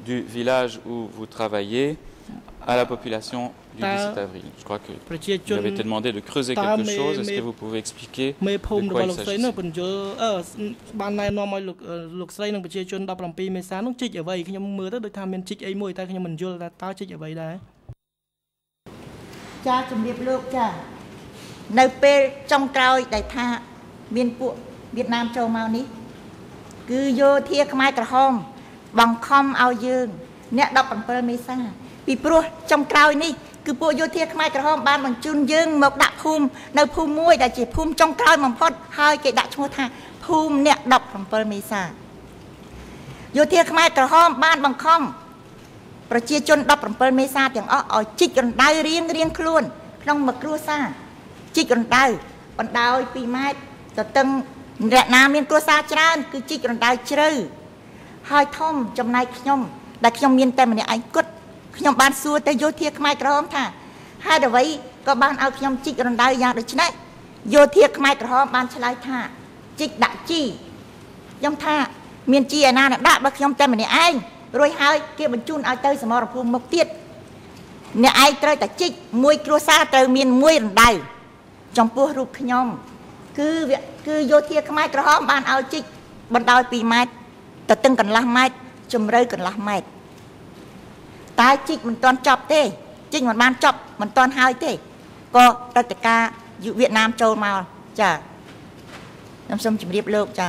du village où vous travaillez à la population du 17 avril. Je crois que vous avez été demandé de creuser quelque chose. Est-ce que vous pouvez expliquer de quoi il s'agit បានណែនាំឲ្យលោកលោកស្រីនិងប្រជាជន17មេសានោះជីកអ្វីខ្ញុំមើលទៅដូចថាមានជីកអីមួយតែខ្ញុំមិនយល់ថាតើជីកអ្វីដែរចាជំរាបលោកចានៅពេលចុងក្រោយដែលថាមានពួកវៀតណាមចូលមកនេះ គឺយោធាខ្មែរក្រហមបង្ខំឲ្យយើង អ្នក17មេសា ពីព្រោះចុងក្រោយនេះគឺពួកយោធាខ្មែរក្រហមបានបញ្ជូនយើងមកដាក់ភូមិនៅភូមិមួយដែលជាភូមិចុងក្រោយបំផុតហើយគេដាក់ឈ្មោះថាភូមិអ្នក17មេសាយោធាខ្មែរក្រហមបានបង្ខំប្រជាជន17មេសាទាំងអស់ឲ្យជីករណ្ដៅរៀងរៀងខ្លួន ក្នុងមួយគ្រួសារជីករណ្ដៅបណ្ដោយ2ម៉ែត្រទៅតឹងរណាមានគ្រួសារច្រើន គឺជីករណ្ដៅជ្រៅហើយធំចំណែកខ្ញុំដែលខ្ញុំមានតែម្នាក់ឯងគត់ ខ្ញុំបានសួរទៅយោធាខ្មែរក្រហមថាហេតុអ្វីក៏បានឲ្យខ្ញុំជីករណ្ដៅយ៉ាងដូចនេះយោធាខ្មែរក្រហមបានឆ្លើយថាជីកដាក់ជីខ្ញុំថា មានជីឯណាដាក់បើខ្ញុំតែម្នាក់ឯងរួចហើយគេបញ្ជូនឲ្យទៅសមរភូមិមុខទៀតអ្នកឯងត្រូវតែជីកមួយគ្រួសារត្រូវមានមួយរណ្ដៅចំពោះរូបខ្ញុំ គឺគឺយោធាខ្មែរក្រហមបានឲ្យជីកបណ្ដោយ2ម៉ែត្រទៅទឹងកន្លះម៉ែត្រជម្រៅកន្លះម៉ែត្រ តែជីកមិនទាន់ចប់ទេជីកមិនបានចប់មិនទាន់ហើយទេក៏ព្រឹត្តិការណ៍វៀតណាមចូលមកចាខ្ញុំសូមជម្រាបលោកចា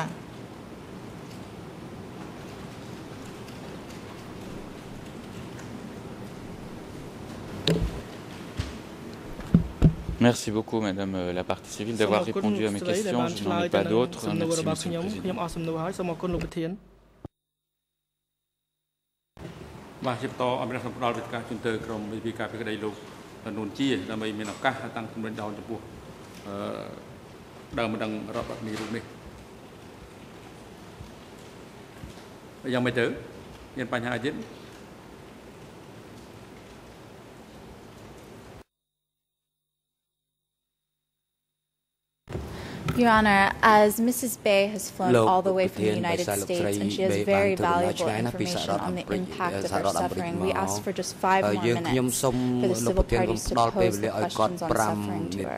Merci beaucoup, Madame la partie civile, d'avoir répondu à mes questions. Je n'en ai pas d'autres. Merci, Monsieur le Président. បាទជាបន្តអមរះសម្ផ្ដល់វិទ្យាជំនឿក្រមវិទ្យាការពីក្តីលោកនួនជាដើម្បីមានឱកាសតាំងជំរុញដល់ចំពោះអឺដើមម្ដងរដ្ឋបាលរូបនេះយ៉ាងម៉េចទៅមានបញ្ហាអីទៀត Your Honor, as Mrs. Bay has flown all the way from the United States and she has very valuable information on the impact of her suffering, we ask for just five more minutes for the civil parties to pose the questions on suffering to her.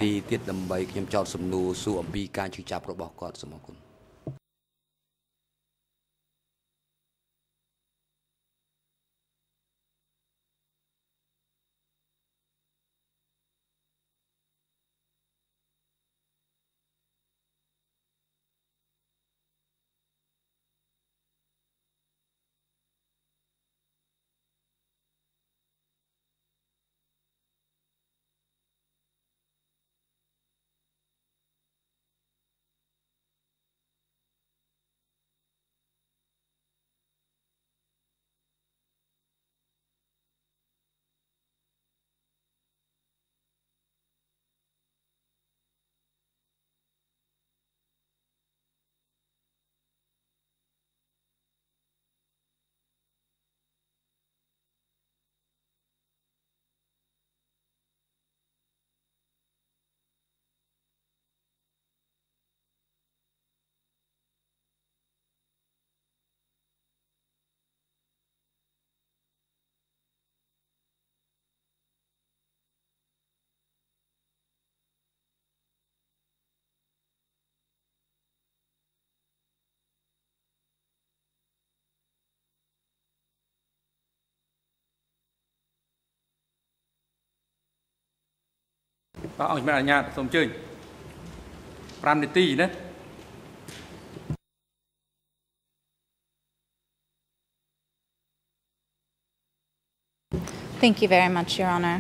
បីខ្ញុំចោទសំណួរសួរអំពីការជួយចាប់របស់គាត់សូមអរគុណបាទអង្គជំរាបអញ្ញាតសូមអញ្ជើញ5នាទីណា Thank you very much, Your Honor.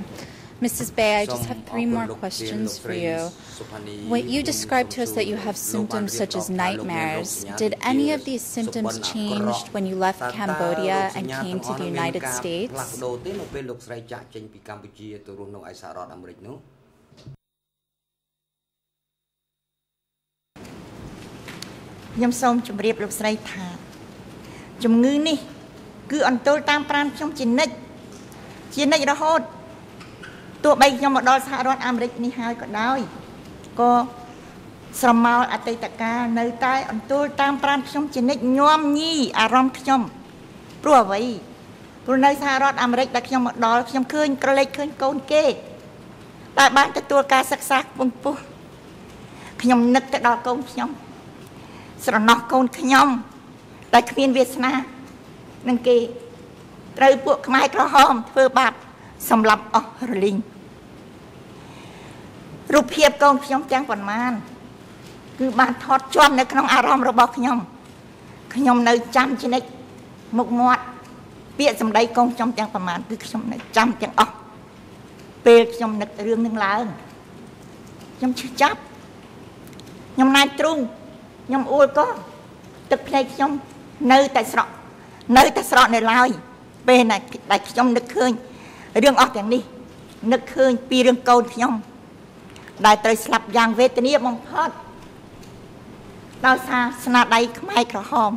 Mrs. Bay, I just have three more questions for you. What you described to us that you have symptoms such as nightmares, did any of these symptoms change when you left Cambodia and came to the United States? ខ្ញុំសូមជម្រាបលោកស្រីថាជំងឺនេះ គឺអន្ទល់តាមប្រាណខ្ញុំជានិច្ចជានិច្ចរហូតទោះបីខ្ញុំមកដល់សហរដ្ឋអាមេរិកនេះហើយក៏ដោយក៏ស្រមោលអតីតកាលនៅតែអន្ទល់តាមប្រាណខ្ញុំជានិច្ចញោមញីអារម្មណ៍ខ្ញុំព្រោះអ្វីព្រោះនៅសហរដ្ឋអាមេរិកដែលខ្ញុំមកដល់ខ្ញុំឃើញក្រឡេកឃើញកូនគេដែលបានទទួលការសិក្សាខ្ពង់ខ្ពស់ខ្ញុំនឹកទៅដល់កូនខ្ញុំ ស្រណោះកូនខ្ញុំតែគ្មានវាសនានឹងគេត្រូវពួកខ្មែរក្រហមធ្វើបាបសម្លាប់អស់រលីងរូបភាពកូនខ្ញុំទាំងប៉ុន្មានគឺបានថតជាប់នៅក្នុងអារម្មណ៍របស់ខ្ញុំខ្ញុំនៅចាំជានិច្ចមុខមាត់ពាក្យសម្ដីកូនខ្ញុំទាំងប៉ុន្មានគឺខ្ញុំនៅចាំទាំងអស់ពេលខ្ញុំនឹករឿងនឹងឡើងខ្ញុំឈឺចាប់ខ្ញុំណាយទ្រូង ខ្ញុំអួលក៏ទឹកភ្នែកខ្ញុំនៅតែស្រក់នៅតែស្រក់នៅឡើយពេលណាដែលខ្ញុំនឹកឃើញរឿងអស់ទាំងនេះនឹកឃើញពីរឿងកូនខ្ញុំ ដែលត្រូវស្លាប់យ៉ាងវេទនាបំផុតដោយសារស្នាដៃខ្មែរក្រហម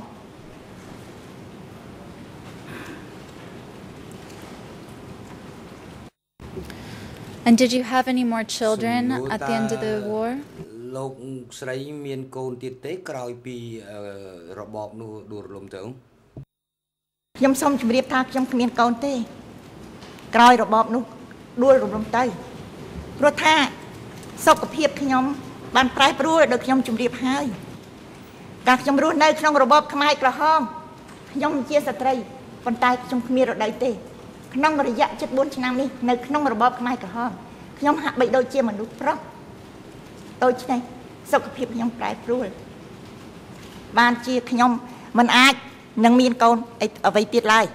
And did you have any more children at the end of the war? លោកស្រីមានកូនទៀតទេក្រោយពីរបបនោះដួលរលំទៅខ្ញុំសូមជម្រាបថាខ្ញុំគ្មានកូនទេ ក្រោយរបបនោះដួលរលំទៅព្រោះថាសុខភាពខ្ញុំបានប្រែប្រួលដោយខ្ញុំជម្រាបហើយការខ្ញុំរស់នៅក្នុងរបបខ្មែរក្រហមខ្ញុំជាស្ត្រីប៉ុន្តែខ្ញុំគ្មានរដូវទេក្នុងរយៈជិត4ឆ្នាំនេះនៅក្នុងរបបខ្មែរក្រហមខ្ញុំហាក់បីដូចជាមនុស្សប្រុស ដូច្នេះសុខភាពខ្ញុំប្រែប្រួលបានជាខ្ញុំមិនអាចនឹងមានកូនអ្វីទៀតឡើយ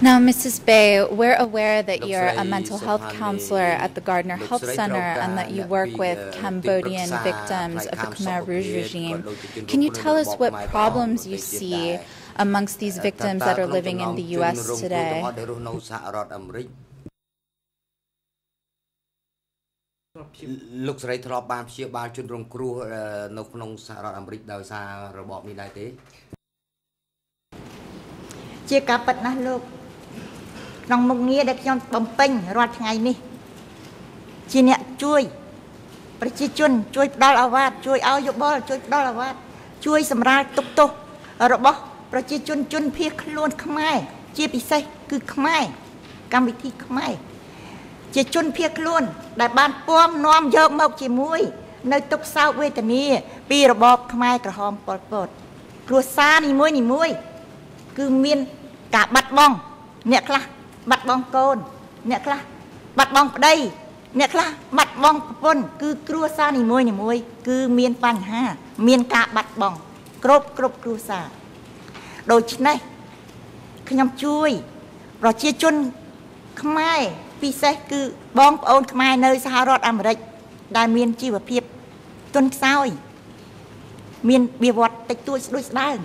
Now, Mrs. Bay, we're aware that you're a mental health counselor at the Gardner Health Center and that you work with Cambodian victims of the Khmer Rouge regime. Can you tell us what problems you see amongst these victims that are living in the US today? លោកស្រីធ្លាប់បានព្យាបាលជនរងគ្រោះនៅក្នុងសហរដ្ឋអាមេរិកដោយសាររបបនេះដែរទេ ជាការពិតណាស់លោកក្នុងមុខងារដែលខ្ញុំបំពេញរាល់ថ្ងៃនេះ ជាអ្នកជួយ ប្រជាជន ជួយផ្ដល់អាវ៉ាតជួយឲ្យយោបល់ជួយផ្ដល់អាវ៉ាតជួយសម្រាលទុកទោសរបស់ ប្រជាជនជនភៀសខ្លួនខ្មែរជាពិសេសគឺខ្មែរកម្មវិធីខ្មែរជាជនភៀសខ្លួន ដែលបានពំនាំយកមកជាមួយ នៅទុកសោកវេទនាពីរបបខ្មែរក្រហមប៉ុលពតគ្រួសារនីមួយនីមួយ គឺមានការបាត់បង់អ្នកខ្លះបាត់បង់កូន អ្នកខ្លះបាត់បង់ប្តីអ្នកខ្លះបាត់បង់ប្រពន្ធគឺគ្រួសារនីមួយនីមួយគឺមានបញ្ហា មានការបាត់បង់គ្រប់គ្រប់គ្រួសារ ដូច្នេះខ្ញុំជួយប្រជាជនខ្មែរពិសេសគឺបងប្អូនខ្មែរនៅសហរដ្ឋអាមេរិកដែលមានជីវភាពទន់ខ្សោយ មានវិវត្តតិចតួចស្ដួយស្ដើង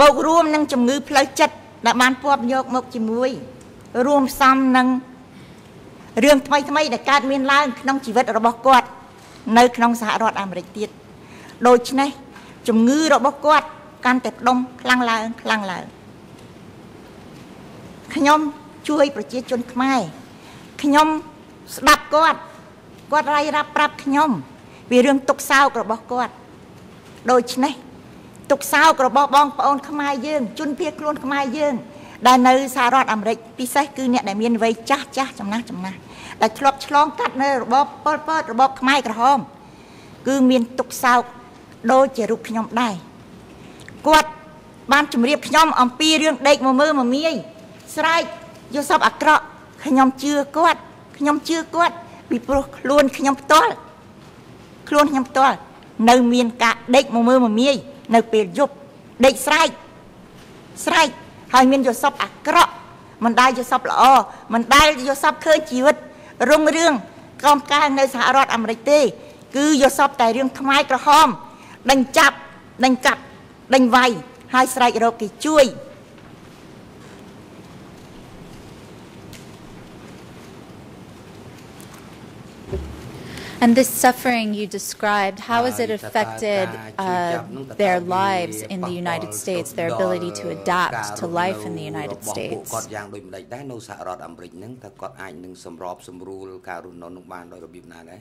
បូករួមនឹងជំងឺផ្លូវចិត្តដែលបានពាប់យកមកជាមួយ រួមផ្សំនឹងរឿងថ្មីថ្មីដែលកើតមានឡើងក្នុងជីវិតរបស់គាត់ នៅក្នុងសហរដ្ឋអាមេរិកទៀតដូច្នេះជំងឺរបស់គាត់ កាន់តែផ្ដុំខ្លាំងឡើងខ្លាំងឡើងខ្ញុំជួយប្រជាជនខ្មែរខ្ញុំស្ដាប់គាត់គាត់រាយរាប់ប្រាប់ខ្ញុំពីរឿងទុកសោករបស់គាត់ដូច្នេះទុកសោករបស់បងប្អូនខ្មែរយើងជនភៀសខ្លួនខ្មែរយើងដែលនៅសហរដ្ឋអាមេរិកពិសេសគឺអ្នកដែលមានវ័យចាស់ចាស់ចំណាស់ចំណាស់ដែលធ្លាប់ឆ្លងកាត់នៅរបបប៉ុលពតរបបខ្មែរក្រហមគឺមានទុកសោកដូចជារូបខ្ញុំដែរ គាត់បានជម្រាបខ្ញុំអំពីរឿងដេកមកមើលមកមាយស្រែកយកសពអាក្រក់ខ្ញុំជឿគាត់ខ្ញុំជឿគាត់ពីព្រោះខ្លួនខ្ញុំផ្ទាល់ខ្លួនខ្ញុំផ្ទាល់នៅមានការដេកមកមើលមកមាយនៅពេលយប់ដេកស្រែកស្រែកហើយមានយល់សពអាក្រក់មិនដែលយល់សពល្អមិនដែលយល់សពឃើញជីវិតរុងរឿងកំកើនៅសហរដ្ឋអាមេរិកទេ គឺយល់សពតែរឿងខ្មែរក្រហមដេញចាប់ដេញកាប់ ដេញវាយហើយស្រែករកគេជួយ And this suffering you described, how has it affected uh, their lives in the United States, their ability to adapt to life in the United States? គាត់យ៉ាងដូចម្ដេចដែរនៅសហរដ្ឋអាមេរិកហ្នឹងតើគាត់អាចនឹងសម្របសម្រួលការរស់នៅនឹងបានដោយរបៀបណាដែរ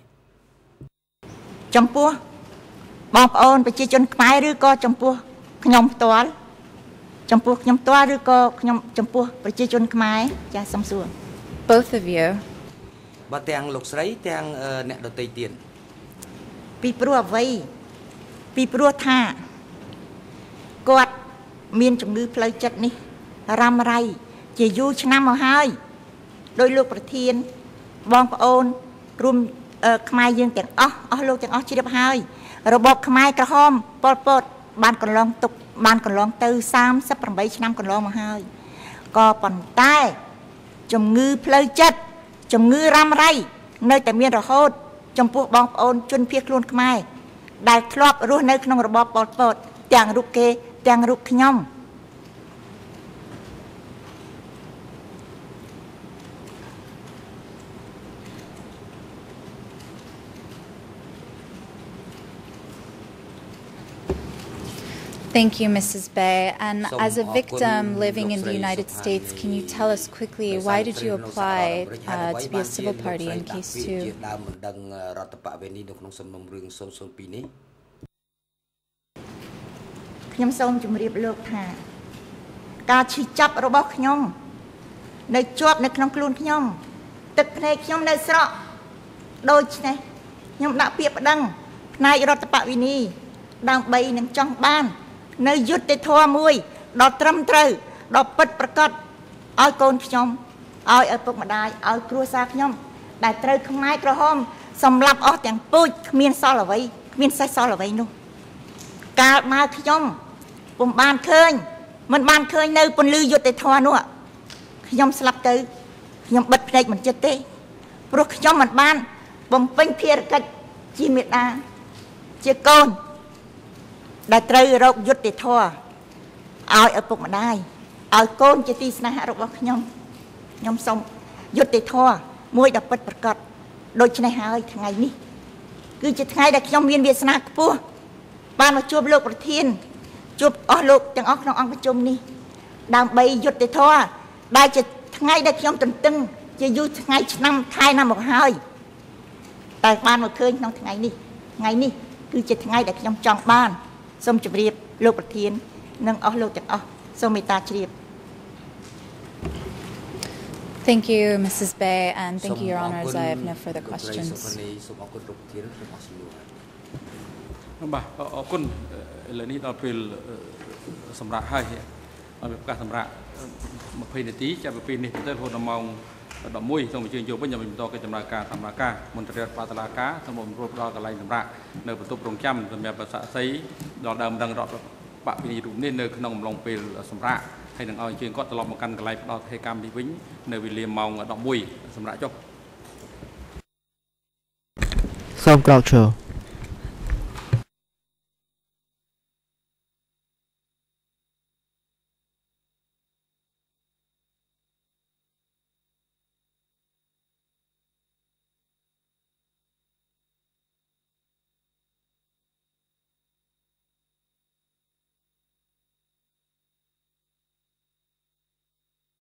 ចំពោះបងប្អូនប្រជាជនខ្មែរឬក៏ចំពោះ ខ្ញុំផ្ទាល់ចំពោះខ្ញុំផ្ទាល់ឬក៏ខ្ញុំចំពោះប្រជាជនខ្មែរចាសសំសួរ Both of you បើទាំងលោកស្រីទាំងអ្នកដតីទៀតពីព្រោះអ្វីពីព្រោះថាគាត់មានជំងឺផ្លូវចិត្តនេះរ៉ាំរ៉ៃជាយូរឆ្នាំមកហើយដោយលោកប្រធានបងប្អូនរួមខ្មែរយើងទាំងអស់អស់លោកទាំងអស់ជ្រាបហើយរបបខ្មែរក្រហមប៉ុលពត បានកន្លងទុកបានកន្លងទៅ38ឆ្នាំកន្លងមកហើយក៏ប៉ុន្តែជំងឺផ្លូវចិត្តជំងឺរ៉ាំរ៉ៃនៅតែមានរហូត ចំពោះបងប្អូនជនភៀសខ្លួនខ្មែរដែលធ្លាប់រស់នៅក្នុងរបបប៉ុលពតទាំងរូបគេទាំងរូបខ្ញុំ Thank you, Mrs. Bay. And as a victim living in the United States, can you tell us quickly why did you apply uh, to be a civil party in case two? ខ្ញុំសូមជម្រាបលោកថាការឈឺចាប់របស់ខ្ញុំ នៅជាប់នៅក្នុងខ្លួនខ្ញុំ ទឹកភ្នែកខ្ញុំនៅស្រក់ដូច្នេះខ្ញុំដាក់ពាក្យប្តឹងផ្នែករដ្ឋបវិនីដើម្បីនឹងចង់បាន នៅយុទ្ធធម៌មួយដ៏ត្រឹមត្រូវដ៏ពិតប្រាកដឲ្យកូនខ្ញុំឲ្យឪពុកម្ដាយឲ្យគ្រួសារខ្ញុំ ដែលត្រូវខ្មែរក្រហមសម្លាប់អស់ទាំងពូជគ្មានសល់អ្វីគ្មានសេះសល់អ្វីនោះកាលមកខ្ញុំពុំបានឃើញមិនបានឃើញនៅពន្លឺយុទ្ធធម៌នោះខ្ញុំស្លាប់ទៅខ្ញុំបិទភ្នែកមិនចិត្តទេព្រោះខ្ញុំមិនបានបំពេញភារកិច្ចជាមេដាជាកូន ដែលត្រូវរកយុទ្ធធរឲ្យឪពុកម្ដាយឲ្យកូនជាទីស្នេហារបស់ខ្ញុំខ្ញុំសូមយុត្តិធម៌មួយដ៏ពិតប្រាកដដូច្នេះហើយថ្ងៃនេះ គឺជាថ្ងៃដែលខ្ញុំមានវាសនាខ្ពស់បានមកជួបលោកប្រធានជួបអស់លោកទាំងអស់ក្នុងអង្គប្រជុំនេះដើម្បីយុត្តិធម៌ដែលជាថ្ងៃដែលខ្ញុំទន្ទឹង ជាយូរថ្ងៃឆ្នាំខែណាស់មកហើយតែបានមកឃើញក្នុងថ្ងៃនេះថ្ងៃនេះគឺជាថ្ងៃដែលខ្ញុំចង់បាន សូមជម្រាបលោកប្រធាន និងអស់លោកទាំងអស់សូមមេត្តាជ្រាប Thank you, Mrs. Bay, and thank you, Your Honors. I have no further questions. សូមអរគុណលោកប្រធានសូមអរគុណបាទអរគុណឥឡូវនេះដល់ពេលសម្រាប់ហើយឲ្យប្រកាសសម្រាប់20នាទីចាប់ពីពេលនេះទៅរហូតដល់ម៉ោង 11សូមអញ្ជើញយកវិញដើម្បីបន្តកិច្ចដំណើរការសម្រាប់ការមន្ត្រីរដ្ឋបាលតុលាការសូមបំរុបដល់កន្លែងសម្រាប់នៅបន្ទប់រងចាំសម្រាប់ប្រសាស័យដល់ដើមដឹងរដ្ឋបព្វនីរូបនេះនៅក្នុងអំឡុងពេលសម្រាប់ហើយនឹងឲ្យអញ្ជើញគាត់ត្រឡប់មកកាន់កន្លែងផ្ដល់ហេកម្មនេះវិញនៅវេលាម៉ោង11សម្រាប់ចុះសូមក្រោកឈរ